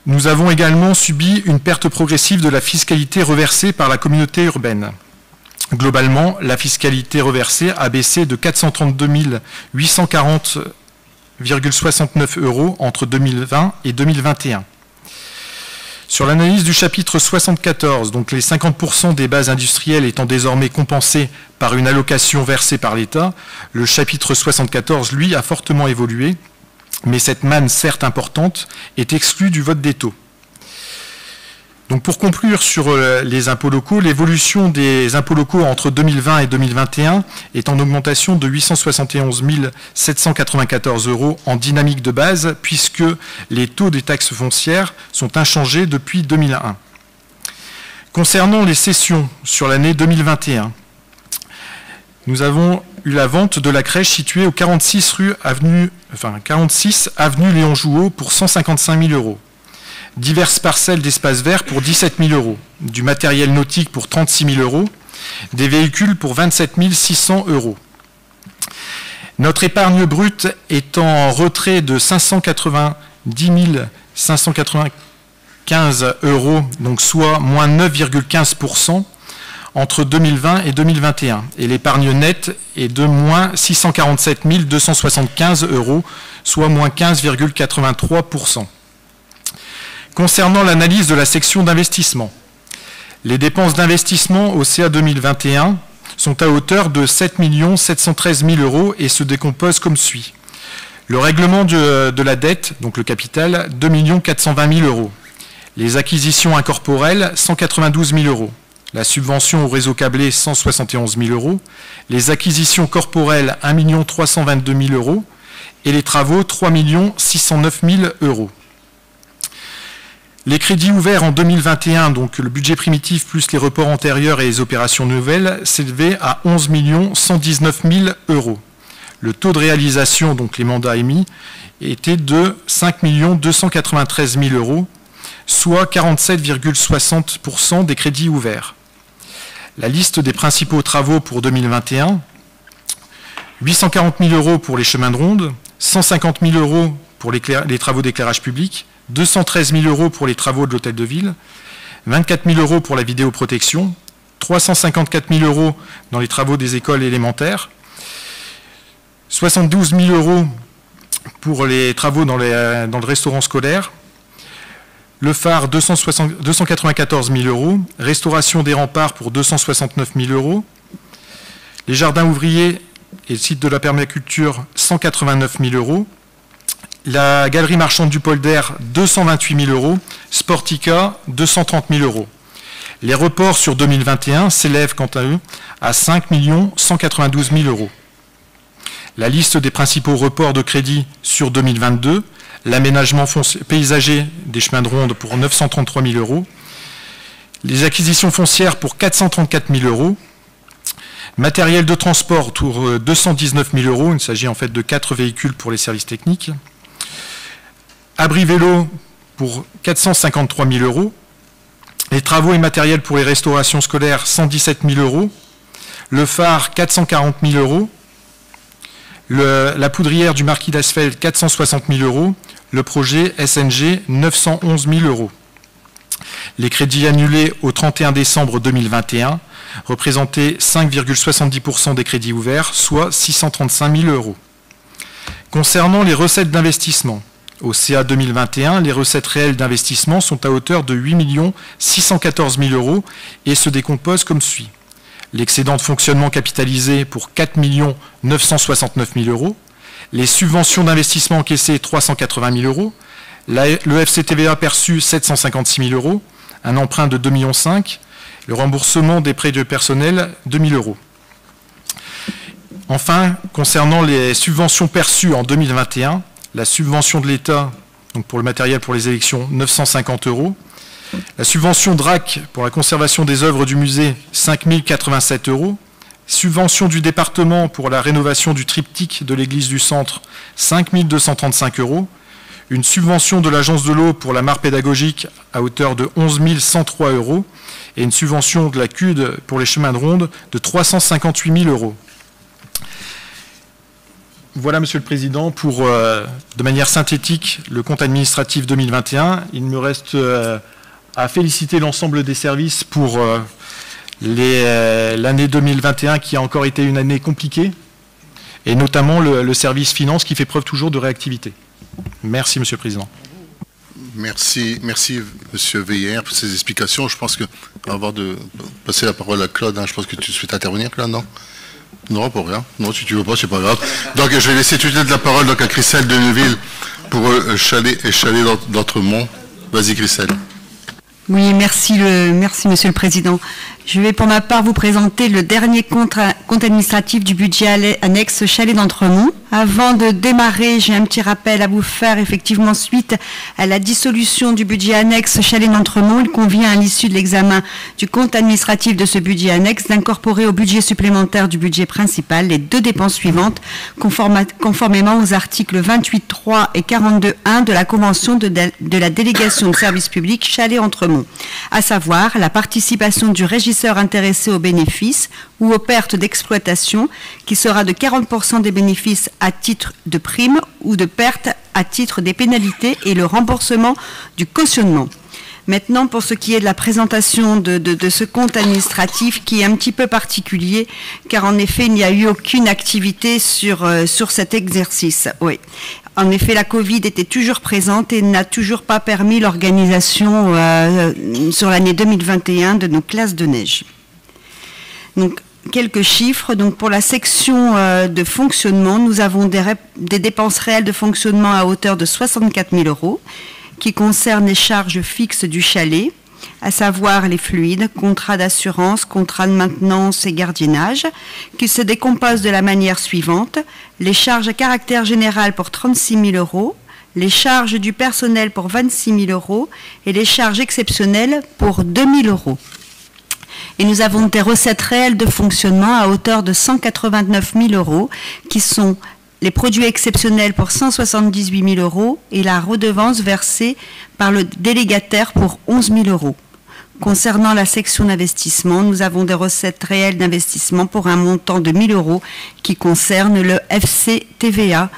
Nous avons également subi une perte progressive de la fiscalité reversée par la communauté urbaine. Globalement, la fiscalité reversée a baissé de 432 840,69 euros entre 2020 et 2021. Sur l'analyse du chapitre 74, donc les 50% des bases industrielles étant désormais compensées par une allocation versée par l'État, le chapitre 74, lui, a fortement évolué, mais cette manne, certes importante, est exclue du vote des taux. Donc pour conclure sur euh, les impôts locaux, l'évolution des impôts locaux entre 2020 et 2021 est en augmentation de 871 794 euros en dynamique de base, puisque les taux des taxes foncières sont inchangés depuis 2001. Concernant les cessions sur l'année 2021, nous avons eu la vente de la crèche située au 46 rue avenue, enfin 46 avenue Léon Jouot pour 155 000 euros. Diverses parcelles d'espace vert pour 17 000 euros. Du matériel nautique pour 36 000 euros. Des véhicules pour 27 600 euros. Notre épargne brute est en retrait de 590 595 euros, donc soit moins 9,15% entre 2020 et 2021. Et l'épargne nette est de moins 647 275 euros, soit moins 15,83%. Concernant l'analyse de la section d'investissement, les dépenses d'investissement au CA 2021 sont à hauteur de 7 713 000 euros et se décomposent comme suit. Le règlement de, la dette, donc le capital, 2 420 000 euros. Les acquisitions incorporelles, 192 000 euros la subvention au réseau câblé 171 000 euros, les acquisitions corporelles 1 322 000 euros et les travaux 3 609 000 euros. Les crédits ouverts en 2021, donc le budget primitif plus les reports antérieurs et les opérations nouvelles, s'élevaient à 11 119 000 euros. Le taux de réalisation, donc les mandats émis, était de 5 293 000 euros, soit 47,60% des crédits ouverts la liste des principaux travaux pour 2021. 840 000 euros pour les chemins de ronde, 150 000 euros pour les, travaux d'éclairage public, 213 000 euros pour les travaux de l'hôtel de ville, 24 000 euros pour la vidéoprotection, 354 000 euros dans les travaux des écoles élémentaires, 72 000 euros pour les travaux dans le restaurant scolaire, le phare, 294 000 euros. Restauration des remparts pour 269 000 euros. Les jardins ouvriers et le site de la permaculture, 189 000 euros. La galerie marchande du polder, 228 000 euros. Sportica, 230 000 euros. Les reports sur 2021 s'élèvent quant à eux à 5 192 000 euros. La liste des principaux reports de crédit sur 2022 l'aménagement paysager des chemins de ronde pour 933 000 euros, les acquisitions foncières pour 434 000 euros, matériel de transport autour 219 000 euros, il s'agit en fait de quatre véhicules pour les services techniques, abri vélo pour 453 000 euros, les travaux et matériel pour les restaurations scolaires 117 000 euros, le phare 440 000 euros, la poudrière du marquis d'Asfeld, 460 000 euros. Le projet SNG, 911 000 euros. Les crédits annulés au 31 décembre 2021 représentaient 5,70% des crédits ouverts, soit 635 000 euros. Concernant les recettes d'investissement, au CA 2021, les recettes réelles d'investissement sont à hauteur de 8 614 000 euros et se décomposent comme suit l'excédent de fonctionnement capitalisé pour 4 969 000 euros, les subventions d'investissement encaissées 380 000 euros, le FCTVA perçu 756 000 euros, un emprunt de 2,5 millions, le remboursement des prêts de personnel 2 000 euros. Enfin, concernant les subventions perçues en 2021, la subvention de l'État pour le matériel pour les élections 950 euros, la subvention DRAC pour la conservation des œuvres du musée, 5 087 euros. Subvention du département pour la rénovation du triptyque de l'église du centre, 5 235 euros. Une subvention de l'agence de l'eau pour la mare pédagogique à hauteur de 11 103 euros. Et une subvention de la CUD pour les chemins de ronde de 358 000 euros. Voilà, Monsieur le Président, pour, euh, de manière synthétique, le compte administratif 2021. Il me reste euh, à féliciter l'ensemble des services pour euh, euh, l'année 2021 qui a encore été une année compliquée, et notamment le, service finance qui fait preuve toujours de réactivité. Merci, Monsieur le Président. Merci, merci Monsieur Veillère pour ces explications. Je pense que, avant de passer la parole à Claude, hein, je pense que tu souhaites intervenir, Claude, non? Non, pour rien. Non, si tu veux pas, c'est pas grave. Donc, je vais laisser tout de suite la parole donc, à Christelle de Neuville pour euh, Chalet et Chalet d'Entremont. Vas-y, Christelle. Oui, merci, le, merci Monsieur le Président. Je vais pour ma part vous présenter le dernier compte, administratif du budget annexe Chalet d'Entremont. Avant de démarrer, j'ai un petit rappel à vous faire. Effectivement, suite à la dissolution du budget annexe Chalet d'Entremont, il convient à l'issue de l'examen du compte administratif de ce budget annexe d'incorporer au budget supplémentaire du budget principal les deux dépenses suivantes, conformément aux articles 28.3 et 42.1 de la Convention de, la délégation de services publics Chalet-Entremont, à savoir la participation du régime intéressés aux bénéfices ou aux pertes d'exploitation, qui sera de 40% des bénéfices à titre de prime ou de perte à titre des pénalités et le remboursement du cautionnement. Maintenant, pour ce qui est de la présentation de, ce compte administratif qui est un petit peu particulier, car en effet, il n'y a eu aucune activité sur, euh, sur cet exercice. Oui. En effet, la Covid était toujours présente et n'a toujours pas permis l'organisation euh, sur l'année 2021 de nos classes de neige. Donc, quelques chiffres. Donc, pour la section euh, de fonctionnement, nous avons des, des, dépenses réelles de fonctionnement à hauteur de 64 000 euros qui concernent les charges fixes du chalet, à savoir les fluides, contrats d'assurance, contrats de maintenance et gardiennage, qui se décomposent de la manière suivante. Les charges à caractère général pour 36 000 euros, les charges du personnel pour 26 000 euros et les charges exceptionnelles pour 2 000 euros. Et nous avons des recettes réelles de fonctionnement à hauteur de 189 000 euros qui sont les produits exceptionnels pour 178 000 euros et la redevance versée par le délégataire pour 11 000 euros. Concernant la section d'investissement, nous avons des recettes réelles d'investissement pour un montant de 1 000 euros qui concerne le FCTVA.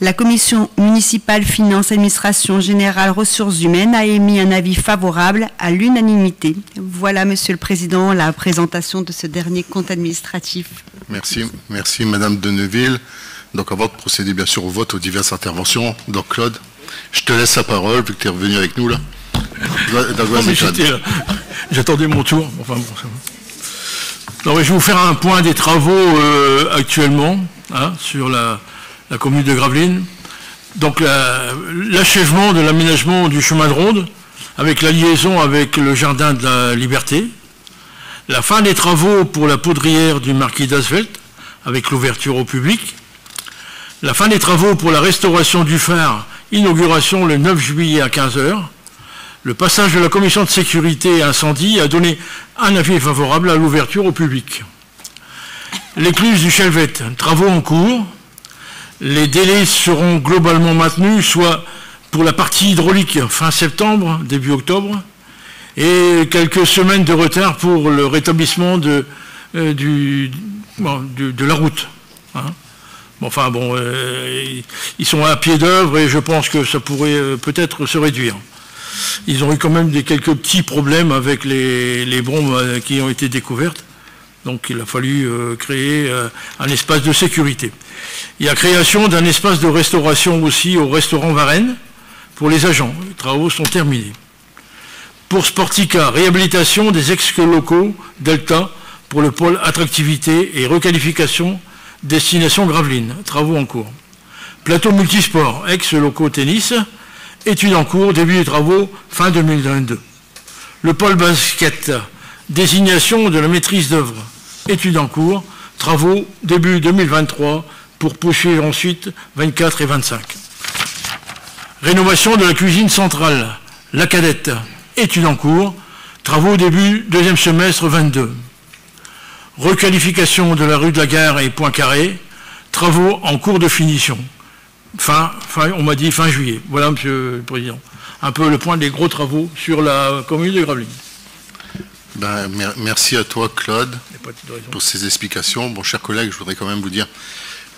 La commission municipale finance administration générale ressources humaines a émis un avis favorable à l'unanimité. Voilà, Monsieur le Président, la présentation de ce dernier compte administratif. Merci, merci Madame Deneville. Donc avant de procéder bien sûr au vote, aux diverses interventions, donc Claude, je te laisse la parole vu que tu es revenu avec nous là. J'attendais mon tour. Enfin, je vais vous faire un point des travaux euh, actuellement hein, sur la, commune de Gravelines. Donc l'achèvement de l'aménagement du chemin de ronde avec la liaison avec le jardin de la Liberté, la fin des travaux pour la poudrière du marquis d'Asvelt avec l'ouverture au public, la fin des travaux pour la restauration du phare, inauguration le 9 juillet à 15h. Le passage de la commission de sécurité et incendie a donné un avis favorable à l'ouverture au public. L'écluse du Chelvet, travaux en cours. Les délais seront globalement maintenus, soit pour la partie hydraulique fin septembre, début octobre, et quelques semaines de retard pour le rétablissement de, euh, la route. Hein enfin bon, euh, ils sont à pied d'œuvre et je pense que ça pourrait euh, peut-être se réduire. Ils ont eu quand même des quelques petits problèmes avec les, bombes euh, qui ont été découvertes. Donc il a fallu créer un espace de sécurité. Il y a création d'un espace de restauration aussi au restaurant Varennes pour les agents. Les travaux sont terminés. Pour Sportica, réhabilitation des ex-locaux Delta pour le pôle attractivité et requalification destination Gravelines, travaux en cours. Plateau multisport, ex-locaux tennis, études en cours, début des travaux, fin 2022. Le pôle basket, désignation de la maîtrise d'œuvre, études en cours, travaux, début 2023, pour pousser ensuite 24 et 25. Rénovation de la cuisine centrale, la cadette, études en cours, travaux début deuxième semestre 22. Requalification de la rue de la Gare et Poincaré, travaux en cours de finition. Fin, on m'a dit fin juillet. Voilà, Monsieur le Président. Un peu le point des gros travaux sur la commune de Gravelines. Ben, merci à toi, Claude, pour ces explications. Bon, chers collègues, je voudrais quand même vous dire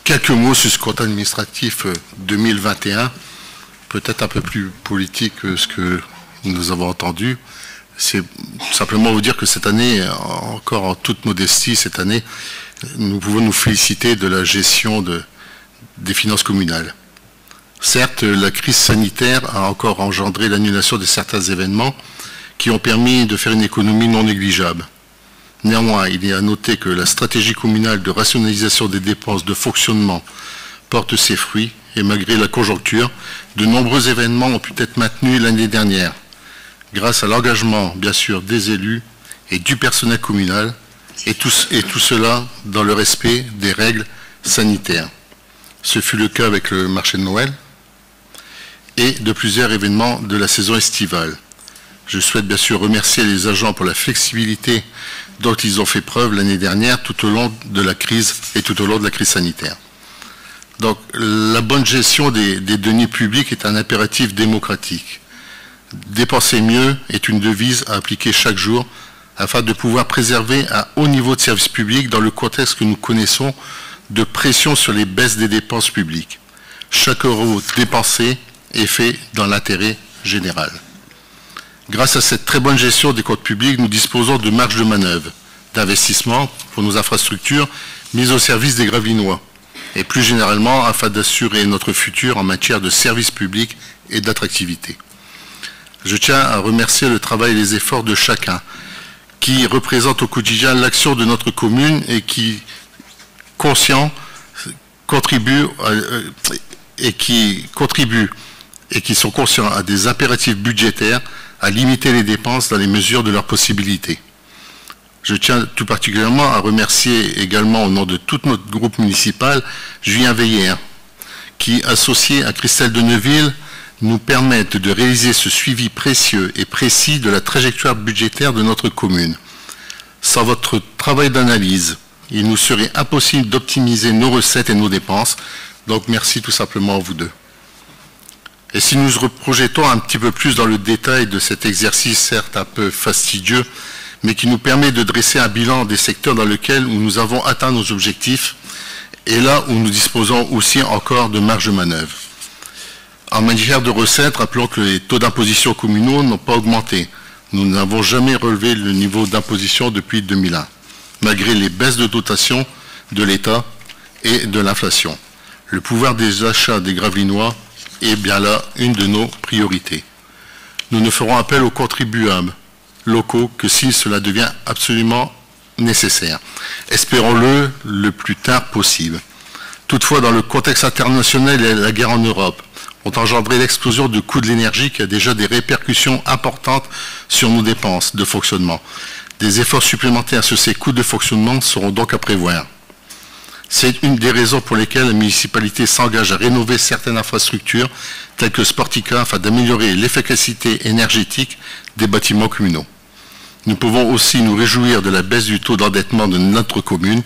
quelques mots sur ce compte administratif 2021, euh, peut-être un peu plus politique que ce que nous avons entendu c'est simplement vous dire que cette année, encore en toute modestie, cette année, nous pouvons nous féliciter de la gestion des finances communales. Certes, la crise sanitaire a encore engendré l'annulation de certains événements qui ont permis de faire une économie non négligeable. Néanmoins, il est à noter que la stratégie communale de rationalisation des dépenses de fonctionnement porte ses fruits et malgré la conjoncture, de nombreux événements ont pu être maintenus l'année dernière grâce à l'engagement, bien sûr, des élus et du personnel communal, et tout, cela dans le respect des règles sanitaires. Ce fut le cas avec le marché de Noël et de plusieurs événements de la saison estivale. Je souhaite bien sûr remercier les agents pour la flexibilité dont ils ont fait preuve l'année dernière tout au long de la crise et tout au long de la crise sanitaire. Donc la bonne gestion des, deniers publics est un impératif démocratique. Dépenser mieux est une devise à appliquer chaque jour afin de pouvoir préserver un haut niveau de service public dans le contexte que nous connaissons de pression sur les baisses des dépenses publiques. Chaque euro dépensé est fait dans l'intérêt général. Grâce à cette très bonne gestion des comptes publics, nous disposons de marge de manœuvre, d'investissement pour nos infrastructures mises au service des Gravelinois, et plus généralement afin d'assurer notre futur en matière de services publics et d'attractivité. Je tiens à remercier le travail et les efforts de chacun qui représente au quotidien l'action de notre commune et qui, conscient, contribue euh, et qui contribuent et qui sont conscients à des impératifs budgétaires à limiter les dépenses dans les mesures de leurs possibilités. Je tiens tout particulièrement à remercier également au nom de tout notre groupe municipal Julien Veillère, qui, associé à Christelle de Neuville, nous permettent de réaliser ce suivi précieux et précis de la trajectoire budgétaire de notre commune. Sans votre travail d'analyse, il nous serait impossible d'optimiser nos recettes et nos dépenses. Donc merci tout simplement à vous deux. Et si nous projetons un petit peu plus dans le détail de cet exercice, certes un peu fastidieux, mais qui nous permet de dresser un bilan des secteurs dans lesquels nous avons atteint nos objectifs et là où nous disposons aussi encore de marge de manœuvre. En matière de recettes, rappelons que les taux d'imposition communaux n'ont pas augmenté. Nous n'avons jamais relevé le niveau d'imposition depuis 2001, malgré les baisses de dotation de l'État et de l'inflation. Le pouvoir des achats des Gravelinois est bien là une de nos priorités. Nous ne ferons appel aux contribuables locaux que si cela devient absolument nécessaire. Espérons-le le plus tard possible. Toutefois, dans le contexte international et la guerre en Europe, ont engendré l'explosion du coût de l'énergie qui a déjà des répercussions importantes sur nos dépenses de fonctionnement. Des efforts supplémentaires sur ces coûts de fonctionnement seront donc à prévoir. C'est une des raisons pour lesquelles la municipalité s'engage à rénover certaines infrastructures, telles que Sportica, afin d'améliorer l'efficacité énergétique des bâtiments communaux. Nous pouvons aussi nous réjouir de la baisse du taux d'endettement de notre commune,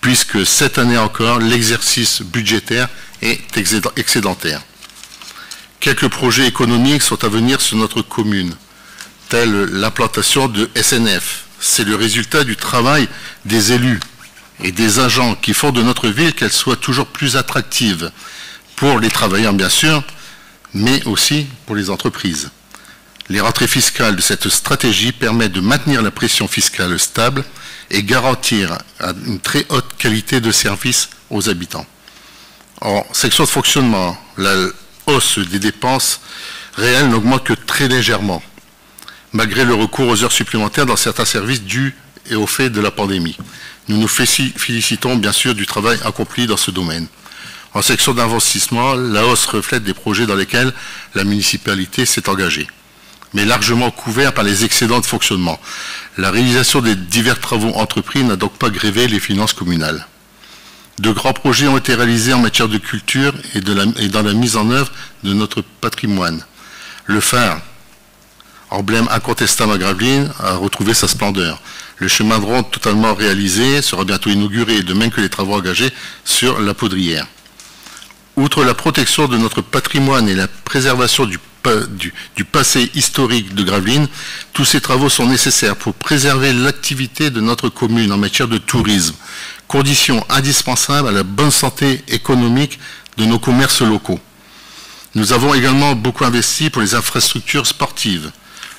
puisque cette année encore, l'exercice budgétaire est excédentaire. Quelques projets économiques sont à venir sur notre commune, tels l'implantation de SNF. C'est le résultat du travail des élus et des agents qui font de notre ville qu'elle soit toujours plus attractive pour les travailleurs bien sûr, mais aussi pour les entreprises. Les rentrées fiscales de cette stratégie permettent de maintenir la pression fiscale stable et garantir une très haute qualité de service aux habitants. En section de fonctionnement, la hausse des dépenses réelles n'augmente que très légèrement, malgré le recours aux heures supplémentaires dans certains services dus et au fait de la pandémie. Nous nous félicitons bien sûr du travail accompli dans ce domaine. En section d'investissement, la hausse reflète des projets dans lesquels la municipalité s'est engagée, mais largement couvert par les excédents de fonctionnement. La réalisation des divers travaux entrepris n'a donc pas grévé les finances communales. De grands projets ont été réalisés en matière de culture et, et dans la mise en œuvre de notre patrimoine. Le phare, emblème incontestable à Gravelines, a retrouvé sa splendeur. Le chemin de ronde totalement réalisé sera bientôt inauguré, de même que les travaux engagés sur la poudrière. Outre la protection de notre patrimoine et la préservation du, du passé historique de Gravelines, tous ces travaux sont nécessaires pour préserver l'activité de notre commune en matière de tourisme, condition indispensable à la bonne santé économique de nos commerces locaux. Nous avons également beaucoup investi pour les infrastructures sportives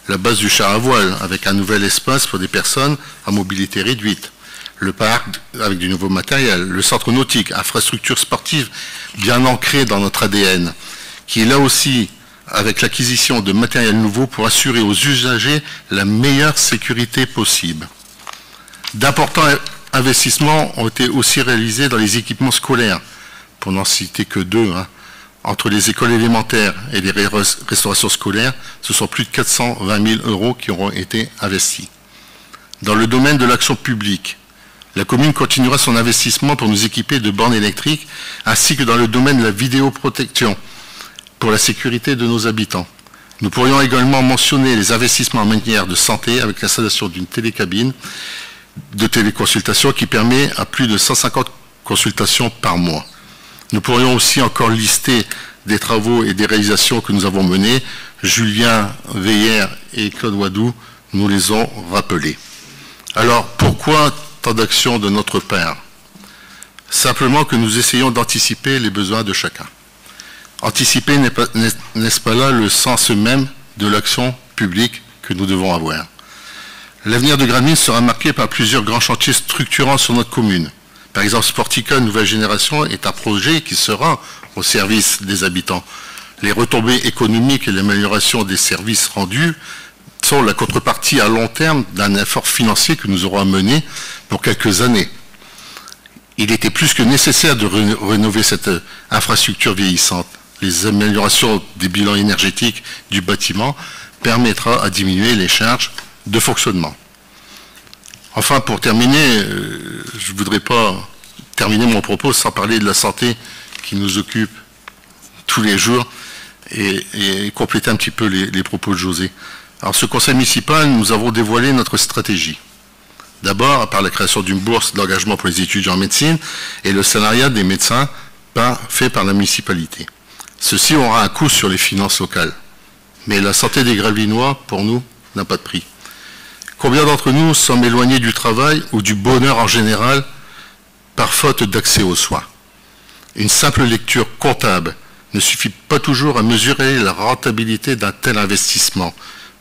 la base du char à voile avec un nouvel espace pour des personnes à mobilité réduite, le parc avec du nouveau matériel, le centre nautique, infrastructure sportive bien ancrée dans notre ADN, qui est là aussi avec l'acquisition de matériel nouveau pour assurer aux usagers la meilleure sécurité possible. D'importants investissements ont été aussi réalisés dans les équipements scolaires, pour n'en citer que deux. Hein. Entre les écoles élémentaires et les restaurations scolaires, ce sont plus de 420 000 euros qui auront été investis. Dans le domaine de l'action publique, la commune continuera son investissement pour nous équiper de bornes électriques, ainsi que dans le domaine de la vidéoprotection pour la sécurité de nos habitants. Nous pourrions également mentionner les investissements en matière de santé avec l'installation d'une télécabine de téléconsultation qui permet à plus de 150 consultations par mois. Nous pourrions aussi encore lister des travaux et des réalisations que nous avons menés. Julien Veillère et Claude Wadou nous les ont rappelés. Alors, pourquoi tant d'actions de notre Père Simplement que nous essayons d'anticiper les besoins de chacun. Anticiper n'est-ce pas, là le sens même de l'action publique que nous devons avoir? L'avenir de Gramine sera marqué par plusieurs grands chantiers structurants sur notre commune. Par exemple, Sportica Nouvelle Génération est un projet qui sera au service des habitants. Les retombées économiques et l'amélioration des services rendus sont la contrepartie à long terme d'un effort financier que nous aurons à mener pour quelques années. Il était plus que nécessaire de rénover cette infrastructure vieillissante les améliorations des bilans énergétiques du bâtiment permettra à diminuer les charges de fonctionnement. Enfin, pour terminer, euh, je ne voudrais pas terminer mon propos sans parler de la santé qui nous occupe tous les jours et, compléter un petit peu les, propos de José. Alors, ce conseil municipal, nous avons dévoilé notre stratégie. D'abord, par la création d'une bourse d'engagement pour les étudiants en médecine et le salariat des médecins fait par la municipalité. Ceci aura un coût sur les finances locales. Mais la santé des Gravinois, pour nous, n'a pas de prix. Combien d'entre nous sommes éloignés du travail ou du bonheur en général par faute d'accès aux soins? Une simple lecture comptable ne suffit pas toujours à mesurer la rentabilité d'un tel investissement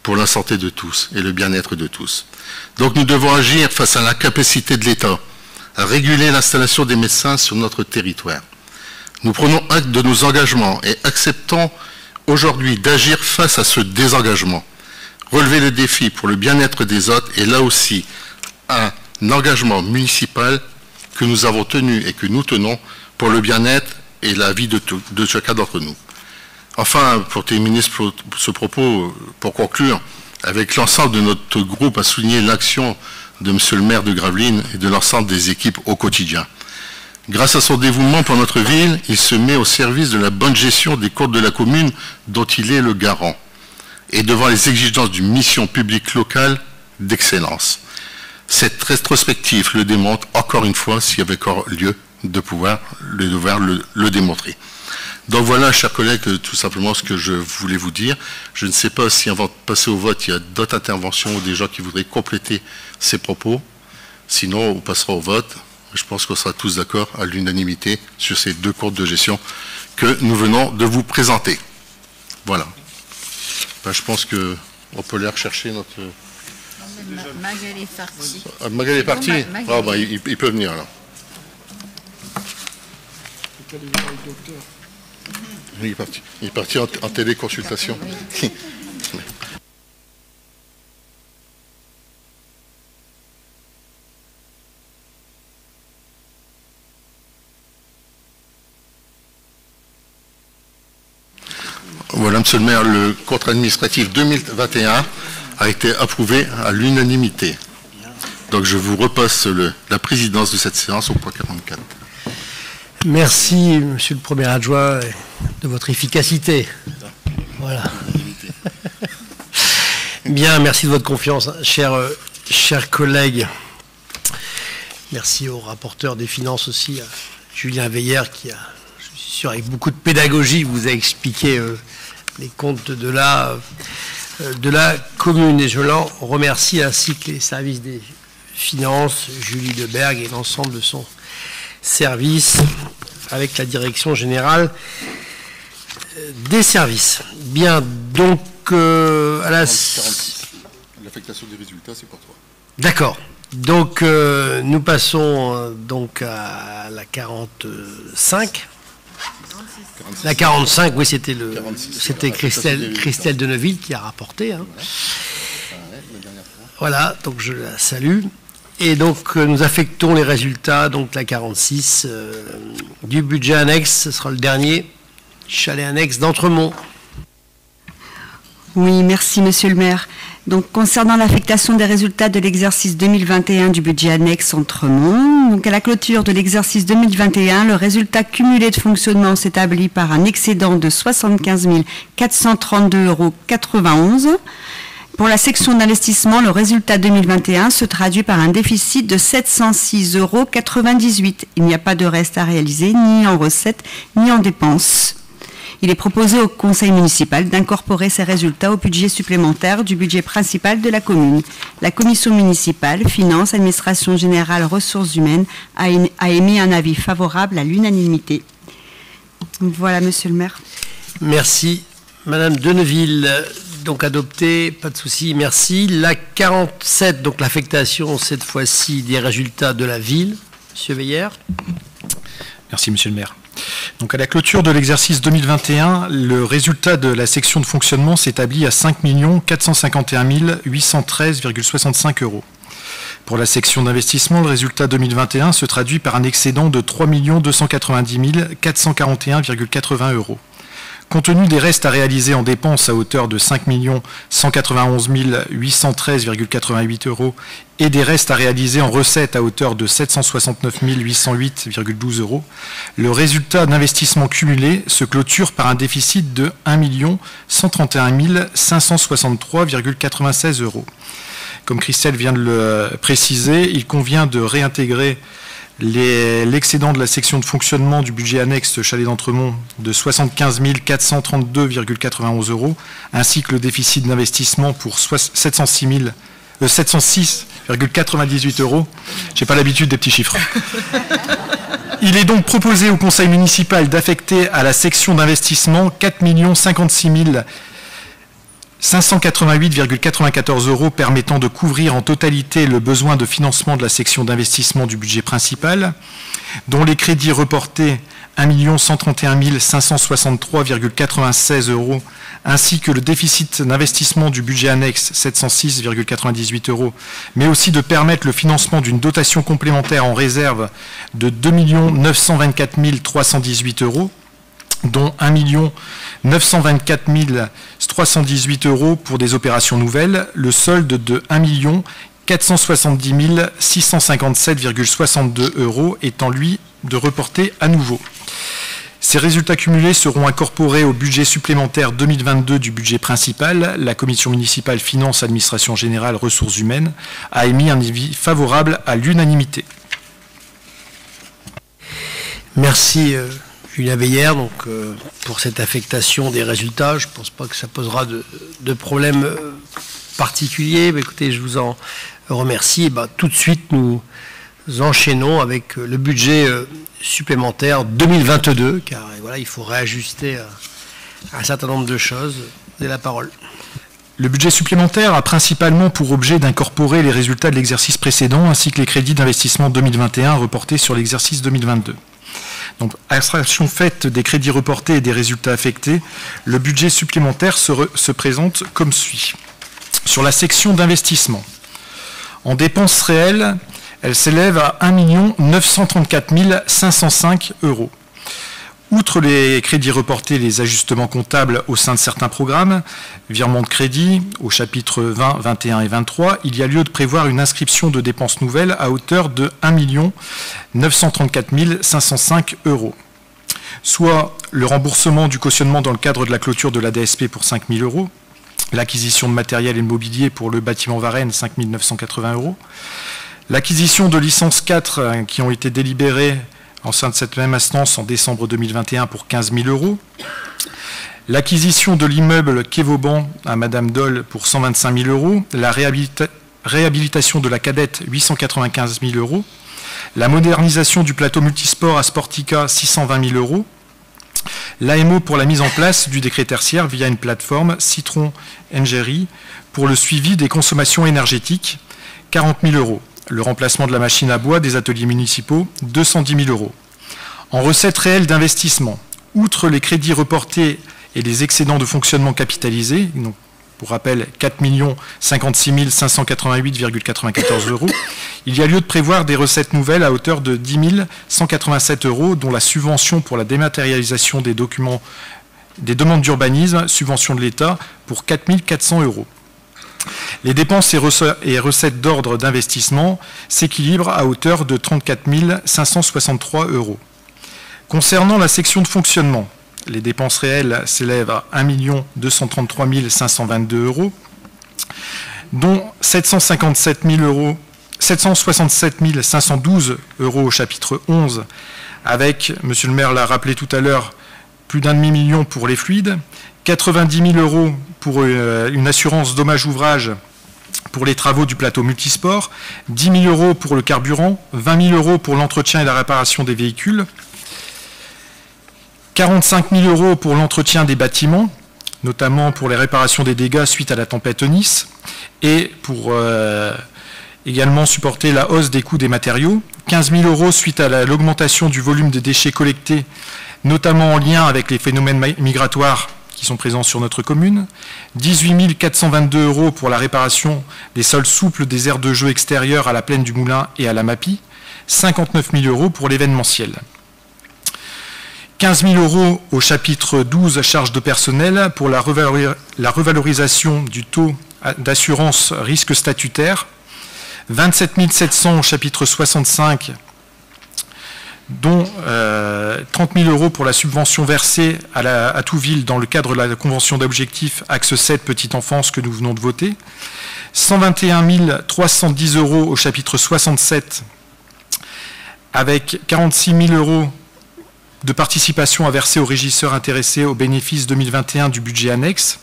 pour la santé de tous et le bien-être de tous. Donc nous devons agir face à l'incapacité de l'État à réguler l'installation des médecins sur notre territoire. Nous prenons acte de nos engagements et acceptons aujourd'hui d'agir face à ce désengagement. Relever le défi pour le bien-être des autres est là aussi un engagement municipal que nous avons tenu et que nous tenons pour le bien-être et la vie de, chacun d'entre nous. Enfin, pour terminer ce propos, pour conclure, avec l'ensemble de notre groupe à souligner l'action de M. le maire de Gravelines et de l'ensemble des équipes au quotidien. Grâce à son dévouement pour notre ville, il se met au service de la bonne gestion des comptes de la commune dont il est le garant, et devant les exigences d'une mission publique locale d'excellence. Cette rétrospective le démontre encore une fois s'il y avait encore lieu de pouvoir le, devoir le, démontrer. Donc voilà, chers collègues, tout simplement ce que je voulais vous dire. Je ne sais pas si avant de passer au vote, il y a d'autres interventions ou des gens qui voudraient compléter ces propos. Sinon, on passera au vote. Je pense qu'on sera tous d'accord à l'unanimité sur ces deux comptes de gestion que nous venons de vous présenter. Voilà. Ben, je pense qu'on peut aller rechercher notre... Magali est partie. Ah, est ah, ben, il, peut venir là. Il est parti, il est parti en, en téléconsultation. Voilà, Monsieur le maire, le contrat administratif 2021 a été approuvé à l'unanimité. Donc je vous repasse la présidence de cette séance au point 44. Merci, monsieur le premier adjoint, de votre efficacité. Voilà. Bien, merci de votre confiance, chers, chers collègues. Merci au rapporteur des finances aussi, Julien Veillère, qui a, je suis sûr, avec beaucoup de pédagogie, vous a expliqué euh, les comptes de la, euh, de la commune. Et je l'en remercie ainsi que les services des finances, Julie Deberg et l'ensemble de son service avec la direction générale euh, des services. Bien, donc euh, à la... L'affectation des résultats, c'est pour toi. D'accord. Donc nous passons donc à la 45. La 45, oui, c'était le, c'était Christelle, Christelle Deneville qui a rapporté. Hein. Voilà, donc je la salue. Et donc euh, nous affectons les résultats, donc la 46 euh, du budget annexe, ce sera le dernier. chalet annexe d'Entremont. Oui, merci Monsieur le maire. Donc, concernant l'affectation des résultats de l'exercice 2021 du budget annexe Entremont, donc à la clôture de l'exercice 2021, le résultat cumulé de fonctionnement s'établit par un excédent de 75 432,91 euros. Pour la section d'investissement, le résultat 2021 se traduit par un déficit de 706,98 euros. Il n'y a pas de reste à réaliser, ni en recettes, ni en dépenses. Il est proposé au conseil municipal d'incorporer ces résultats au budget supplémentaire du budget principal de la commune. La commission municipale, finances, administration générale, ressources humaines, a, émis un avis favorable à l'unanimité. Voilà, monsieur le maire. Merci. Madame Deneville, donc adopté, pas de souci, merci. La 47, donc l'affectation cette fois-ci des résultats de la ville. Monsieur Veillère. Merci, monsieur le maire. Donc à la clôture de l'exercice 2021, le résultat de la section de fonctionnement s'établit à 5 451 813,65 euros. Pour la section d'investissement, le résultat 2021 se traduit par un excédent de 3 290 441,80 euros. Compte tenu des restes à réaliser en dépenses à hauteur de 5 191 813,88 euros et des restes à réaliser en recettes à hauteur de 769 808,12 euros, le résultat d'investissement cumulé se clôture par un déficit de 1 131 563,96 euros. Comme Christelle vient de le préciser, il convient de réintégrer l'excédent de la section de fonctionnement du budget annexe Chalet d'Entremont de 75 432,91 euros, ainsi que le déficit d'investissement pour 706,98 euh, euros. Je n'ai pas l'habitude des petits chiffres. Il est donc proposé au conseil municipal d'affecter à la section d'investissement 4 56 000 588,94 euros permettant de couvrir en totalité le besoin de financement de la section d'investissement du budget principal, dont les crédits reportés 1 131 563,96 euros, ainsi que le déficit d'investissement du budget annexe 706,98 euros, mais aussi de permettre le financement d'une dotation complémentaire en réserve de 2 924 318 euros, dont 1 924 318 euros pour des opérations nouvelles, le solde de 1 470 657,62 euros étant lui de reporter à nouveau. Ces résultats cumulés seront incorporés au budget supplémentaire 2022 du budget principal. La commission municipale Finances, Administration Générale, Ressources Humaines a émis un avis favorable à l'unanimité. Merci. Euh, Julien Veillère, donc, euh, pour cette affectation des résultats. Je ne pense pas que ça posera de, de problème euh, particulier. Mais écoutez, je vous en remercie. Bah, tout de suite, nous enchaînons avec euh, le budget supplémentaire 2022, car voilà, il faut réajuster un certain nombre de choses. Vous la parole. Le budget supplémentaire a principalement pour objet d'incorporer les résultats de l'exercice précédent ainsi que les crédits d'investissement 2021 reportés sur l'exercice 2022. Donc, abstraction faite des crédits reportés et des résultats affectés, le budget supplémentaire se, présente comme suit. Sur la section d'investissement, en dépenses réelles, elle s'élève à 1 934 505 euros. Outre les crédits reportés, les ajustements comptables au sein de certains programmes, virement de crédit au chapitre 20, 21 et 23, il y a lieu de prévoir une inscription de dépenses nouvelles à hauteur de 1 934 505 euros. Soit le remboursement du cautionnement dans le cadre de la clôture de la DSP pour 5 000 euros, l'acquisition de matériel et de mobilier pour le bâtiment Varennes 5 980 euros, l'acquisition de licences 4 euh, qui ont été délibérées en sein de cette même instance en décembre 2021 pour 15 000 euros. L'acquisition de l'immeuble Kévauban à Madame Doll pour 125 000 euros. La réhabilitation de la cadette 895 000 euros. La modernisation du plateau multisport à Sportica 620 000 euros. L'AMO pour la mise en place du décret tertiaire via une plateforme Citron Engery pour le suivi des consommations énergétiques 40 000 euros le remplacement de la machine à bois des ateliers municipaux, 210 000 euros. En recettes réelles d'investissement, outre les crédits reportés et les excédents de fonctionnement capitalisés, pour rappel 4 56 588,94 euros, il y a lieu de prévoir des recettes nouvelles à hauteur de 10 187 euros, dont la subvention pour la dématérialisation des documents des demandes d'urbanisme, subvention de l'État, pour 4 400 euros. Les dépenses et recettes d'ordre d'investissement s'équilibrent à hauteur de 34 563 euros. Concernant la section de fonctionnement, les dépenses réelles s'élèvent à 1 233 522 euros, dont 757 000 euros 767 512 euros au chapitre 11, avec, monsieur le maire l'a rappelé tout à l'heure, plus d'un demi-million pour les fluides, 90 000 euros pour euh, une assurance dommage ouvrage pour les travaux du plateau multisport, 10 000 euros pour le carburant, 20 000 euros pour l'entretien et la réparation des véhicules, 45 000 euros pour l'entretien des bâtiments, notamment pour les réparations des dégâts suite à la tempête Nice, et pour euh, également supporter la hausse des coûts des matériaux, 15 000 euros suite à l'augmentation du volume des déchets collectés, notamment en lien avec les phénomènes migratoires qui sont présents sur notre commune, 18 422 euros pour la réparation des sols souples des aires de jeu extérieures à la plaine du Moulin et à la MAPI, 59 000 euros pour l'événementiel. 15 000 euros au chapitre 12 charges de personnel pour la revalorisation du taux d'assurance risque statutaire. 27 700 au chapitre 65, dont 30 euh, 000 euros pour la subvention versée à, la, Touville dans le cadre de la convention d'objectifs Axe 7 Petite Enfance que nous venons de voter, 121 310 euros au chapitre 67, avec 46 000 euros de participation à verser aux régisseurs intéressés au bénéfice 2021 du budget annexe.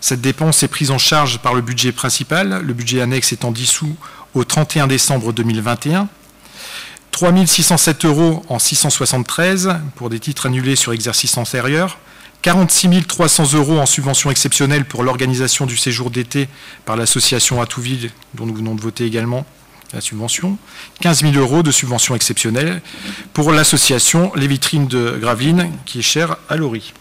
Cette dépense est prise en charge par le budget principal, le budget annexe étant dissous au 31 décembre 2021. 3 607 euros en 673 pour des titres annulés sur exercice antérieur. 46 300 euros en subvention exceptionnelle pour l'organisation du séjour d'été par l'association Atouville, dont nous venons de voter également la subvention. 15 000 euros de subvention exceptionnelle pour l'association Les Vitrines de Gravelines, qui est chère à Laurie.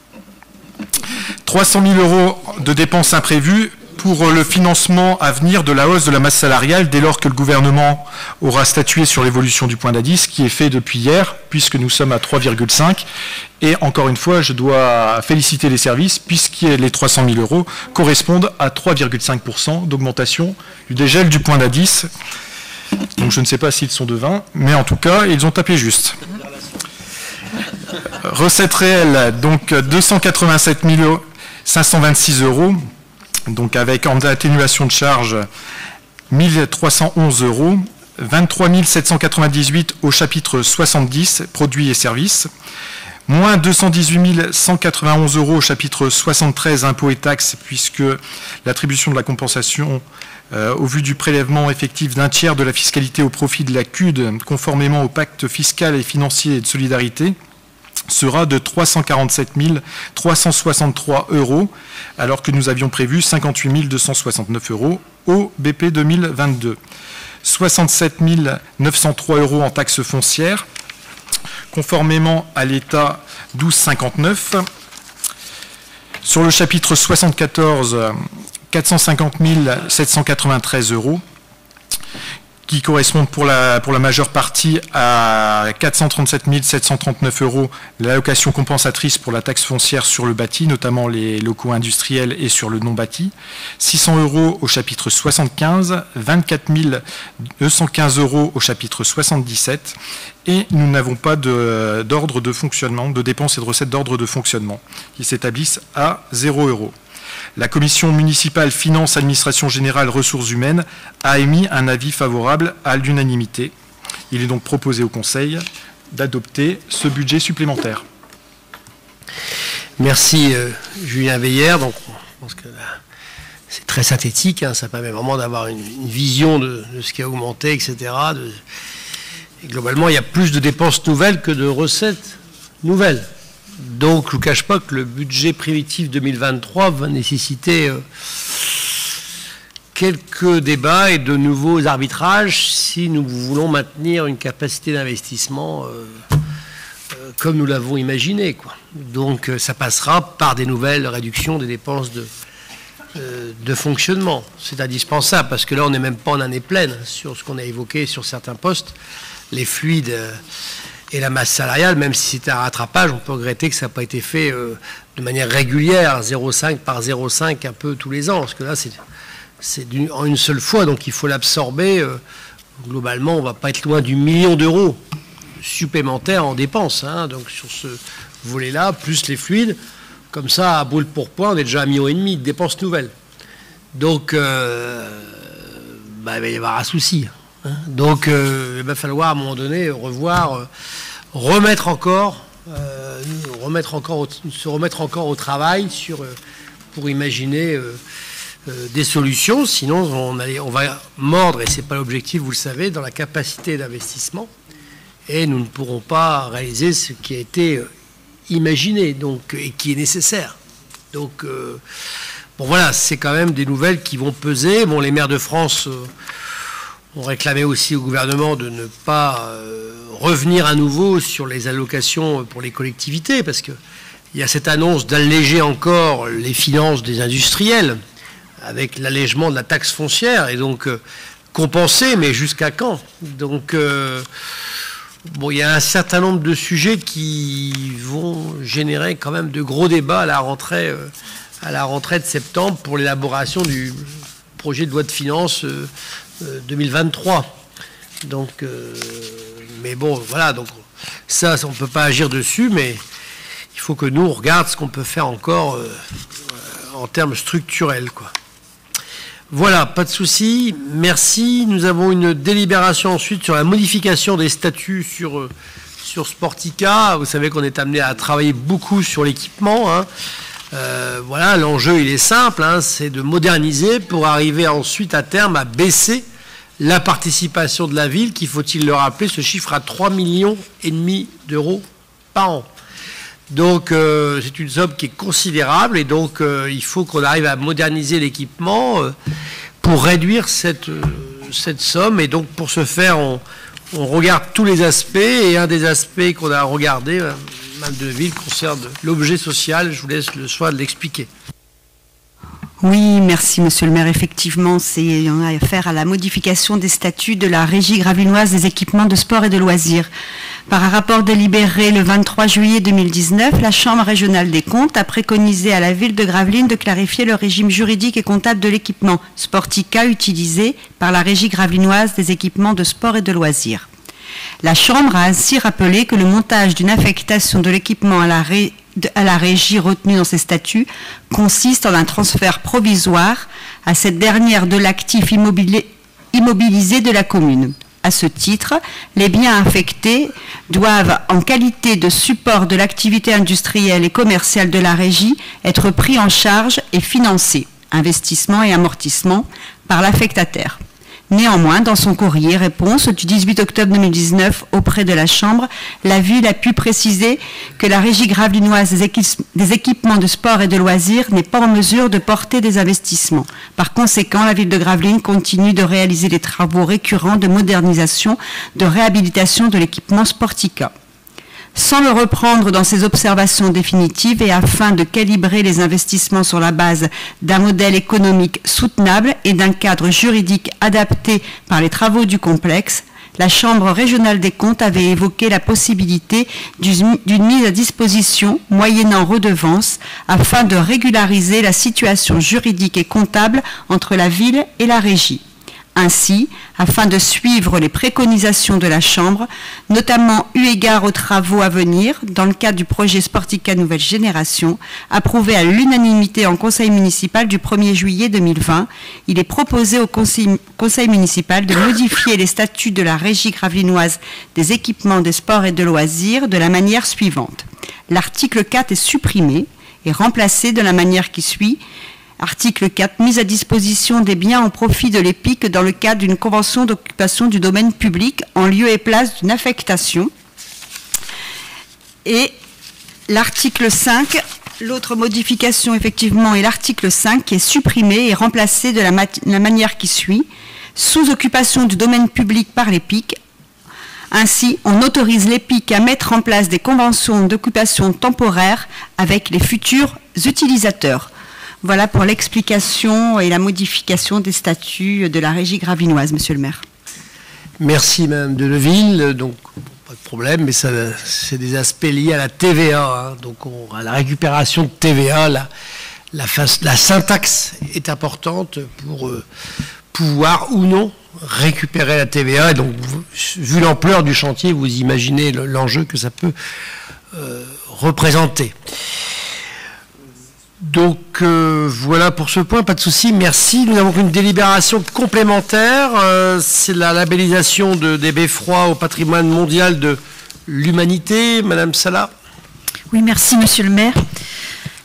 300 000 euros de dépenses imprévues pour le financement à venir de la hausse de la masse salariale dès lors que le gouvernement aura statué sur l'évolution du point d'indice, qui est fait depuis hier, puisque nous sommes à 3,5. Et encore une fois, je dois féliciter les services, puisque les 300 000 euros correspondent à 3,5% d'augmentation du dégel du point d'indice. Donc je ne sais pas s'ils sont de 20, mais en tout cas, ils ont tapé juste. Recette réelle, donc 287 526 euros donc avec en atténuation de charge 1311 euros, 23 798 au chapitre 70, produits et services, moins 218 191 euros au chapitre 73, impôts et taxes, puisque l'attribution de la compensation euh, au vu du prélèvement effectif d'un tiers de la fiscalité au profit de la CUD, conformément au pacte fiscal et financier de solidarité, sera de 347 363 euros, alors que nous avions prévu 58 269 euros au BP 2022. 67 903 euros en taxes foncières, conformément à l'État 1259. Sur le chapitre 74, 450 793 euros qui correspondent pour la, majeure partie à 437 739 euros l'allocation compensatrice pour la taxe foncière sur le bâti, notamment les locaux industriels et sur le non bâti, 600 euros au chapitre 75, 24 215 euros au chapitre 77, et nous n'avons pas d'ordre de, de fonctionnement, de dépenses et de recettes d'ordre de fonctionnement, qui s'établissent à 0 euros. La commission municipale Finances, Administration Générale, Ressources Humaines a émis un avis favorable à l'unanimité. Il est donc proposé au Conseil d'adopter ce budget supplémentaire. Merci euh, Julien Veillère. Donc, que c'est très synthétique, hein. ça permet vraiment d'avoir une, vision de, ce qui a augmenté, etc. et globalement, il y a plus de dépenses nouvelles que de recettes nouvelles. Donc, je ne vous cache pas que le budget primitif 2023 va nécessiter euh, quelques débats et de nouveaux arbitrages si nous voulons maintenir une capacité d'investissement euh, euh, comme nous l'avons imaginé. Donc, ça passera par des nouvelles réductions des dépenses de, de fonctionnement. C'est indispensable parce que là, on n'est même pas en année pleine sur ce qu'on a évoqué sur certains postes. Les fluides Et la masse salariale, même si c'était un rattrapage, on peut regretter que ça n'a pas été fait euh, de manière régulière, 0,5 par 0,5 un peu tous les ans, parce que là, c'est en une seule fois, donc il faut l'absorber. Euh, globalement, on ne va pas être loin du million d'euros supplémentaires en dépenses, hein, donc sur ce volet-là, plus les fluides. Comme ça, à boule pour point, on est déjà à un million et demi de dépenses nouvelles. Donc, euh, bah, il va y avoir un souci. Hein. Donc, il va falloir à un moment donné revoir remettre encore, euh, remettre encore se remettre encore au travail sur, euh, pour imaginer euh, des solutions. Sinon, on, on va mordre, et ce n'est pas l'objectif, vous le savez, dans la capacité d'investissement. Et nous ne pourrons pas réaliser ce qui a été imaginé donc, et qui est nécessaire. Donc, bon voilà, c'est quand même des nouvelles qui vont peser. Bon, les maires de France on réclamait aussi au gouvernement de ne pas euh, revenir à nouveau sur les allocations pour les collectivités, parce qu'il y a cette annonce d'alléger encore les finances des industriels avec l'allègement de la taxe foncière, et donc euh, compenser, mais jusqu'à quand? Donc, euh, bon, il y a un certain nombre de sujets qui vont générer quand même de gros débats à la rentrée, à la rentrée de septembre pour l'élaboration du projet de loi de finances 2023. Euh, donc, euh, mais bon, voilà, donc ça, on ne peut pas agir dessus, mais il faut que nous, on regarde ce qu'on peut faire encore euh, en termes structurels. Voilà, pas de souci. Merci. Nous avons une délibération ensuite sur la modification des statuts sur, Sportica. Vous savez qu'on est amené à travailler beaucoup sur l'équipement. Hein. Voilà, l'enjeu il est simple, hein, c'est de moderniser pour arriver ensuite à terme à baisser la participation de la ville, qui faut-il le rappeler, ce chiffre à 3 millions d'euros par an. Donc euh, c'est une somme qui est considérable et donc euh, il faut qu'on arrive à moderniser l'équipement pour réduire cette, somme. Et donc pour ce faire, on, regarde tous les aspects et un des aspects qu'on a regardé, de ville concerne l'objet social. Je vous laisse le soin de l'expliquer. Oui, merci Monsieur le maire. Effectivement, c'est on affaire à la modification des statuts de la régie gravinoise des équipements de sport et de loisirs. Par un rapport délibéré le 23 juillet 2019, la Chambre régionale des comptes a préconisé à la ville de Gravelines de clarifier le régime juridique et comptable de l'équipement Sportica utilisé par la régie gravinoise des équipements de sport et de loisirs. La Chambre a ainsi rappelé que le montage d'une affectation de l'équipement à, la régie retenue dans ces statuts consiste en un transfert provisoire à cette dernière de l'actif immobilisé de la commune. À ce titre, les biens affectés doivent, en qualité de support de l'activité industrielle et commerciale de la régie, être pris en charge et financés, investissement et amortissement, par l'affectataire. Néanmoins, dans son courrier réponse du 18 octobre 2019 auprès de la Chambre, la ville a pu préciser que la régie gravelinoise des, équipements de sport et de loisirs n'est pas en mesure de porter des investissements. Par conséquent, la ville de Gravelines continue de réaliser des travaux récurrents de modernisation, de réhabilitation de l'équipement Sportica sans le reprendre dans ses observations définitives et afin de calibrer les investissements sur la base d'un modèle économique soutenable et d'un cadre juridique adapté par les travaux du complexe, la Chambre régionale des comptes avait évoqué la possibilité d'une mise à disposition moyennant redevance afin de régulariser la situation juridique et comptable entre la ville et la régie. Ainsi, afin de suivre les préconisations de la Chambre, notamment eu égard aux travaux à venir dans le cadre du projet Sportica Nouvelle Génération, approuvé à l'unanimité en Conseil municipal du 1er juillet 2020, il est proposé au Conseil, municipal de modifier les statuts de la régie gravinoise des équipements de sport et de loisirs de la manière suivante. L'article 4 est supprimé et remplacé de la manière qui suit Article 4. Mise à disposition des biens en profit de l'EPIC dans le cadre d'une convention d'occupation du domaine public en lieu et place d'une affectation. Et l'article 5. L'autre modification, effectivement, est l'article 5 qui est supprimé et remplacé de la, manière qui suit. Sous occupation du domaine public par l'EPIC, ainsi, on autorise l'EPIC à mettre en place des conventions d'occupation temporaire avec les futurs utilisateurs. Voilà pour l'explication et la modification des statuts de la régie gravinoise, monsieur le maire. Merci, madame Deleville. Donc, pas de problème, mais c'est des aspects liés à la TVA, hein. donc à la récupération de TVA, la, syntaxe est importante pour euh, pouvoir ou non récupérer la TVA. Et donc, vu l'ampleur du chantier, vous imaginez l'enjeu que ça peut euh, représenter. Donc euh, voilà pour ce point, pas de souci, merci. Nous avons une délibération complémentaire, euh, c'est la labellisation de, des beffrois au patrimoine mondial de l'humanité. Madame Salah. Oui, merci Monsieur le maire.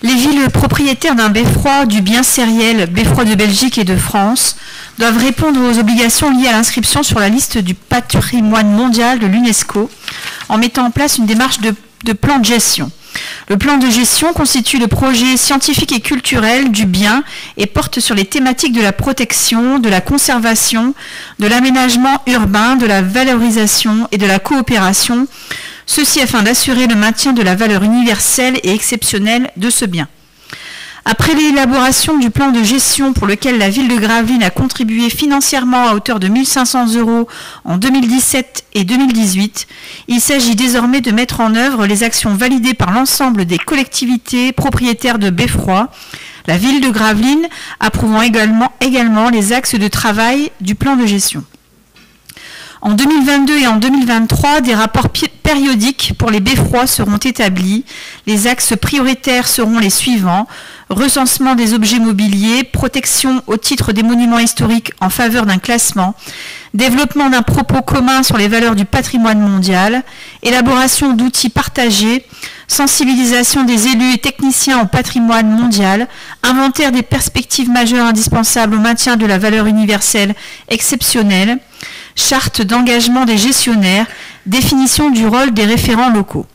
Les villes propriétaires d'un beffroi du bien sériel, beffroi de Belgique et de France, doivent répondre aux obligations liées à l'inscription sur la liste du patrimoine mondial de l'UNESCO en mettant en place une démarche de plan de gestion. Le plan de gestion constitue le projet scientifique et culturel du bien et porte sur les thématiques de la protection, de la conservation, de l'aménagement urbain, de la valorisation et de la coopération, ceci afin d'assurer le maintien de la valeur universelle et exceptionnelle de ce bien. Après l'élaboration du plan de gestion pour lequel la ville de Gravelines a contribué financièrement à hauteur de 1500 euros en 2017 et 2018, il s'agit désormais de mettre en œuvre les actions validées par l'ensemble des collectivités propriétaires de Beffroi, la ville de Gravelines approuvant également, également les axes de travail du plan de gestion. En 2022 et en 2023, des rapports périodiques pour les beffrois seront établis. Les axes prioritaires seront les suivants recensement des objets mobiliers, protection au titre des monuments historiques en faveur d'un classement, développement d'un propos commun sur les valeurs du patrimoine mondial, élaboration d'outils partagés, sensibilisation des élus et techniciens au patrimoine mondial, inventaire des perspectives majeures indispensables au maintien de la valeur universelle exceptionnelle, charte d'engagement des gestionnaires, définition du rôle des référents locaux.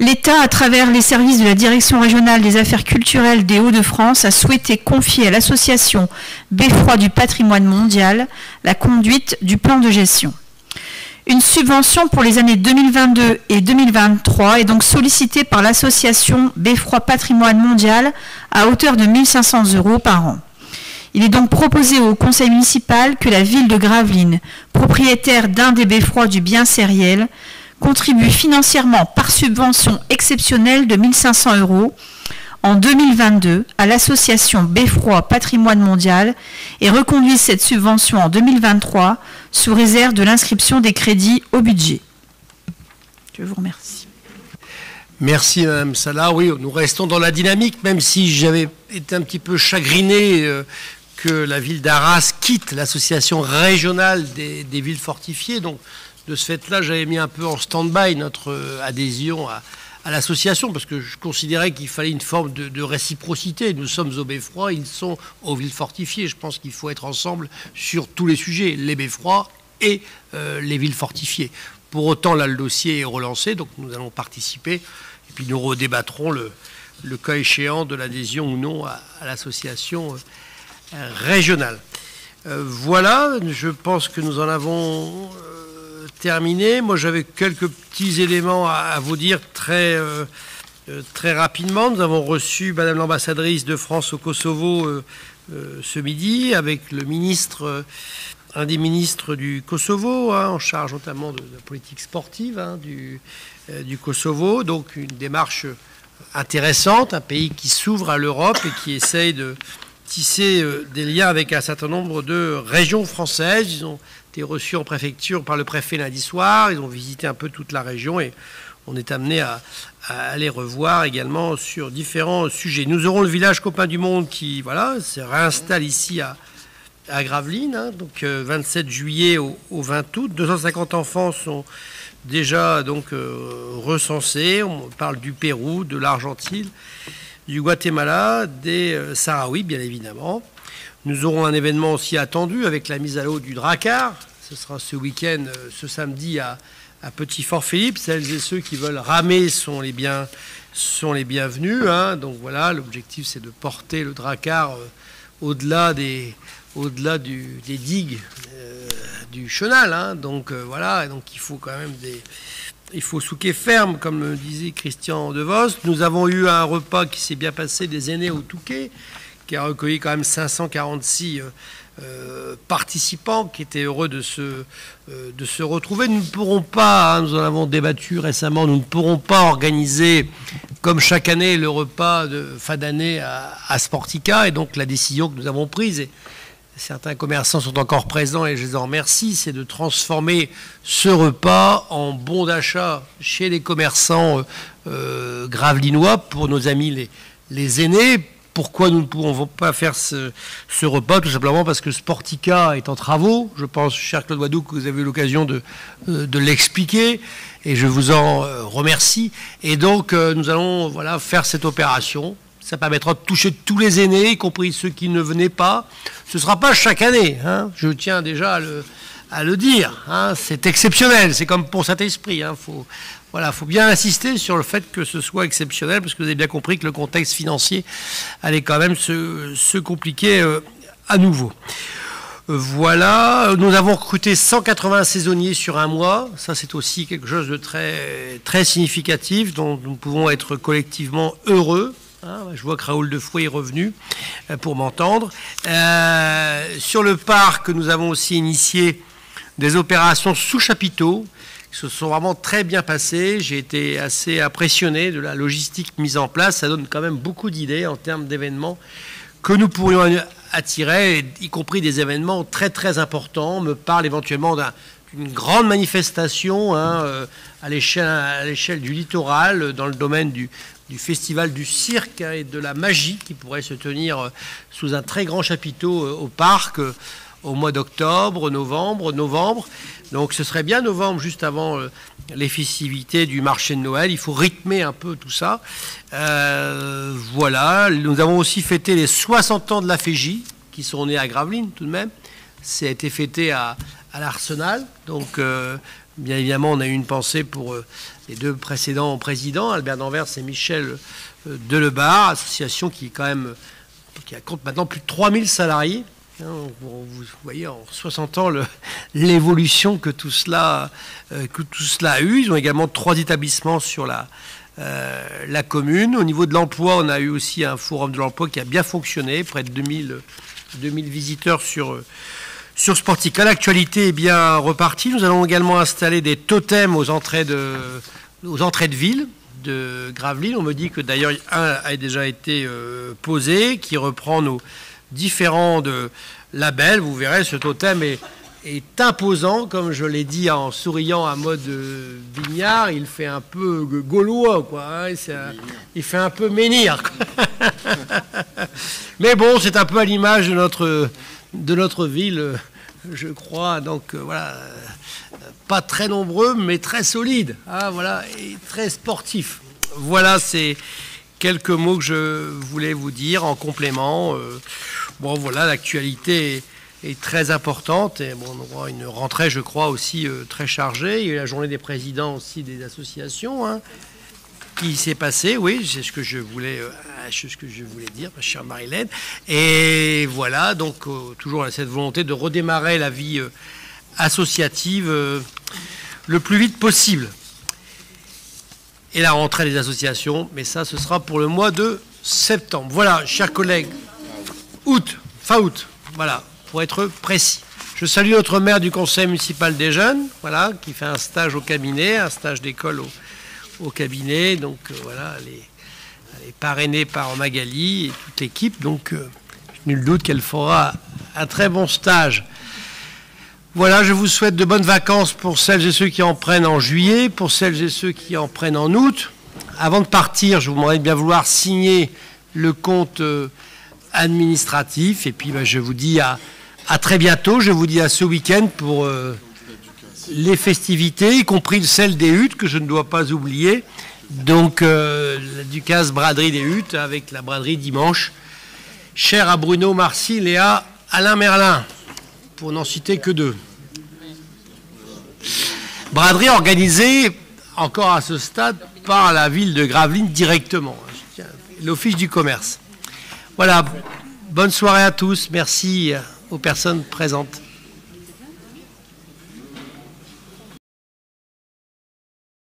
L'État, à travers les services de la Direction régionale des affaires culturelles des Hauts-de-France, a souhaité confier à l'association Beffroi du patrimoine mondial la conduite du plan de gestion. Une subvention pour les années 2022 et 2023 est donc sollicitée par l'association Beffroi Patrimoine Mondial à hauteur de 1500 euros par an. Il est donc proposé au conseil municipal que la ville de Gravelines, propriétaire d'un des beffrois du bien sériel, contribue financièrement par subvention exceptionnelle de 1500 euros en 2022 à l'association Beffroi Patrimoine Mondial et reconduit cette subvention en 2023 sous réserve de l'inscription des crédits au budget. Je vous remercie. Merci Mme Salah. Oui, nous restons dans la dynamique, même si j'avais été un petit peu chagriné euh, que la ville d'Arras quitte l'association régionale des, des villes fortifiées. Donc, de ce fait-là, j'avais mis un peu en stand-by notre euh, adhésion à, l'association parce que je considérais qu'il fallait une forme de, réciprocité. Nous sommes au Beffroi, ils sont aux villes fortifiées. Je pense qu'il faut être ensemble sur tous les sujets, les Beffrois et euh, les villes fortifiées. Pour autant, là, le dossier est relancé, donc nous allons participer et puis nous redébattrons le, cas échéant de l'adhésion ou non à, l'association euh, régionale. voilà, je pense que nous en avons terminé. Moi, j'avais quelques petits éléments à, vous dire très, euh, euh, très rapidement. Nous avons reçu Madame l'ambassadrice de France au Kosovo euh, ce midi avec le ministre, un des ministres du Kosovo, hein, en charge notamment de, la politique sportive hein, du, du Kosovo. Donc, une démarche intéressante, un pays qui s'ouvre à l'Europe et qui essaye de tisser des liens avec un certain nombre de régions françaises. Ils ont été reçus en préfecture par le préfet lundi soir. Ils ont visité un peu toute la région et on est amené à, aller revoir également sur différents sujets. Nous aurons le village copain du monde qui voilà, se réinstalle ici à, Gravelines, hein. donc 27 euh, juillet au, 20 août. 250 enfants sont déjà donc euh, recensés. On parle du Pérou, de l'Argentine, du Guatemala, des euh, Sahraouis bien évidemment. Nous aurons un événement aussi attendu avec la mise à l'eau du Dracar. Ce sera ce week-end, euh, ce samedi à, Petit Fort Philippe. Celles et ceux qui veulent ramer sont les, bienvenus. Hein. Donc voilà, l'objectif c'est de porter le Dracar euh, au-delà des, au-delà des digues euh, du chenal. Hein. Donc voilà, donc il faut quand même souquer ferme, comme le disait Christian De Vos. Nous avons eu un repas qui s'est bien passé des aînés au Touquet qui a recueilli quand même 546 euh, participants qui étaient heureux de se, de se retrouver. Nous ne pourrons pas, hein, nous en avons débattu récemment, nous ne pourrons pas organiser comme chaque année le repas de fin d'année à, Sportica et donc la décision que nous avons prise. Et, certains commerçants sont encore présents et je les en remercie, c'est de transformer ce repas en bon d'achat chez les commerçants euh, gravelinois pour nos amis les, les, aînés. Pourquoi nous ne pouvons pas faire ce, repas Tout simplement parce que Sportica est en travaux. Je pense, cher Claude Wadou, que vous avez eu l'occasion de, euh, l'expliquer et je vous en euh, remercie. Et donc, nous allons faire cette opération ça permettra de toucher tous les aînés, y compris ceux qui ne venaient pas. Ce ne sera pas chaque année, hein. je tiens déjà à le, dire. Hein. C'est exceptionnel, c'est comme pour cet esprit. Il hein. faut, voilà, faut bien insister sur le fait que ce soit exceptionnel, parce que vous avez bien compris que le contexte financier allait quand même se, compliquer euh, à nouveau. Voilà, nous avons recruté 180 saisonniers sur un mois. Ça, c'est aussi quelque chose de très, très significatif dont nous pouvons être collectivement heureux. Hein, je vois que Raoul Defouet est revenu euh, pour m'entendre. Euh, sur le parc, nous avons aussi initié des opérations sous chapiteaux qui se sont vraiment très bien passées. J'ai été assez impressionné de la logistique mise en place. Ça donne quand même beaucoup d'idées en termes d'événements que nous pourrions attirer, y compris des événements très très importants. On me parle éventuellement d'une grande manifestation hein, euh, à l'échelle du littoral, dans le domaine du, festival du cirque et de la magie qui pourrait se tenir euh, sous un très grand chapiteau euh, au parc euh, au mois d'octobre, novembre, novembre. Donc ce serait bien novembre, juste avant les festivités du marché de Noël. Il faut rythmer un peu tout ça. voilà. Nous avons aussi fêté les 60 ans de la Fégie, qui sont nés à Gravelines tout de même. Ça a été fêté à, l'Arsenal. Donc Bien évidemment, on a eu une pensée pour euh, les deux précédents présidents, Albert Danvers et Michel euh, Delebar, association qui, qui compte maintenant plus de 3000 salariés. Hein, vous, voyez en 60 ans l'évolution que, tout cela, euh, que tout cela a eu. Ils ont également trois établissements sur la, la commune. Au niveau de l'emploi, on a eu aussi un forum de l'emploi qui a bien fonctionné, près de 2000, 2000 visiteurs sur sur Sportica, l'actualité est bien repartie. Nous allons également installer des totems aux entrées de, ville de Gravelines. On me dit que d'ailleurs un a déjà été euh, posé, qui reprend nos différents de labels. Vous verrez, ce totem est, imposant, comme je l'ai dit en souriant à mode vignard. Il fait un peu gaulois, quoi. Hein. il fait un peu menhir. Mais bon, c'est un peu à l'image de notre de notre ville, je crois. Donc euh, voilà, pas très nombreux, mais très solides. Hein, voilà, et très sportifs. Voilà, c'est quelques mots que je voulais vous dire en complément. Euh, bon, voilà, l'actualité est, très importante. Et bon, on aura une rentrée, je crois, aussi euh, très chargée. Il y a eu la journée des présidents aussi des associations. Hein qui s'est passé, oui, c'est ce que je voulais, euh, ce que je voulais dire, ma chère Marilène. Et voilà, donc toujours cette volonté de redémarrer la vie associative le plus vite possible. Et la rentrée des associations, mais ça, ce sera pour le mois de septembre. Voilà, chers collègues, août, fin août, voilà, pour être précis. Je salue notre maire du conseil municipal des jeunes, voilà, qui fait un stage au cabinet, un stage d'école au, cabinet. Donc euh, voilà, elle est, parrainée par Magali et toute l'équipe. Donc euh, nul doute qu'elle fera un très bon stage. Voilà, je vous souhaite de bonnes vacances pour celles et ceux qui en prennent en juillet, pour celles et ceux qui en prennent en août. Avant de partir, je vous demanderai de bien vouloir signer le compte euh, administratif. Et puis, ben, je vous dis à, très bientôt. Je vous dis à ce week-end pour les festivités, y compris celle des huttes, que je ne dois pas oublier. Donc, euh, du casse braderie des huttes avec la braderie dimanche. Cher à Bruno Marcy à Alain Merlin, pour n'en citer que deux. Braderie organisée, encore à ce stade, par la ville de Gravelines directement, l'Office du commerce. Voilà, bonne soirée à tous, merci aux personnes présentes.